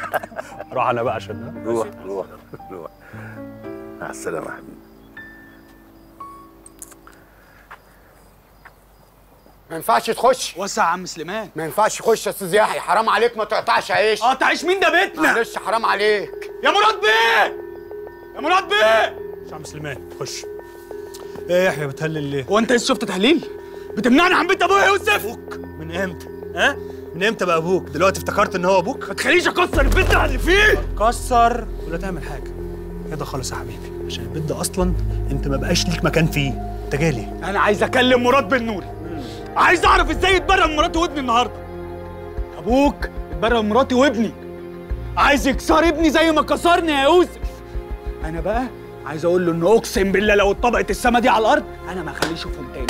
روح أنا بقى عشان روح روح روح. مع السلامة يا حبيبي. ما ينفعش تخش. وسع يا عم سليمان. ما ينفعش تخش يا أستاذ يحيى. حرام عليك ما تقطعش عيش. آه تعيش مين ده بيتنا؟ معلش حرام عليك. يا مراد بيه! يا مراد بيه! مش عم سليمان خش. إيه يا يحيى بتهلل ليه؟ هو انت لسه شفت تهليل؟ بتمنعني عن بيت أبويا يوسف! من إمتى؟ ها؟ من إمتى بقى أبوك؟ دلوقتي افتكرت إن هو أبوك؟ ما تخليش أكسر البيت ده اللي فيه! كسر ولا تعمل حاجة. كده خالص يا حبيبي. عشان البيت ده أصلا أنت ما بقاش ليك مكان فيه. أنت جالي أنا عايز أكلم مراد بن نوري عايز اعرف إزاي يتبرى من مراتي وابني النهارده. أبوك اتبرى من مراتي وابني. عايز يكسر ابني زي ما كسرني يا يوسف. أنا بقى عايز أقول له ان اقسم بالله لو اتطبقت السما دي على الأرض أنا ما هخليه يشوفهم تاني.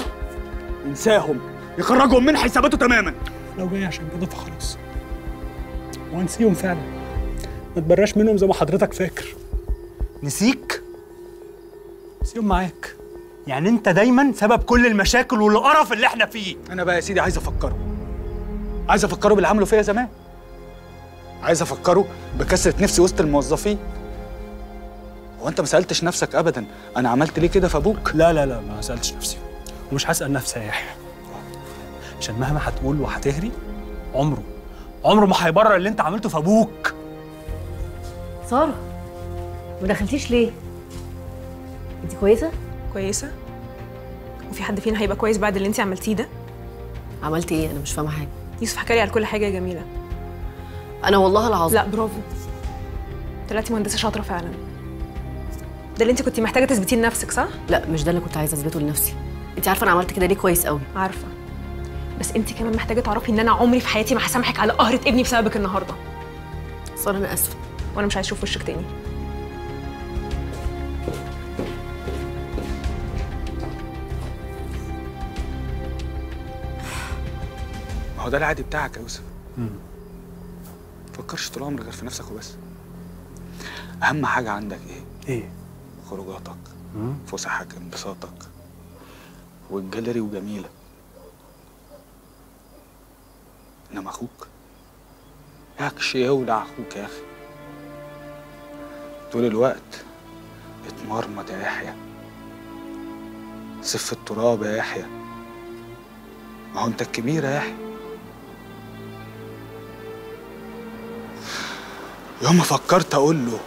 ينساهم يخرجهم من حساباته تماما. لو جاي عشان كده فخلاص. ونسيهم فعلا. ما تبراش منهم زي ما حضرتك فاكر. نسيك؟ نسيهم معاك. يعني انت دايما سبب كل المشاكل والقرف اللي إحنا فيه. أنا بقى يا سيدي عايز أفكره. عايز أفكره باللي عملوا فيا زمان. عايز أفكره بكسرة نفسي وسط الموظفين. هو أنت ما سألتش نفسك ابدا أنا عملت ليه كده في أبوك؟ لا لا لا ما سألتش نفسي. ومش هسأل نفسي يا يحيى. عشان مهما هتقول وهتهري عمره عمره ما هيبرر اللي أنت عملته في أبوك. سارة ما دخلتيش ليه؟ أنت كويسة؟ كويسة؟ وفي حد فينا هيبقى كويس بعد اللي انت عملتيه ده؟ عملت إيه؟ أنا مش فاهمة حاجة. يوسف حكى لي على كل حاجة يا جميلة. أنا والله العظيم لا برافو. طلعتي مهندسة شاطرة فعلا. ده اللي انت كنت محتاجة تثبتيه لنفسك صح؟ لا مش ده اللي كنت عايزة أثبته لنفسي. انت عارفة أنا عملت كده ليه كويس قوي؟ عارفة. بس انت كمان محتاجة تعرفي إن أنا عمري في حياتي ما هسامحك على قهرة ابني بسببك النهارده. ساره أنا آسفة. وأنا مش عايز أشوف وشك تاني. ما هو ده العادي بتاعك يا يوسف. فكرش طول عمرك غير في نفسك وبس. أهم حاجة عندك إيه؟ إيه؟ خروجاتك فسحك انبساطك. والجاليري وجميلة. إنما أخوك؟ ياكش يولع أخوك يا أخي. طول الوقت اتمرمط يا يحيى. سف التراب يا يحيى. ما هو أنت الكبير يا يحيى. يوم فكرت أقول له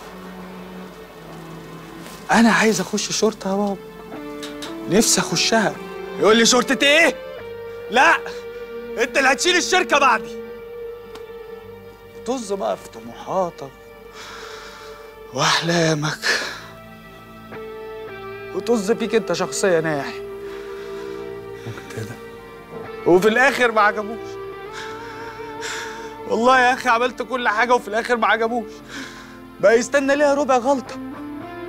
أنا عايز أخش شرطة يا بابا نفسي أخشها. يقول لي شرطة إيه؟ لا أنت اللي هتشيل الشركة بعدي. طز بقى في طموحاتك وأحلامك وطز فيك أنت شخصيا ممكن كده وفي الآخر ما عجبوش. والله يا أخي عملت كل حاجة وفي الآخر ما عجبوش. بقى يستنى ليها ربع غلطة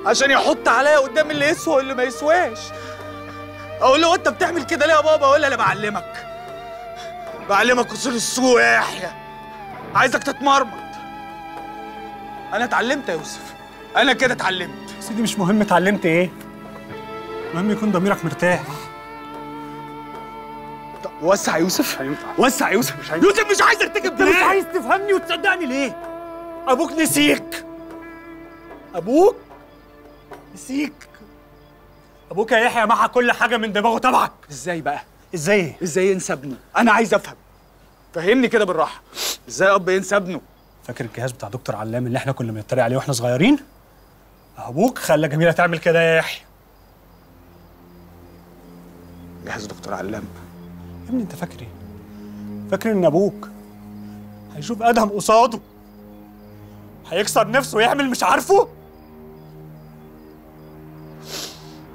عشان يحط عليا قدام اللي يسوى واللي ما يسواش. أقول له أنت بتعمل كده ليه يا بابا؟ له أنا بعلمك. بعلمك اصول السوق يا يحيى. عايزك تتمرمط. أنا اتعلمت يا يوسف. أنا كده اتعلمت. سيدي مش مهم اتعلمت إيه؟ المهم يكون ضميرك مرتاح. وسع يوسف. وسع يا يوسف يوسف مش عايز ارتكب انت مش عايز تفهمني وتصدقني ليه؟ أبوك نسيك. أبوك نسيك. أبوك يا يحيى محى كل حاجة من دماغه تبعك. إزاي بقى؟ إزاي؟ إزاي ينسى ابنه؟ أنا عايز أفهم. فهمني كده بالراحة. إزاي أب ينسى ابنه؟ فاكر الجهاز بتاع دكتور علام اللي إحنا كنا بنتريق عليه وإحنا صغيرين؟ أبوك خلى جميلة تعمل كده يا يحيى. جهاز دكتور علام. يا ابني انت فاكر إيه؟ فاكر ان أبوك هيشوف ادهم قصاده؟ هيكسر نفسه ويعمل مش عارفه؟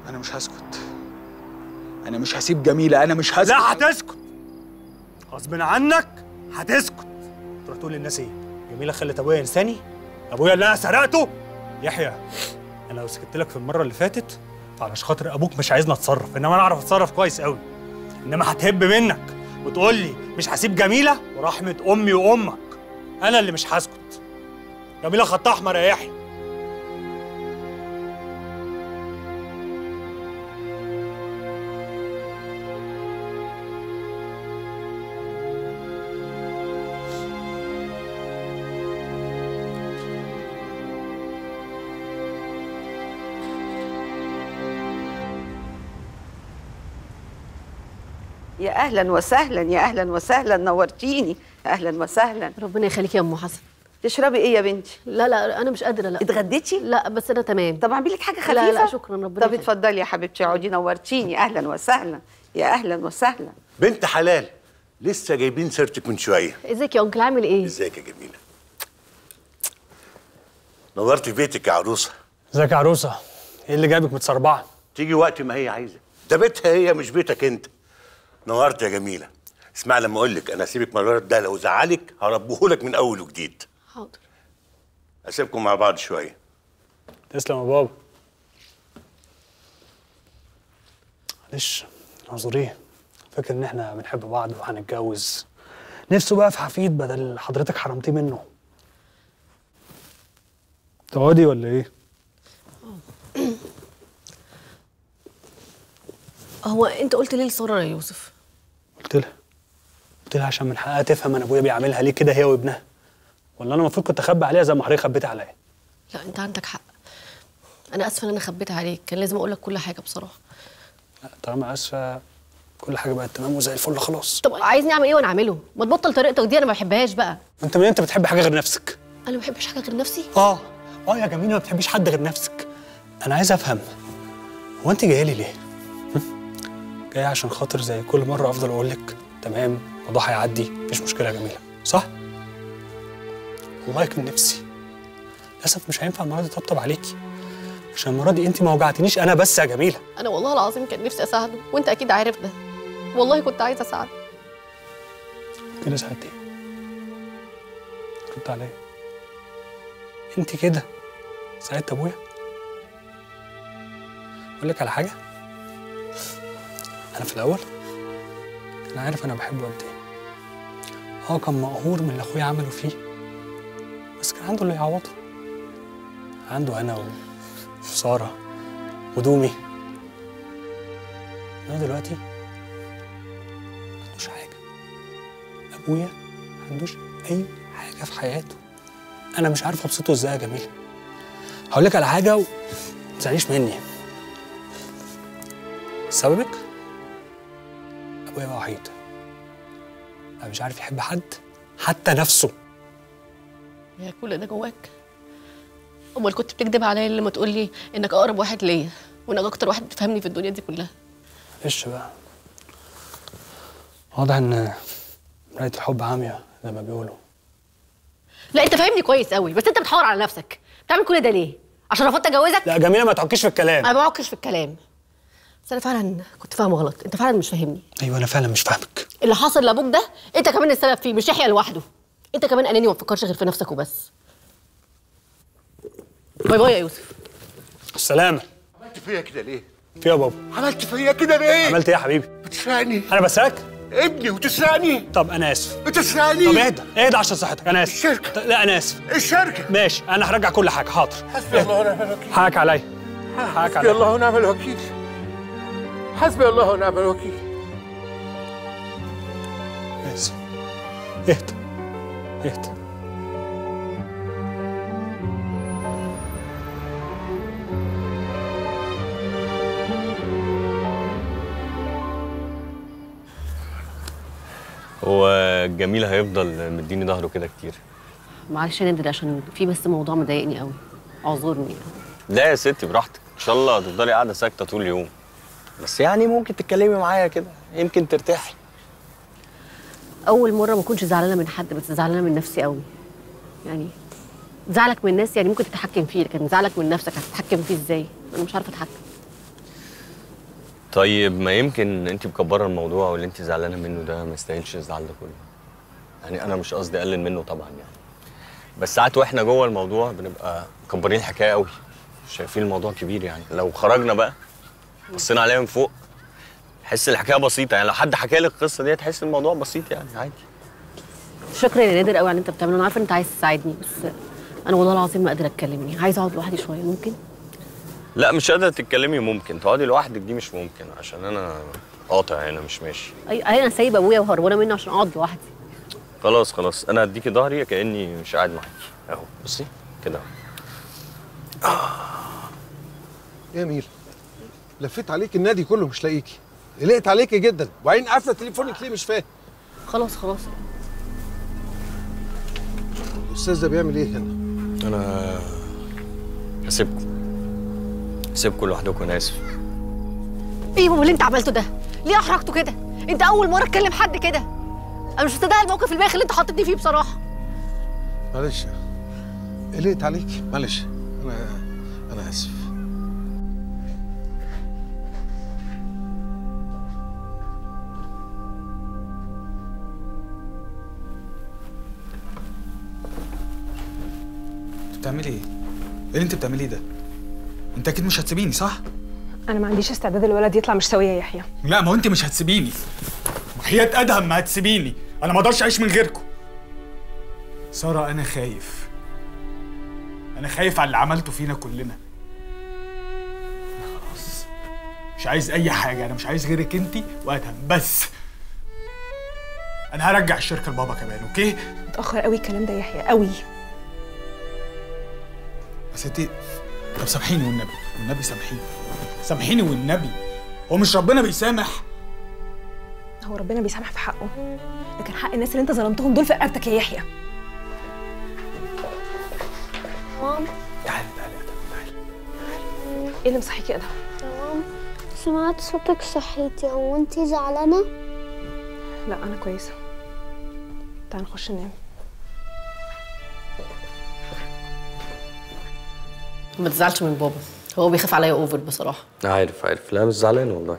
أنا مش هسكت. أنا مش هسيب جميلة أنا مش هسكت. لا هتسكت. غصب عنك هتسكت. تروح تقول للناس إيه؟ جميلة خلت أبويا إنساني؟ أبويا اللي أنا سرقته. يحيى أنا لو سكت لك في المرة اللي فاتت فعلش خاطر أبوك مش عايزني أتصرف إنما أنا أعرف أتصرف كويس قوي إنما هتهب منك وتقول لي مش هسيب جميلة ورحمة أمي وأمك. أنا اللي مش هسكت. جميلة خط أحمر يا يحيى. أهلا وسهلا يا أهلا وسهلا نورتيني. أهلا وسهلا. ربنا يخليكي يا أم حسن. تشربي إيه يا بنتي؟ لا لا أنا مش قادرة لا. اتغديتي؟ لا بس أنا تمام. طب اعمل لك حاجة خفيفه لا لا شكرا ربنا طب اتفضلي يا حبيبتي اقعدي نورتيني. أهلا وسهلا يا أهلا وسهلا. بنت حلال لسه جايبين سيرتك من شوية. إزيك يا أنكل؟ عامل إيه؟ إزيك يا جميلة؟ نورتي بيتك يا عروسة. إزيك يا عروسة؟ إيه اللي جايبك متسربعة؟ تيجي وقت ما هي عايزة. ده بيتها هي مش بيتك أنت. نورت يا جميلة. اسمع لما أقول لك أنا اسيبك من الولد ده لو زعلك هربهولك من أول وجديد. حاضر. أسيبكم مع بعض شوية. تسلم يا بابا. معلش اعذريه فاكر إن إحنا بنحب بعض وهنتجوز. نفسه بقى في حفيد بدل حضرتك حرمتيه منه. تقعدي ولا إيه؟ هو أنت قلت ليه لساره يا يوسف. قلت لها. قلت لها عشان من حقها تفهم أنا أبويا بيعملها ليه كده هي وابنها. ولا أنا المفروض كنت أخبي عليها زي ما حضرتك خبيتي عليا. لا أنت عندك حق. أنا آسفة إن أنا خبيت عليك. كان لازم أقول لك كل حاجة بصراحة. لا، طالما آسفة كل حاجة بقت تمام وزي الفل خلاص. طب عايزني أعمل إيه وأنا أعمله؟ ما تبطل طريقتك دي أنا ما بحبهاش بقى. أنت من انت بتحب حاجة غير نفسك؟ أنا ما بحبش حاجة غير نفسي؟ آه. آه يا جميلة ما بتحبيش حد غير نفسك. أنا عايز أفهم هو أنت جاية لي ليه؟ جاية عشان خاطر زي كل مرة أفضل أقول لك تمام؟ الموضوع هيعدي مفيش مشكلة يا جميلة. صح؟ والله كان نفسي. للأسف مش هينفع المره دي أطبطب عليكي. عشان المرة دي انت ما وجعتنيش أنا بس يا جميلة. أنا والله العظيم كان نفسي أساعده وأنت أكيد عارف ده. والله كنت عايزة أساعده. كده ساعدتي رد عليا. انت كده؟ ساعدت أبويا؟ أقول لك على حاجة؟ أنا في الأول؟ أنا عارف أنا بحبه قد إيه. هو كان مقهور من اللي أخويا عمله فيه بس كان عنده اللي يعوضه. عنده أنا وسارة ودومي. أنا دلوقتي ما عندوش حاجة. أبويا ما عندوش أي حاجة في حياته. أنا مش عارف أبسطه إزاي يا جميل. هقول لك على حاجة وما تزعليش مني. سببك؟ ابويا بقى وحيد. بقى مش عارف يحب حد حتى نفسه. يا كل ده جواك. أمال كنت بتكذب عليا لما تقول لي إنك أقرب واحد ليا وإنك أكتر واحد بتفهمني في الدنيا دي كلها. معلش بقى؟ واضح إن مراية الحب عامية زي ما بيقولوا. لا أنت فاهمني كويس قوي بس أنت بتحور على نفسك. بتعمل كل ده ليه؟ عشان رفضت اتجوزك لا جميلة ما تعكيش في الكلام. أنا ما بعكش في الكلام. بس أنا فعلا كنت فاهمة غلط. أنت فعلا مش فاهمني. أيوه أنا فعلا مش فاهمك. اللي حصل لابوك ده أنت كمان السبب فيه مش يحيى لوحده. أنت كمان اناني وما بتفكرش غير في نفسك وبس. bye bye يا يوسف. السلامة. عملت فيا كده ليه؟ في يا بابا. عملت فيا كده ليه؟ عملت إيه يا حبيبي؟ بتسرقني. أنا بسرقك؟ ابني وتسرقني. طب أنا آسف. بتسرقني. طب اهدى اهدى عشان صحتك. أنا آسف. الشركة. لا أنا آسف. الشركة. ماشي أنا هرجع كل حاجة. حاضر. حسبي الله ونعم الوكيل. حقك عليا. حقك حسبي عليا. الله ونعم الوكيل. حسبي الله ونعم الوكيل. اسف اهدى اهدى هو جميل هيفضل مديني ظهره كده كتير. معلش يا نادر عشان في بس موضوع مضايقني قوي. اعذرني لا يا ستي براحتك. ان شاء الله تفضلي قاعدة ساكتة طول اليوم. بس يعني ممكن تتكلمي معايا كده يمكن ترتاحي. أول مرة ما اكونش زعلانة من حد بس زعلانة من نفسي قوي. يعني زعلك من الناس يعني ممكن تتحكم فيه لكن زعلك من نفسك هتتحكم فيه إزاي؟ أنا مش عارفة أتحكم. طيب ما يمكن انت مكبرة الموضوع واللي انت زعلانة منه ده ما يستاهلش الزعل ده كله. يعني أنا مش قصدي أقلل منه طبعا يعني. بس ساعات وإحنا جوه الموضوع بنبقى مكبرين الحكاية قوي شايفين الموضوع كبير يعني. لو خرجنا بقى بصينا عليها من فوق. تحس الحكاية بسيطة يعني لو حد حكى لك القصة دي تحس الموضوع بسيط يعني عادي. شكرا يا نادر قوي على اللي انت بتعمله. أنا عارفة إن أنت عايز تساعدني بس أنا والله العظيم ما قادرة أتكلم. عايزه أقعد لوحدي شوية ممكن؟ لا مش قادرة تتكلمي ممكن. تقعدي لوحدك دي مش ممكن عشان أنا قاطع هنا مش ماشي. أي أنا سايبة أبويا وهربانة منه عشان أقعد لوحدي. خلاص خلاص. أنا هديكي ظهري كأني مش قاعد معاكي. أهو بصي كده يا ميل لفيت عليك النادي كله مش لاقيكي. قلقت عليكي جدا. وبعدين قافلة تليفونك ليه؟ مش فاهم. خلاص خلاص. الأستاذ ده بيعمل إيه هنا؟ أنا هسيبكم هسيبكم لوحدكم أنا آسف. إيه بابا اللي أنت عملته ده؟ ليه أحرجته كده؟ أنت أول مرة تكلم حد كده. أنا مش مصدقة الموقف البايخ اللي أنت حطيتني فيه بصراحة. معلش. قلقت عليك معلش. أنا أنا آسف. بتعملي إيه؟ إيه اللي انت بتعمليه ده؟ انت أكيد مش هتسيبيني صح؟ أنا ما عنديش استعداد الولد يطلع مش سوية يا يحيى لا ما هو انت مش هتسيبيني. وحياة ادهم ما هتسيبيني. أنا ما أقدرش اعيش من غيركم. سارة أنا خايف. أنا خايف على اللي عملته فينا كلنا. أنا خلاص. مش عايز أي حاجة. أنا مش عايز غيرك أنت وأدهم. بس أنا هرجع الشركة لبابا كمان أوكي؟ متأخر قوي الكلام ده يا يحيى قوي. بس انت طب سامحيني والنبي والنبي سامحيني. سامحيني والنبي. هو مش ربنا بيسامح؟ هو ربنا بيسامح في حقه لكن حق الناس اللي انت ظلمتهم دول في رقبتك يا يحيى. مام. إيه اللي مصحيكي كده تمام سمعت صوتك صحيتي هو انتي زعلانة؟ لا أنا كويسة. تعال نخش ننام. ما تزعلش من بابا. هو بيخاف عليا اوفر بصراحة. عارف عارف. لا مش زعلان والله.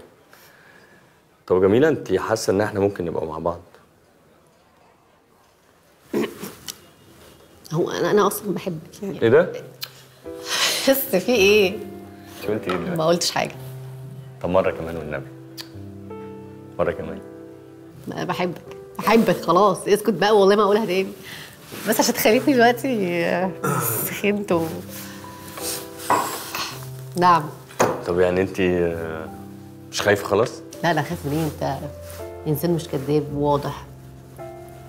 طب جميلة أنت حاسة إن إحنا ممكن نبقى مع بعض؟ هو أنا أنا أصلا بحبك يعني. إيه ده؟ بس في إيه؟ شو قلتي إيه دلوقتي؟ ما قلتش حاجة. طب مرة كمان والنبي. مرة كمان. أنا بحبك بحبك خلاص. اسكت بقى والله ما اقولها تاني. بس عشان تخليتني دلوقتي آه، سخنت و... نعم. طب يعني انت آه، مش خايفة خلاص؟ لا لا خاف منين؟ انت انسان مش كذاب وواضح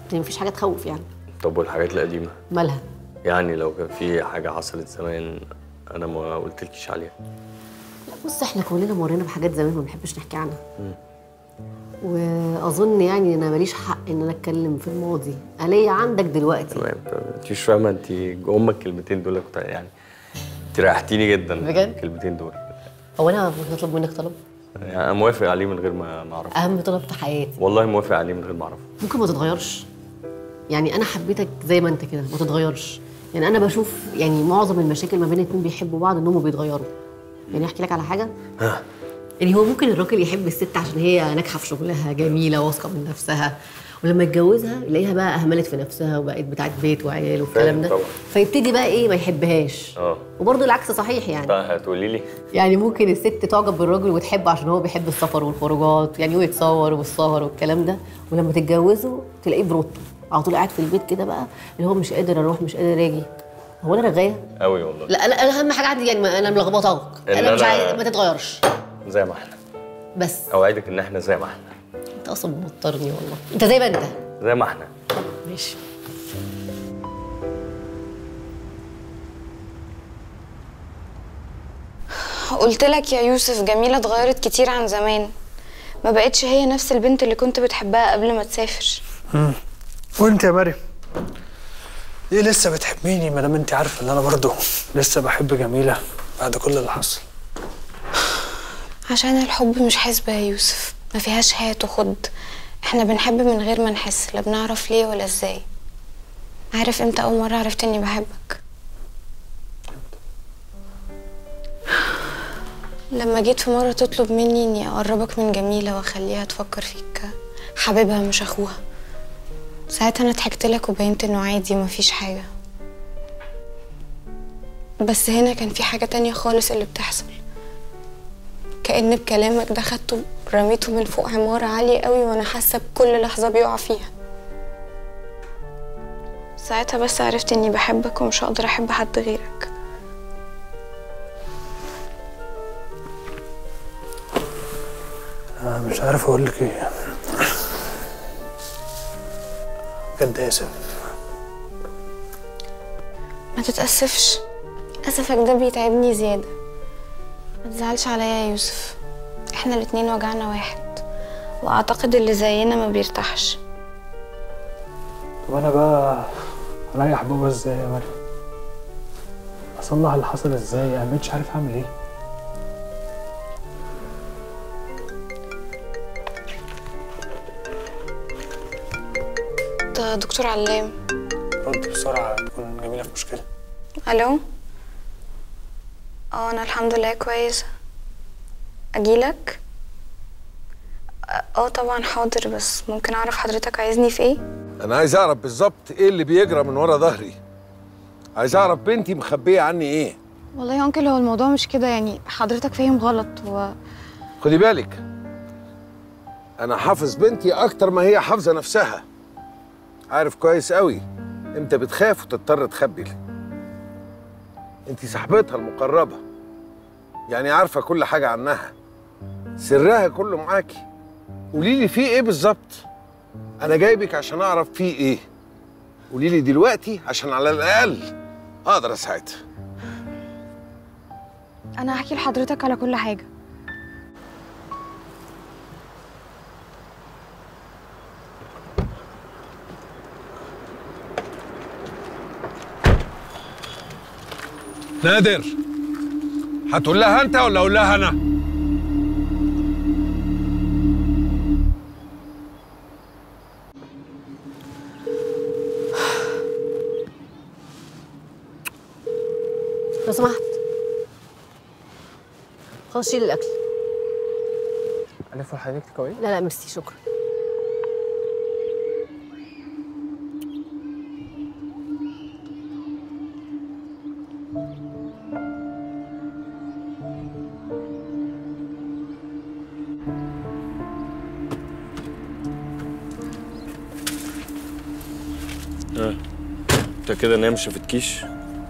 يعني مفيش حاجة تخوف يعني. طب والحاجات القديمة؟ مالها؟ يعني لو كان في حاجة حصلت زمان أنا ما قلتلكيش عليها. بص إحنا كلنا مرينا بحاجات زمان ما بنحبش نحكي عنها. مم. وأظن يعني أنا ماليش حق إن أنا أتكلم في الماضي. ليا عندك دلوقتي. تمام انت مش فاهمة انت هما الكلمتين دول كنت يعني انت ريحتيني جدا بجد؟ الكلمتين دول. هو أنا اطلب منك طلب؟ يعني أنا موافق عليه من غير ما ما اعرف أهم طلب في حياتي. والله موافق عليه من غير ما اعرف ممكن ما تتغيرش. يعني أنا حبيتك زي ما أنت كده ما تتغيرش. يعني أنا بشوف يعني معظم المشاكل ما بين اتنين بيحبوا بعض انهم بيتغيروا. يعني أحكي لك على حاجة؟ ها. يعني هو ممكن الراجل يحب الست عشان هي ناجحة في شغلها جميلة واثقة من نفسها. ولما يتجوزها يلاقيها بقى أهملت في نفسها وبقت بتاعت بيت وعيال والكلام ده. فيبتدي بقى إيه ما يحبهاش. آه. وبرضه العكس صحيح يعني. طيب هتقولي لي؟ يعني ممكن الست تعجب بالراجل وتحبه عشان هو بيحب السفر والخروجات يعني ويتصور والسهر والكلام ده. ولما تتجوزوا تلاقيه بروتو على طول قاعد في البيت كده بقى اللي هو مش قادر أروح مش قادر آجي. هو أنا رغاية؟ قوي والله. لا أنا أهم حاجة عندي يعني أنا ملخبطاك. أنا مش عايز ما تتغيرش. زي ما إحنا. بس. أوعدك إن إحنا زي ما إحنا. انت أصلا موترني والله. انت زي ما انت. زي ما إحنا. ماشي. قلت لك يا يوسف جميلة اتغيرت كتير عن زمان. ما بقتش هي نفس البنت اللي كنت بتحبها قبل ما تسافر. مم. وانت يا مريم؟ ليه لسه بتحبيني ما دام انت عارفة ان أنا برضه لسه بحب جميلة بعد كل اللي حصل؟ عشان الحب مش حسبة يا يوسف. ما فيهاش هات وخد. إحنا بنحب من غير ما نحس لا بنعرف ليه ولا إزاي. عارف إمتى أول مرة عرفت إني بحبك؟ لما جيت في مرة تطلب مني إني أقربك من جميلة وأخليها تفكر فيك حبيبها مش أخوها. ساعتها أنا ضحكت لك وبينت إنه عادي ومفيش حاجة. بس هنا كان في حاجة تانية خالص اللي بتحصل. كأن بكلامك ده خدته رميته من فوق عمارة عالية قوي وأنا حاسة بكل لحظة بيقع فيها. ساعتها بس عرفت إني بحبك ومش هقدر أحب حد غيرك. أنا مش عارف أقول لك إيه. بجد آسف ما تتأسفش. أسفك ده بيتعبني زيادة. ما تزعلش عليا يا يوسف. إحنا الاتنين وجعنا واحد وأعتقد اللي زينا ما بيرتاحش. طب أنا بقى أريح بابا إزاي يا مريم؟ أصلح اللي حصل إزاي؟ أنا مبقتش عارف أعمل إيه. ده دكتور علام. رد بسرعة تكون جميلة في مشكلة. ألو؟ آه أنا الحمد لله كويسة أجيلك؟ آه طبعا حاضر بس ممكن أعرف حضرتك عايزني في إيه؟ أنا عايز اعرف بالظبط إيه اللي بيجرى من ورا ظهري. عايز اعرف بنتي مخبية عني إيه. والله يا انكل هو الموضوع مش كده يعني. حضرتك فاهم غلط هو خدي بالك أنا حافظ بنتي أكتر ما هي حافظة نفسها. عارف كويس قوي إمتى بتخاف وتضطر تخبي انت صاحبتها المقربة. يعني عارفة كل حاجة عنها. سرها كله معاكي. قولي لي فيه إيه بالظبط؟ أنا جايبك عشان أعرف فيه إيه. قولي لي دلوقتي عشان على الأقل أقدر أساعدها. أنا هحكي لحضرتك على كل حاجة. نادر. هتقول لها أنت ولا أقول لها أنا؟ لو سمحت. خلاص شيل الأكل. ألف حضرتك كويس؟ لا لا ميرسي شكرا. كده نايم شفتكيش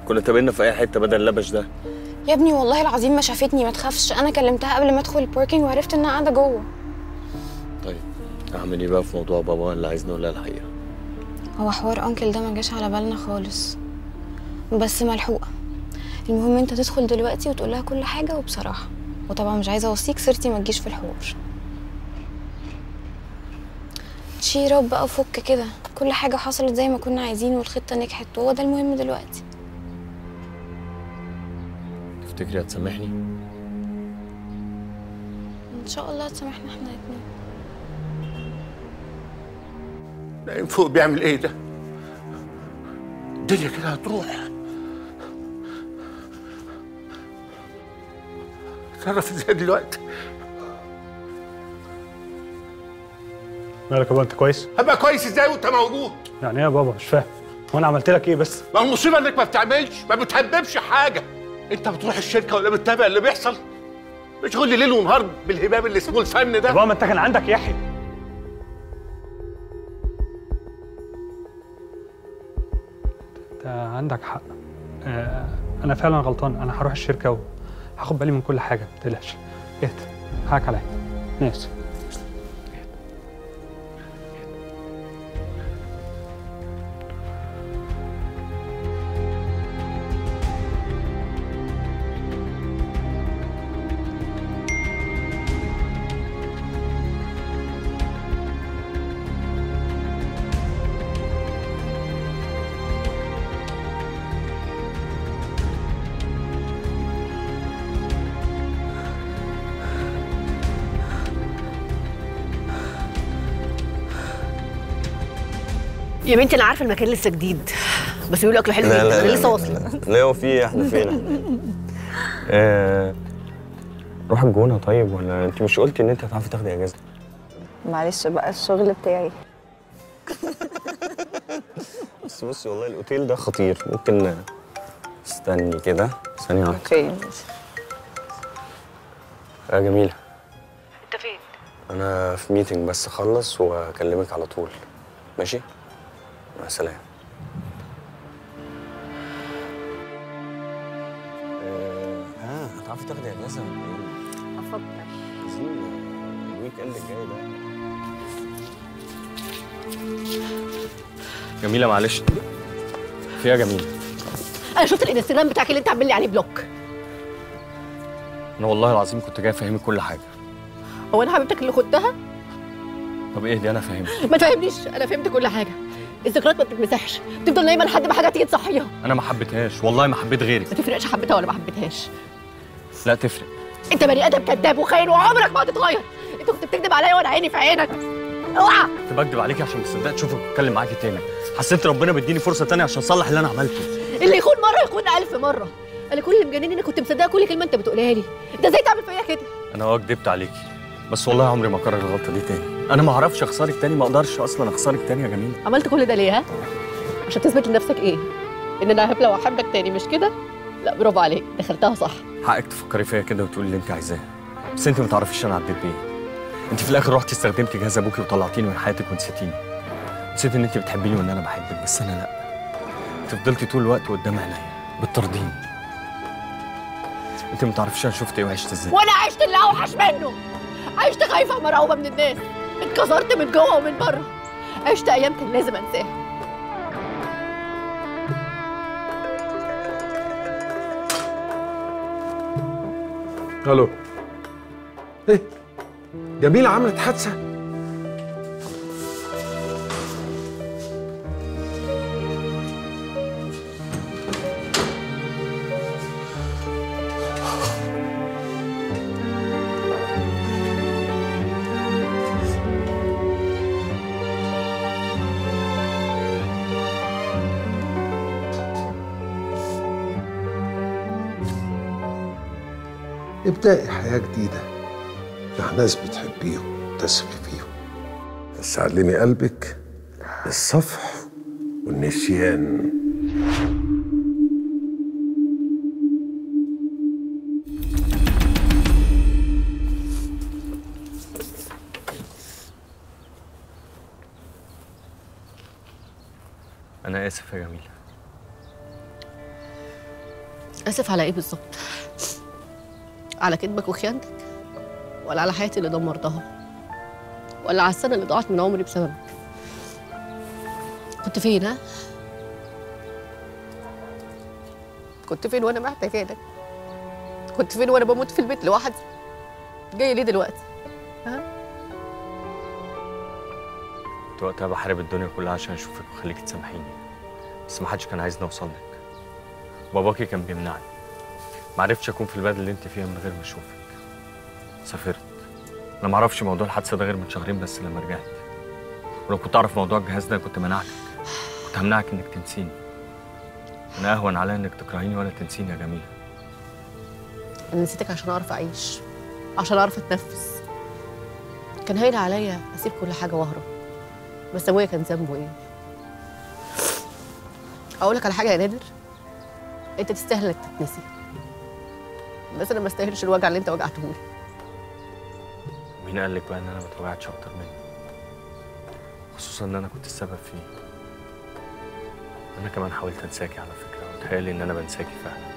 كنا تقابلنا في أي حتة بدل اللبش ده؟ يا ابني والله العظيم ما شافتني ما تخافش. أنا كلمتها قبل ما أدخل الباركينج وعرفت إنها قاعدة جوه. طيب أعمل إيه بقى في موضوع بابا اللي عايزني أقول لها الحقيقة؟ هو حوار أنكل ده ما جاش على بالنا خالص. بس ملحوقة. المهم أنت تدخل دلوقتي وتقول لها كل حاجة وبصراحة. وطبعا مش عايزة أوصيك سيرتي ما تجيش في الحوار. تشير اب بقى وفك كده. كل حاجة حصلت زي ما كنا عايزين والخطة نجحت وهو ده المهم دلوقتي. تفتكري هتسامحني؟ إن شاء الله تسامحنا إحنا الاتنين. نايم فوق بيعمل إيه ده؟ الدنيا كده هتروح. أتصرف إزاي دلوقتي؟ مالك يا بابا أنت كويس؟ هبقى كويس إزاي وانت موجود؟ يعني إيه يا بابا؟ مش فاهم. وأنا عملت لك إيه بس؟ ما هو المصيبه انك ما بتعملش ما بتهببش حاجة. انت بتروح الشركة ولا بتتابع اللي بيحصل؟ مشغول لي ليل ونهار بالهباب اللي اسمه الفن ده. يا بابا ما أنت كان عندك يحيى. أنت عندك حق. آه أنا فعلا غلطان. أنا هروح الشركة وهاخد بالي من كل حاجة ما تقلقش. اهدى حقك عليا. ناس يا بنتي أنا عارفه المكان لسه جديد بس بيقولوا اكله حلو جدا أنا. لسه واصله لا هو في إيه؟ إحنا فين آه روح الجونه طيب ولا انت مش قلتي ان انت هتعرفي تاخدي اجازه معلش بقى الشغل بتاعي بس بصي والله الاوتيل ده خطير ممكن استني كده ثانية واحدة okay ماشي يا جميله انت فين أنا في meeting بس اخلص واكلمك على طول ماشي مع السلامة. آه، ها هتعرفي تاخدي إجازة ولا إيه؟ أفكر عايزين ال weekend الجاي ده. جميلة معلش. فيها جميلة. أنا شفت الإنستجرام بتاعك اللي أنت عامل لي عليه block. أنا والله العظيم كنت جاي أفهمك كل حاجة. هو أنا حبيبتك اللي خدتها؟ طب إيه دي؟ أنا فاهمك ما تفهمنيش. أنا فهمت كل حاجة. الذكريات ما بتتمسحش. تفضل نايمة لحد ما حاجة تيجي تصحيها. أنا ما حبيتهاش والله ما حبيت غيرك ما تفرقش حبيتها ولا ما حبيتهاش. لا تفرق. أنت بني آدم كذاب وخاين وعمرك ما هتتغير. أنت كنت بتكذب عليا وأنا عيني في عينك. أوعى. كنت بكدب عليكي عشان ما صدقت اشوفك واتكلم معاكي تاني. حسيت ربنا بيديني فرصة تانية عشان أصلح اللي أنا عملته. اللي يخون مرة يخون ألف مرة. أنا كل اللي مجنني إني كنت مصدقة كل كلمة أنت بتقولها لي. أنت إزاي تعمل فيا كده؟ أنا أه كدبت عليكي. بس والله عمري ما أكرر الغلطة دي تاني. أنا ما أعرفش أخسرك تاني ما أقدرش أصلا أخسرك تاني يا جميل عملت كل ده ليه ها؟ عشان تثبت لنفسك إيه؟ إن أنا هبلة وأحبك تاني مش كده؟ لا برافو عليك دخلتها صح. حقك تفكري فيا كده وتقولي اللي أنت عايزاه. بس أنت ما تعرفيش أنا عديت بإيه. أنت في الآخر رحتي استخدمتي جهاز أبوكي وطلعتيني من حياتك ونسيتيني. نسيت إن أنت بتحبيني وإن أنا بحبك بس أنا لا. انت فضلتي طول الوقت قدام عينيا بتطرديني أنت ما تعرفيش أنا شفت إيه وعشت إزاي. وأنا عشت اللي أوحش منه. عشت خايفة ومرعوبة من الناس. اتكسرت من جوه ومن بره. عشت أيام كان لازم أنساها. ألو إيه جميلة عملت حادثة؟ ابدأي حياة جديدة. مع ناس بتحبيهم تثقي فيهم بس علمي قلبك الصفح والنسيان. أنا آسف يا جميلة. آسف على إيه بالظبط؟ على كذبك وخيانتك ولا على حياتي اللي دمرتها ولا على السنة اللي ضاعت من عمري بسببك. كنت فين ها؟ كنت فين وأنا محتاجاك كنت فين وأنا بموت في البيت لوحدي؟ جاي ليه دلوقتي؟ ها؟ كنت وقتها بحارب الدنيا كلها عشان أشوفك واخليكي تسامحيني بس ما حدش كان عايزني أوصل لك. باباكي كان بيمنعني. ما عرفتش أكون في البلد اللي أنت فيها من غير ما أشوفك. سافرت. أنا ما أعرفش موضوع الحادثة ده غير من شهرين بس لما رجعت. ولو كنت أعرف موضوع الجهاز ده كنت منعتك. كنت همنعك إنك تنسيني. أنا أهون عليا إنك تكرهيني ولا تنسيني يا جميلة. أنا نسيتك عشان أعرف أعيش. عشان أعرف أتنفس. كان هاين عليا أسيب كل حاجة وأهرب. بس أبويا كان ذنبه إيه؟ أقول لك على حاجة يا نادر. أنت تستاهل إنك تتنسي. بس أنا ما استاهلش الوجع اللي أنت وجعته لي. مين قال لك بقى إن أنا ما اتوجعتش أكتر منك؟ خصوصا إن أنا كنت السبب فيه. أنا كمان حاولت أنساكي على فكرة وتهيألي إن أنا بنساكي فعلا.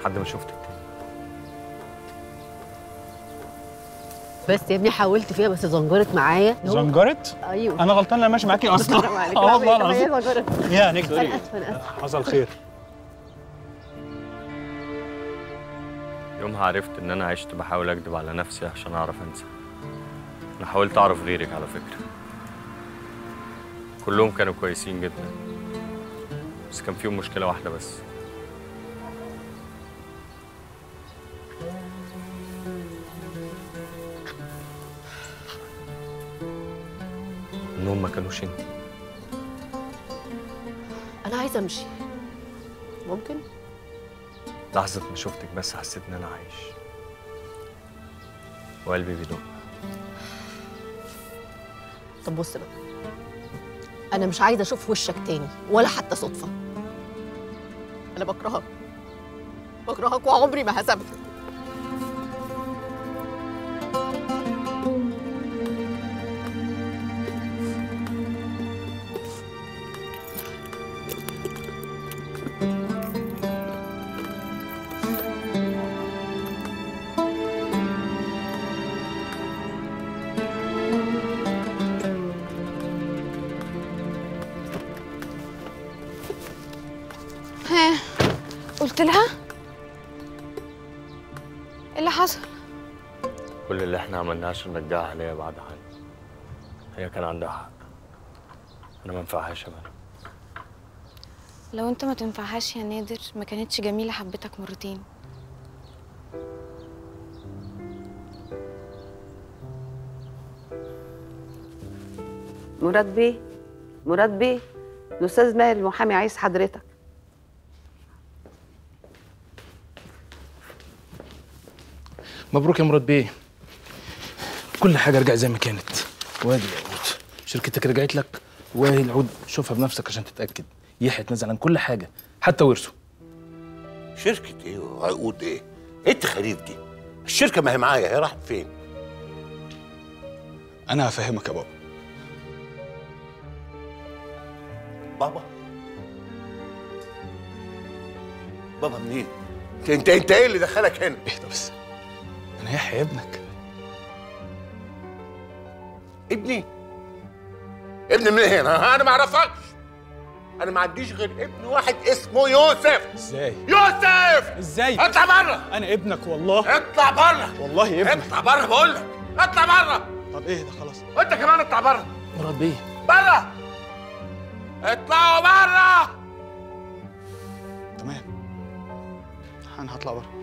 لحد ما شفتك تاني. بس يا ابني حاولت فيها بس زنجرت معايا. زنجرت؟ أيوه. أنا غلطان أنا ماشي معاكي أصلا. آه والله العظيم. يا نجد أنا اسفه أنا اسفه حصل خير. يومها عرفت إن أنا عشت بحاول اكذب على نفسي عشان أعرف أنسى. أنا حاولت أعرف غيرك على فكرة. كلهم كانوا كويسين جدا. بس كان فيهم مشكلة واحدة بس. انهم ما كانوش انت أنا عايزة أمشي. ممكن؟ لحظة ما شفتك بس حسيت إن أنا عايش. وقلبي بيدق. طب بص بقى. أنا مش عايزة أشوف وشك تاني ولا حتى صدفة. أنا بكرهك. بكرهك وعمري ما هسامحك. عشان نرجعها ليا بعد عني هي كان عندها حق. أنا ما ينفعهاش يا مريم لو أنت ما تنفعهاش يا نادر ما كانتش جميلة حبتك مرتين. مراد بيه؟ مراد بيه؟ الأستاذ ماهر المحامي عايز حضرتك. مبروك يا مراد بيه. كل حاجة رجعت زي ما كانت وادي العقود شركتك رجعت لك وادي العقود شوفها بنفسك عشان تتأكد يحيى اتنازل عن كل حاجة حتى ورثه شركة إيه وعقود إيه؟ إيه التخاريف دي؟ الشركة ما هي معايا هي راحت فين؟ أنا هفهمك يا بابا بابا بابا منين؟ انت, أنت إيه اللي دخلك هنا؟ اهدى بس أنا يحيى ابنك ابني. ابني من هنا أنا ما اعرفكش أنا ما عنديش غير ابن واحد اسمه يوسف. إزاي؟ يوسف! إزاي؟ اطلع بره أنا ابنك والله. اطلع بره والله ابنك اطلع بره بقول لك. اطلع بره طب إيه ده؟ خلاص. وأنت كمان اطلع بره مراد بيه. بره اطلعوا بره تمام. أنا هطلع بره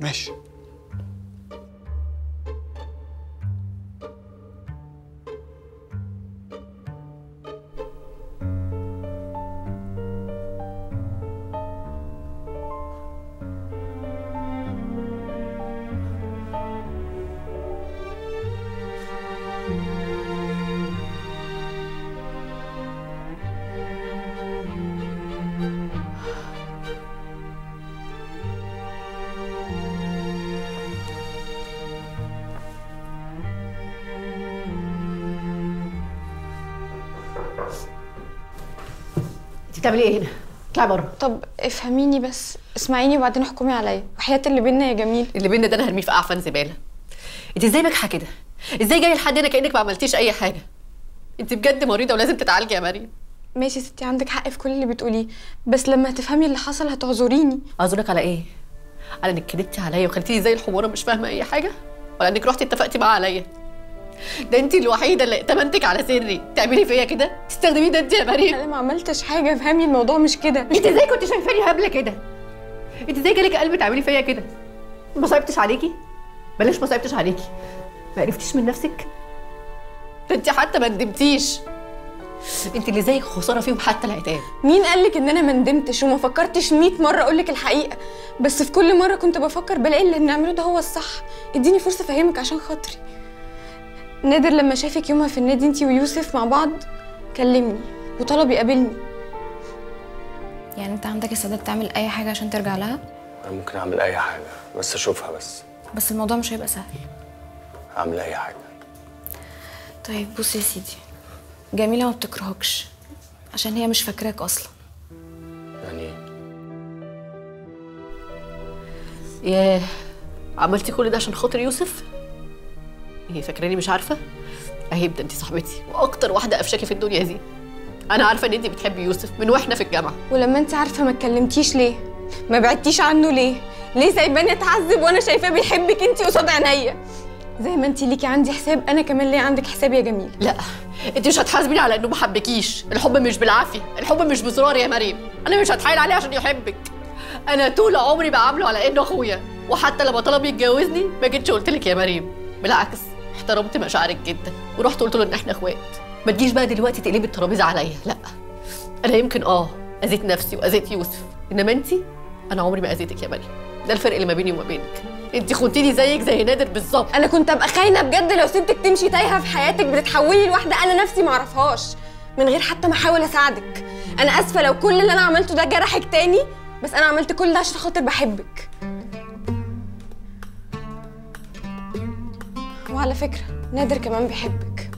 ماشي. بتعملي إيه هنا؟ اطلعي بره طب افهميني بس اسمعيني وبعدين احكمي عليا وحياة اللي بينا يا جميل اللي بينا ده أنا هرميه في اعفن زباله انت إزاي بجحه كده؟ إزاي جاي لحد هنا كأنك ما عملتيش أي حاجة؟ انت بجد مريضة ولازم تتعالجي يا مريم ماشي يا ستي عندك حق في كل اللي بتقوليه بس لما تفهمي اللي حصل هتعذريني أعذرك على إيه؟ على إنك كدبتي عليا وخليتيني زي الحماره مش فاهمة أي حاجة؟ ولا إنك رحتي اتفقتي معاه عليا؟ ده انت الوحيدة اللي ائتمنتك على سري تعملي فيا كده؟ تستخدميه ده انت يا مريم أنا ما عملتش حاجة افهمي الموضوع مش كده انت إزاي كنت شايفاني هبله كده؟ انت إزاي جالك قلب تعملي فيا كده؟ ما صعبتش عليكي؟ بلاش ما صعبتش عليكي ما عرفتيش من نفسك؟ ده انت حتى ما ندمتيش انت اللي زيك خسارة فيهم حتى العتاب مين قالك إن أنا ما ندمتش وما فكرتش 100 مرة أقولك الحقيقة بس في كل مرة كنت بفكر بلاقي اللي بنعمله ده هو الصح اديني فرصة أفهمك عشان خاطري نادر لما شافك يومها في النادي انتي ويوسف مع بعض كلمني وطلب يقابلني. يعني انت عندك استعداد تعمل أي حاجة عشان ترجع لها؟ أنا ممكن أعمل أي حاجة بس أشوفها بس. بس الموضوع مش هيبقى سهل. أعمل أي حاجة. طيب بص يا سيدي. جميلة ما بتكرهكش عشان هي مش فاكراك أصلا. يعني إيه؟ ياه عملتي كل ده عشان خاطر يوسف؟ إيه فاكراني مش عارفة؟ أهي ده انت صاحبتي وأكتر واحدة قفشاكي في الدنيا دي. أنا عارفة إن انت بتحبي يوسف من وإحنا في الجامعة. ولما انت عارفة ما اتكلمتيش ليه؟ ما بعدتيش عنه ليه؟ ليه سايباني اتعذب وأنا شايفاه بيحبك انت قصاد عينيا؟ زي ما انت ليكي عندي حساب أنا كمان ليا عندك حساب يا جميل. لا انت مش هتحاسبيني على إنه ما حبكيش. الحب مش بالعافية الحب مش بزرار يا مريم. أنا مش هتحايل عليه عشان يحبك. أنا طول عمري بعامله على إنه أخويا. وحتى لما طلب يتجوزني ما جيتش قلت لك يا مريم. بالعكس. احترمت مشاعرك جدا ورحت قلت له إن إحنا إخوات. ما تجيش بقى دلوقتي تقلبي الترابيزة عليا. لأ. أنا يمكن آه أذيت نفسي وأذيت يوسف. إنما انت أنا عمري ما أذيتك يا مريم. ده الفرق اللي ما بيني وما بينك. انت خنتيني زيك زي نادر بالظبط. أنا كنت أبقى خاينة بجد لو سبتك تمشي تايهة في حياتك بتتحولي لواحده أنا نفسي معرفهاش من غير حتى ما أحاول أساعدك. أنا آسفة لو كل اللي أنا عملته ده جرحك تاني بس أنا عملت كل ده عشان خاطر بحبك. وعلى فكرة نادر كمان بيحبك.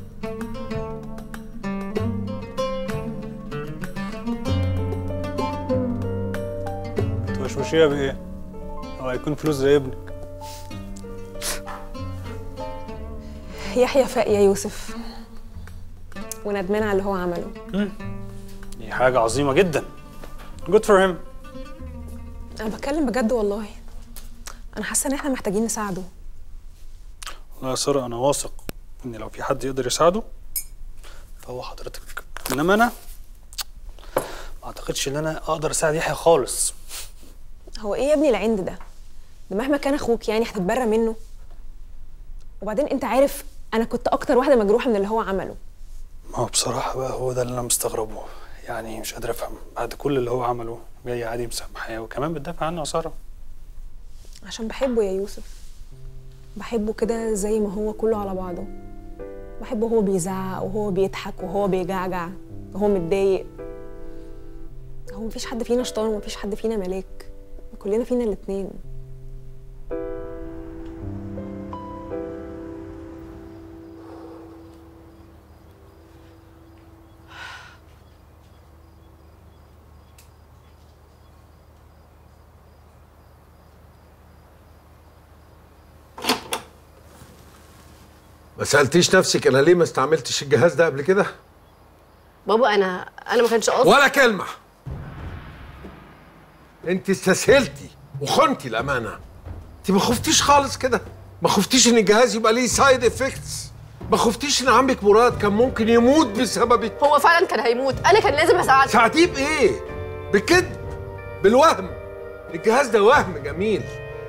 توشوشيها بإيه؟ هو هيكون فلوس زي ابنك. يحيى فاق يا يوسف. وندمان على اللي هو عمله. دي حاجة عظيمة جدا. جود فور هيم أنا بتكلم بجد والله. أنا حاسة إن إحنا محتاجين نساعده. لا يا ساره أنا واثق إن لو في حد يقدر يساعده فهو حضرتك. إنما أنا ما أعتقدش إن أنا أقدر أساعد يحيى خالص. هو إيه يا ابني العند ده؟ ده مهما كان أخوك يعني هتتبرى منه. وبعدين أنت عارف أنا كنت أكتر واحدة مجروحة من اللي هو عمله. ما هو بصراحة بقى هو ده اللي أنا مستغربه. يعني مش قادر أفهم بعد كل اللي هو عمله جاي عادي مسامحاه وكمان بتدافع عنه يا سارة. عشان بحبه يا يوسف. بحبه كده زي ما هو كله على بعضه. بحبه وهو بيزعق وهو بيضحك وهو بيجعجع وهو متضايق. هو مفيش حد فينا شيطان ومفيش حد فينا ملاك. كلنا فينا الاتنين. ما سألتيش نفسك أنا ليه ما استعملتش الجهاز ده قبل كده؟ بابا أنا أنا ما كانش قصدي ولا كلمة. أنت استسهلتي وخنتي الامانه أنت ما خفتيش خالص كده. ما خفتيش إن الجهاز يبقى ليه side effects ما خفتيش إن عمك مراد كان ممكن يموت بسببك هو فعلا كان هيموت. أنا كان لازم أساعده. ساعديه بإيه؟ بالكذب بالوهم. الجهاز ده وهم جميل.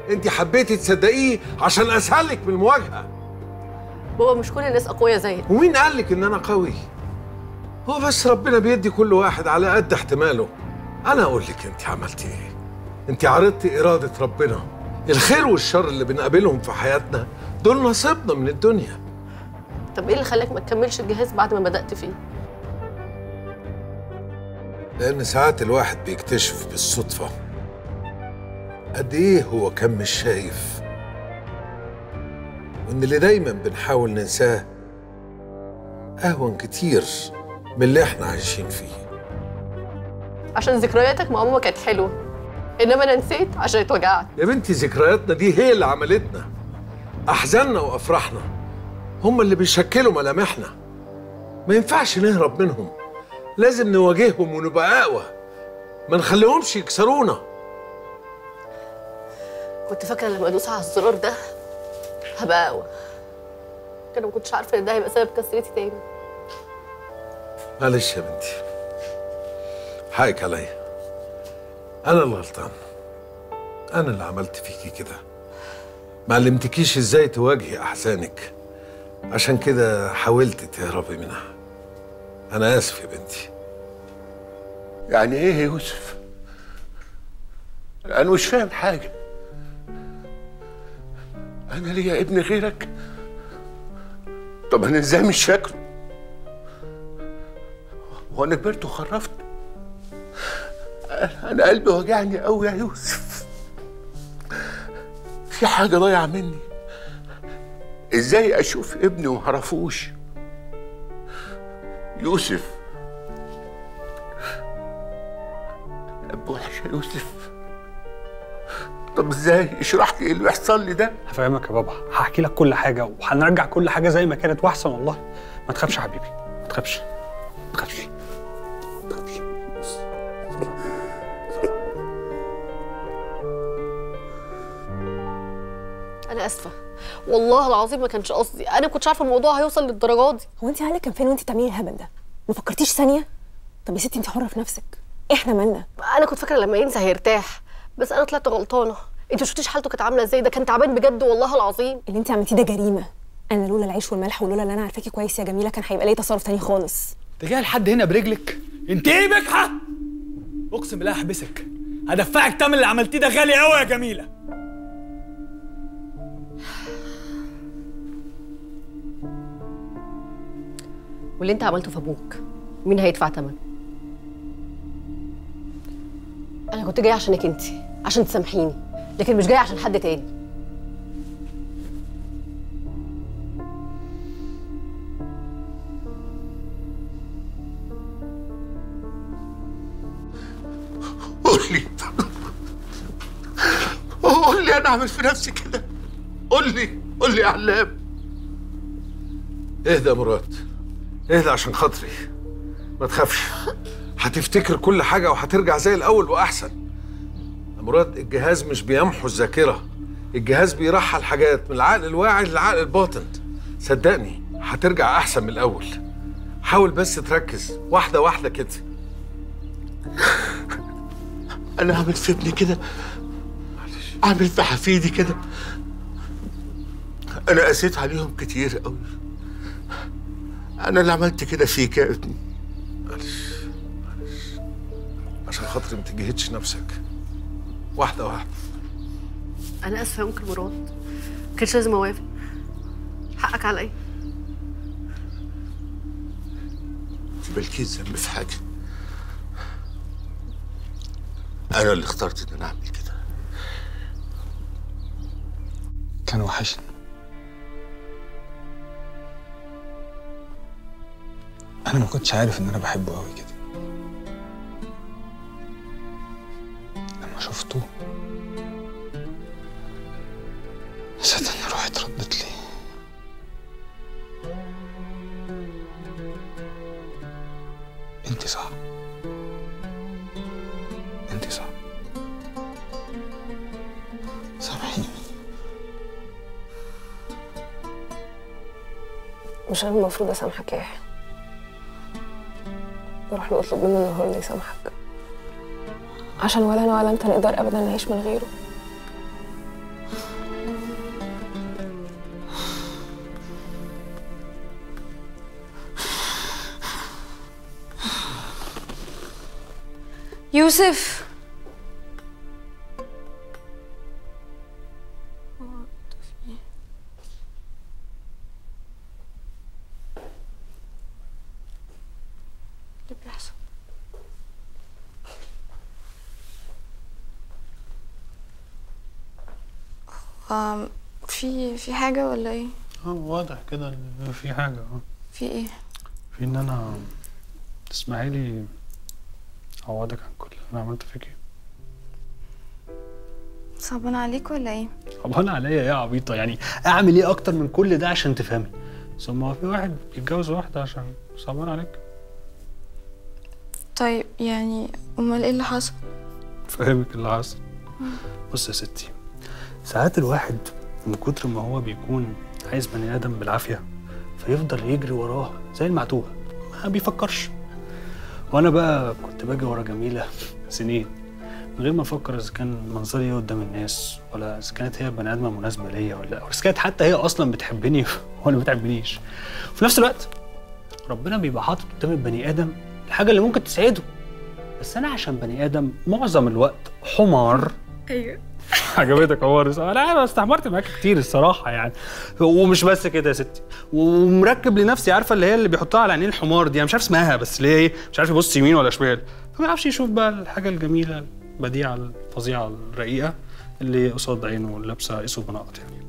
أنت حبيتي تصدقيه عشان أسهلك من المواجهه بابا مش كل الناس أقوياء زيك. ومين قال لك إن أنا قوي؟ هو بس ربنا بيدي كل واحد على قد احتماله. أنا أقول لك أنت عملتي إيه؟ أنت عرضتي إرادة ربنا. الخير والشر اللي بنقابلهم في حياتنا دول نصيبنا من الدنيا. طب إيه اللي خلاك ما تكملش الجهاز بعد ما بدأت فيه؟ لأن ساعات الواحد بيكتشف بالصدفة قد إيه هو كان مش شايف. وإن اللي دايما بنحاول ننساه اهون كتير من اللي إحنا عايشين فيه. عشان ذكرياتك مع ماما كانت حلوة. إنما أنا نسيت عشان اتوجعت يا بنتي ذكرياتنا دي هي اللي عملتنا. أحزاننا وأفراحنا هم اللي بيشكلوا ملامحنا. ما ينفعش نهرب منهم. لازم نواجههم ونبقى أقوى. ما نخليهمش يكسرونا. كنت فاكرة لما ادوس على الزرار ده هبقى اقوى أنا ما كنتش عارفة إن ده هيبقى سبب كسرتي تاني. معلش يا بنتي. حقك عليا. أنا اللي غلطان. أنا اللي عملت فيكي كده. ما علمتكيش إزاي تواجهي أحزانك. عشان كده حاولت تهربي منها. أنا آسف يا بنتي. يعني إيه يا يوسف؟ أنا مش فاهم حاجة. أنا ليا ابن غيرك. طب أنا إزاي مش فاكره هو أنا كبرت وخرفت. أنا قلبي وجعني قوي يا يوسف. في حاجة ضايعة مني. إزاي أشوف ابني ومعرفوش يوسف. اب وحش يا يوسف. طب إزاي؟ اشرح لي إيه اللي بيحصل لي ده؟ هفهمك يا بابا هحكي لك كل حاجة وهنرجع كل حاجة زي ما كانت وأحسن والله. ما تخافش يا حبيبي ما تخافش ما تخافش. أنا آسفة. والله العظيم ما كانش قصدي. أنا ما كنتش عارفة الموضوع هيوصل للدرجة دي. هو أنت عقلك كان فين وأنت بتعملي الهبل ده؟ ما فكرتيش ثانية؟ طب يا ستي أنت حرة في نفسك. إحنا مالنا؟ أنا كنت فاكرة لما ينسى هيرتاح. بس أنا طلعت غلطانة. انت ما شفتيش حالته كانت عاملة إزاي؟ ده كان تعبان بجد والله العظيم. اللي انت عملتيه ده جريمة. أنا لولا العيش والملح ولولا اللي أنا عارفاكي كويس يا جميلة كان هيبقى لي تصرف تاني خالص. انت جاي لحد هنا برجلك؟ انت إيه بجحه اقسم بالله هحبسك. هدفعك تمن اللي عملتيه ده غالي قوي يا جميلة. واللي انت عملته في أبوك مين هيدفع ثمن أنا كنت جاية عشانك انت. عشان تسامحيني لكن مش جاية عشان حد تاني. قول لي. قول لي أنا أعمل في نفسي كده. قول لي قول لي يا علام. اهدى يا مراد. اهدى عشان خاطري. ما تخافش. هتفتكر كل حاجة وهترجع زي الأول وأحسن. يا مراد الجهاز مش بيمحو الذاكرة الجهاز بيرحل حاجات من العقل الواعي للعقل الباطن. صدقني هترجع أحسن من الأول. حاول بس تركز واحدة واحدة كده. أنا اعمل في ابني كده. اعمل في حفيدي كده. أنا قسيت عليهم كتير قوي أنا اللي عملت كده فيك يا ابني. عشان خاطري ما تجهدش نفسك. واحدة واحدة. أنا آسفة يا انكل مراد ما كانش لازم أوافق. حقك عليا انت مالكيش ذنب في حاجة. أنا اللي اخترت إن أنا أعمل كده. كان وحشني. أنا ما كنتش عارف إن أنا بحبه قوي كده. شفته حسيت ان روحي اتردت لي انت صح. انت صح. سامحيني. مش أنا المفروض أسامحك يا يحيى نروح له اطلب منه ان هو اللي يسامحك. عشان ولا أنا ولا انت نقدر ابدا نعيش من غيره. يوسف! في في حاجة ولا إيه؟ آه واضح كده إن في حاجة آه في إيه؟ في إن أنا تسمحي لي اعوضك عن كل اللي أنا عملته فيكي صعبان عليك ولا إيه؟ طبعا عليا يا عبيطة يعني أعمل إيه أكتر من كل ده عشان تفهمي ثم هو في واحد بيتجوز واحدة عشان صعبان عليك طيب يعني أمال إيه اللي حصل؟ فاهمك اللي حصل بص يا ستي ساعات الواحد من كتر ما هو بيكون عايز بني آدم بالعافية فيفضل يجري وراه زي المعتوه ما بيفكرش. وأنا بقى كنت باجي ورا جميلة سنين من غير ما أفكر إذا كان منظري إيه قدام الناس ولا إذا كانت هي بني آدمة مناسبة ليا ولا لأ كانت حتى هي أصلا بتحبني وأنا ما بتحبنيش. وفي نفس الوقت ربنا بيبقى حاطط قدام البني آدم الحاجة اللي ممكن تسعده. بس أنا عشان بني آدم معظم الوقت حمار. أيوه. عجبتك عمر لا أنا استحمرت معاك كتير الصراحة يعني. ومش بس كده يا ستي. ومركب لنفسي عارفة اللي هي اللي بيحطها على عينين الحمار دي؟ أنا مش عارف اسمها بس اللي هي إيه؟ مش عارف يبص يمين ولا شمال. فما يعرفش يشوف بقى الحاجة الجميلة البديعة الفظيعة الرقيقة اللي قصاد عينه لابسه أسود بنقط يعني.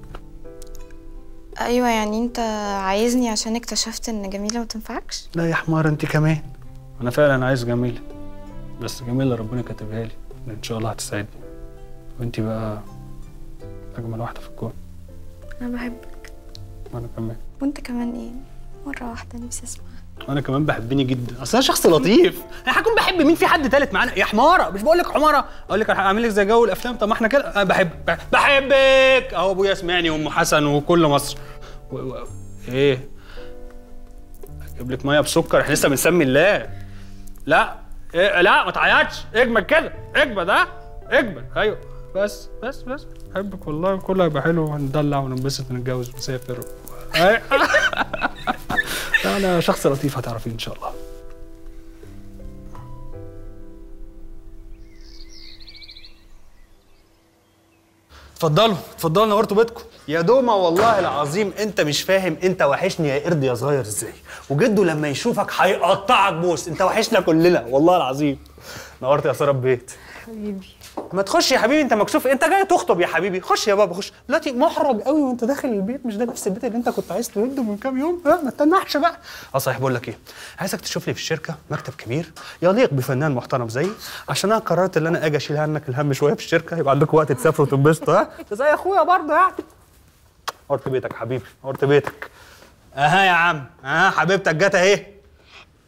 أيوه يعني أنت عايزني عشان اكتشفت إن جميلة ما تنفعكش؟ لا يا حمار أنت كمان. أنا فعلا عايز جميلة بس جميلة ربنا كاتبها لي إن شاء الله هتسعدني وانت بقى أجمل واحدة في الكون أنا بحبك. وأنا كمان. وأنت كمان إيه؟ مرة واحدة نفسي اسمع وأنا كمان بحبني جدا. أصل أنا شخص لطيف. أنا هكون بحب مين في حد تالت معانا؟ يا حمارة. مش بقول لك حمارة. أقول لك هعمل لك زي جو الأفلام. طب ما إحنا كده. أنا بحبك بحبك. أهو أبويا سمعني وام حسن وكل مصر. و... و... إيه؟ أجيب لك مية بسكر. إحنا لسه بنسمي الله. لا. إيه؟ لا ما تعيطش. اجمد كده. اجمد ها؟ اجمد أيوه. بس بس بس. بحبك والله وكله هيبقى حلو وهندلع وننبسط ونتجوز ونسافر. أنا شخص لطيف هتعرفيه إن شاء الله. اتفضلوا اتفضلوا نورتوا بيتكم. يا دوما والله العظيم أنت مش فاهم أنت وحشني يا قرد يا صغير إزاي؟ وجده لما يشوفك هيقطعك بوس. أنت وحشنا كلنا والله العظيم. نورت يا سارة البيت. حبيبي. ما تخش يا حبيبي انت مكسوف. انت جاي تخطب يا حبيبي. خش يا بابا خش. دلوقتي محرج قوي وانت داخل البيت. مش ده نفس البيت اللي انت كنت عايز ترده من كام يوم؟ ها ما تتنحش بقى. آه صحيح. بقول لك إيه؟ عايزك تشوف لي في الشركة مكتب كبير يليق بفنان محترم زيي. عشان أنا قررت ان أنا أجي اشيل عنك الهم شوية في الشركة. يبقى عندكم وقت تسافروا وتنبسطوا ها؟ زي اخويا برضه يعني. نورت بيتك حبيبي. نورت بيتك. أها يا عم. أها حبيبتك جت اهي.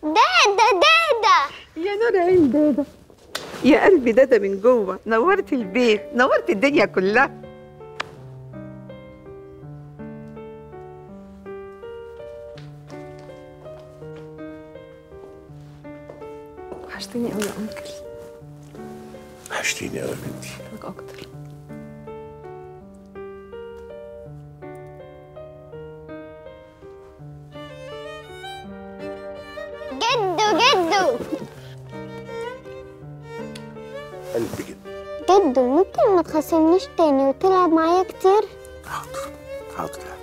دادا دادا. يا نور عين دادا. يا قلبي دادا من جوه. نورت البيت نورت الدنيا كلها. وحشتني قوي يا أنكل. وحشتيني قوي يا بنتي. لك أكتر. جدو جدو. قلبي كده جدو ممكن ما تخاصمنيش تاني؟ وتلعب معايا كتير. حاضر أنا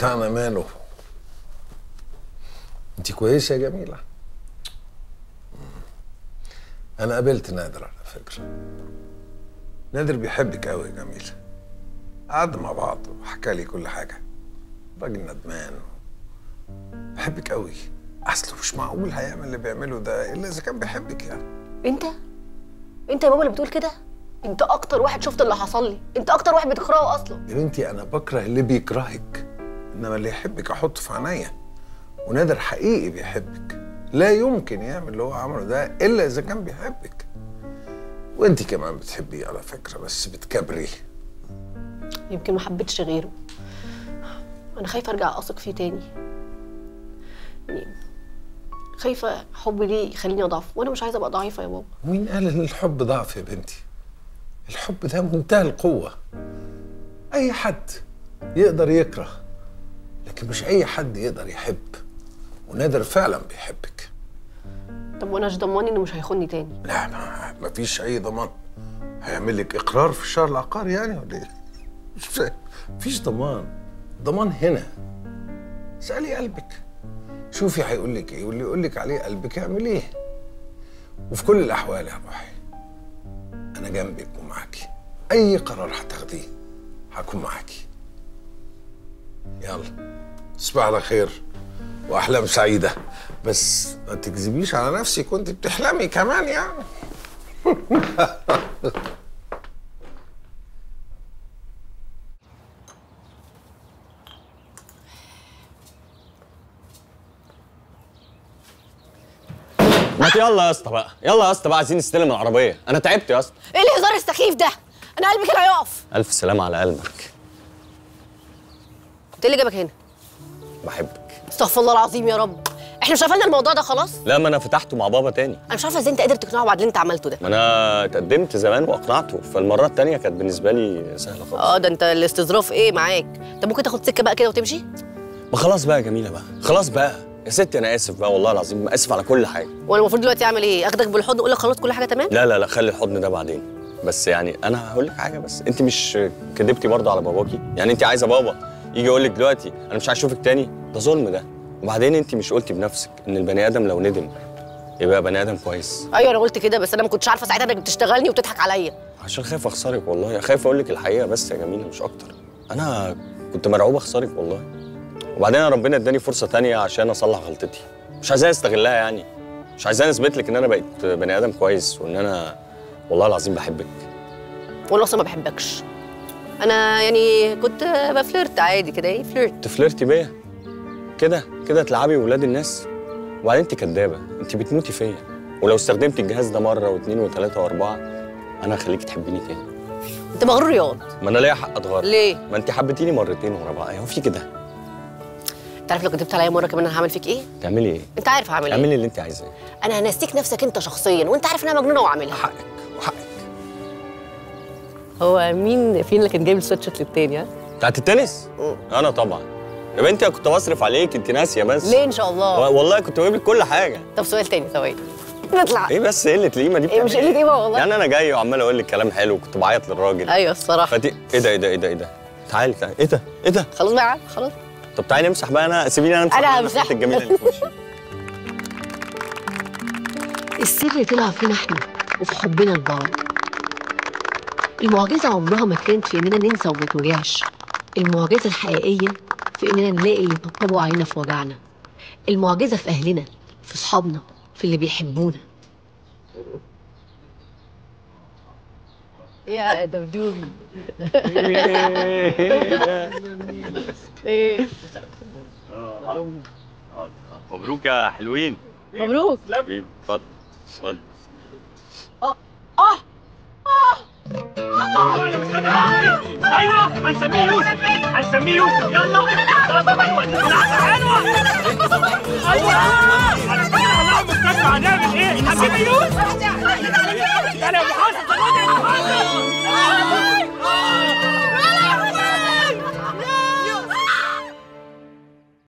بتاعنا ماله انت كويسه يا جميله أنا قابلت نادر على فكره نادر بيحبك قوي يا جميله قعدنا مع بعض وحكى لي كل حاجة راجل ندمان بحبك قوي اصله مش معقول هيعمل اللي بيعمله ده الا اذا كان بيحبك يعني انت انت يا بابا اللي بتقول كده انت أكتر واحد شفت اللي حصل لي انت أكتر واحد بتكرهه أصلا يا بنتي أنا بكره اللي بيكرهك إنما اللي يحبك أحطه في عينيا. ونادر حقيقي بيحبك. لا يمكن يعمل اللي هو عمله ده إلا إذا كان بيحبك. وأنت كمان بتحبيه على فكرة بس بتكبريه. يمكن ما حبيتش غيره. أنا خايفة أرجع أثق فيه تاني. يعني خايفة حبي ليه يخليني أضعف؟ وأنا مش عايزة أبقى ضعيفة يا بابا. مين قال إن الحب ضعف يا بنتي؟ الحب ده منتهى القوة. أي حد يقدر يكره لكن مش أي حد يقدر يحب ونادر فعلا بيحبك. طب وأنا مش ضماني إنه مش هيخوني تاني؟ لا ما ما فيش أي ضمان. هيعمل لك إقرار في الشهر العقاري يعني ولا إيه؟ مش فاهم مفيش ضمان. ضمان هنا. اسألي قلبك. شوفي هيقول لك إيه واللي يقول لك عليه قلبك اعمل إيه. وفي كل الأحوال يا روحي أنا جنبك ومعاكي. أي قرار هتاخديه هكون معاكي. يلا تصبح على خير وأحلام سعيدة. بس ما تكذبيش على نفسك وأنت بتحلمي كمان يعني. ما يلا يا اسطى بقى يلا يا اسطى بقى عايزين نستلم العربية. أنا تعبت يا اسطى. إيه الهزار السخيف ده؟ أنا قلبي كده هيقف ألف سلامة على قلبك. انت إيه اللي جابك هنا؟ بحبك. استغفر الله العظيم يا رب. إحنا مش قفلنا الموضوع ده خلاص؟ لا ما أنا فتحته مع بابا تاني. أنا مش عارفة إزاي انت قادر تقنعه بعد اللي انت عملته ده. ما أنا اتقدمت زمان واقنعته فالمرة التانية كانت بالنسبة لي سهلة خالص. آه ده انت الاستظراف إيه معاك؟ انت ممكن تاخد سكة بقى كده وتمشي؟ ما خلاص بقى يا جميلة بقى. خلاص بقى. يا ستي أنا آسف بقى والله العظيم آسف على كل حاجة. وأنا المفروض دلوقتي اعمل إيه؟ اخدك بالحضن واقول لك خلاص كل حاجة تمام؟ لا لا لا خلي الحضن ده بعدين. بس يعني أنا هقول لك حاجة بس. انت مش كدبتي برضه على باباكي؟ يعني انت عايزة بابا؟ يجي يقول لك دلوقتي أنا مش عايز أشوفك تاني؟ ده ظلم ده. وبعدين أنت مش قلتي بنفسك إن البني آدم لو ندم يبقى بني آدم كويس. أيوه أنا قلت كده بس أنا ما كنتش عارفة ساعتها إنك بتشتغلني وتضحك عليا. عشان خايف أخسرك والله. خايف أقول لك الحقيقة بس يا جميلة مش أكتر. أنا كنت مرعوب أخسرك والله. وبعدين ربنا إداني فرصة تانية عشان أصلح غلطتي. مش عايزاه أستغلها يعني. مش عايزاه أثبت لك إن أنا بقيت بني آدم كويس وإن أنا والله العظيم بحبك. وأنا أصلا ما بحبكش. أنا يعني كنت بفلرت عادي كده إيه؟ فلرت. تفلرتي بيا؟ كده كده تلعبي ولاد الناس؟ وبعدين انت كدابة انت بتموتي فيا. ولو استخدمت الجهاز ده مرة واثنين وثلاثة وأربعة أنا هخليك تحبيني تاني. أنت مغرور رياض ما أنا ليا حق اتغير ليه؟ ما انت حبيتيني مرتين ورا بعض. هو في كده. أنت عارف لو كدبت عليا مرة كمان أنا هعمل فيك إيه؟ تعملي إيه؟ أنت عارف هعمل إيه. اعملي اللي أنت عايزاه. أنا هنسيك نفسك أنت شخصيا وأنت عارف انها مجنونة وعاملها حقك وحقك. هو مين فين اللي كان جايب السويت شيرت للتاني ها؟ بتاعت التنس؟ أنا طبعا. يا بنتي أنا كنت بصرف عليك أنت ناسية بس. ليه إن شاء الله؟ والله كنت بجيب لك كل حاجة. طب سؤال تاني ثواني. نطلع. إيه بس قلة القيمه دي إيه مش قلة إيه؟ بقى والله. يعني أنا جاي وعمال أقول لك كلام حلو وكنت بعيط للراجل. أيوه الصراحة. فتي إيه ده إيه ده إيه ده إيه ده؟ تعالي تعالي. إيه ده إيه ده؟ خلاص بقى خلاص. طب تعالي نمسح بقى أنا سيبيني أنا أمسح أنا بقى همسح. الجميلة اللي في وشي. السر طلع فينا إحنا وفي حبنا لبعض. المعجزة عمرها ما كانت في إننا ننسى وما نتوجعش المعجزة الحقيقية في إننا نلاقي اللي يطبطبوا علينا في وجعنا. المعجزة في أهلنا في صحابنا في اللي بيحبونا. يا دبدوبي. مبروك يا حلوين. مبروك. اتفضل. اتفضل آه آه. أيوه هنسميه يوسف هنسميه يوسف يلا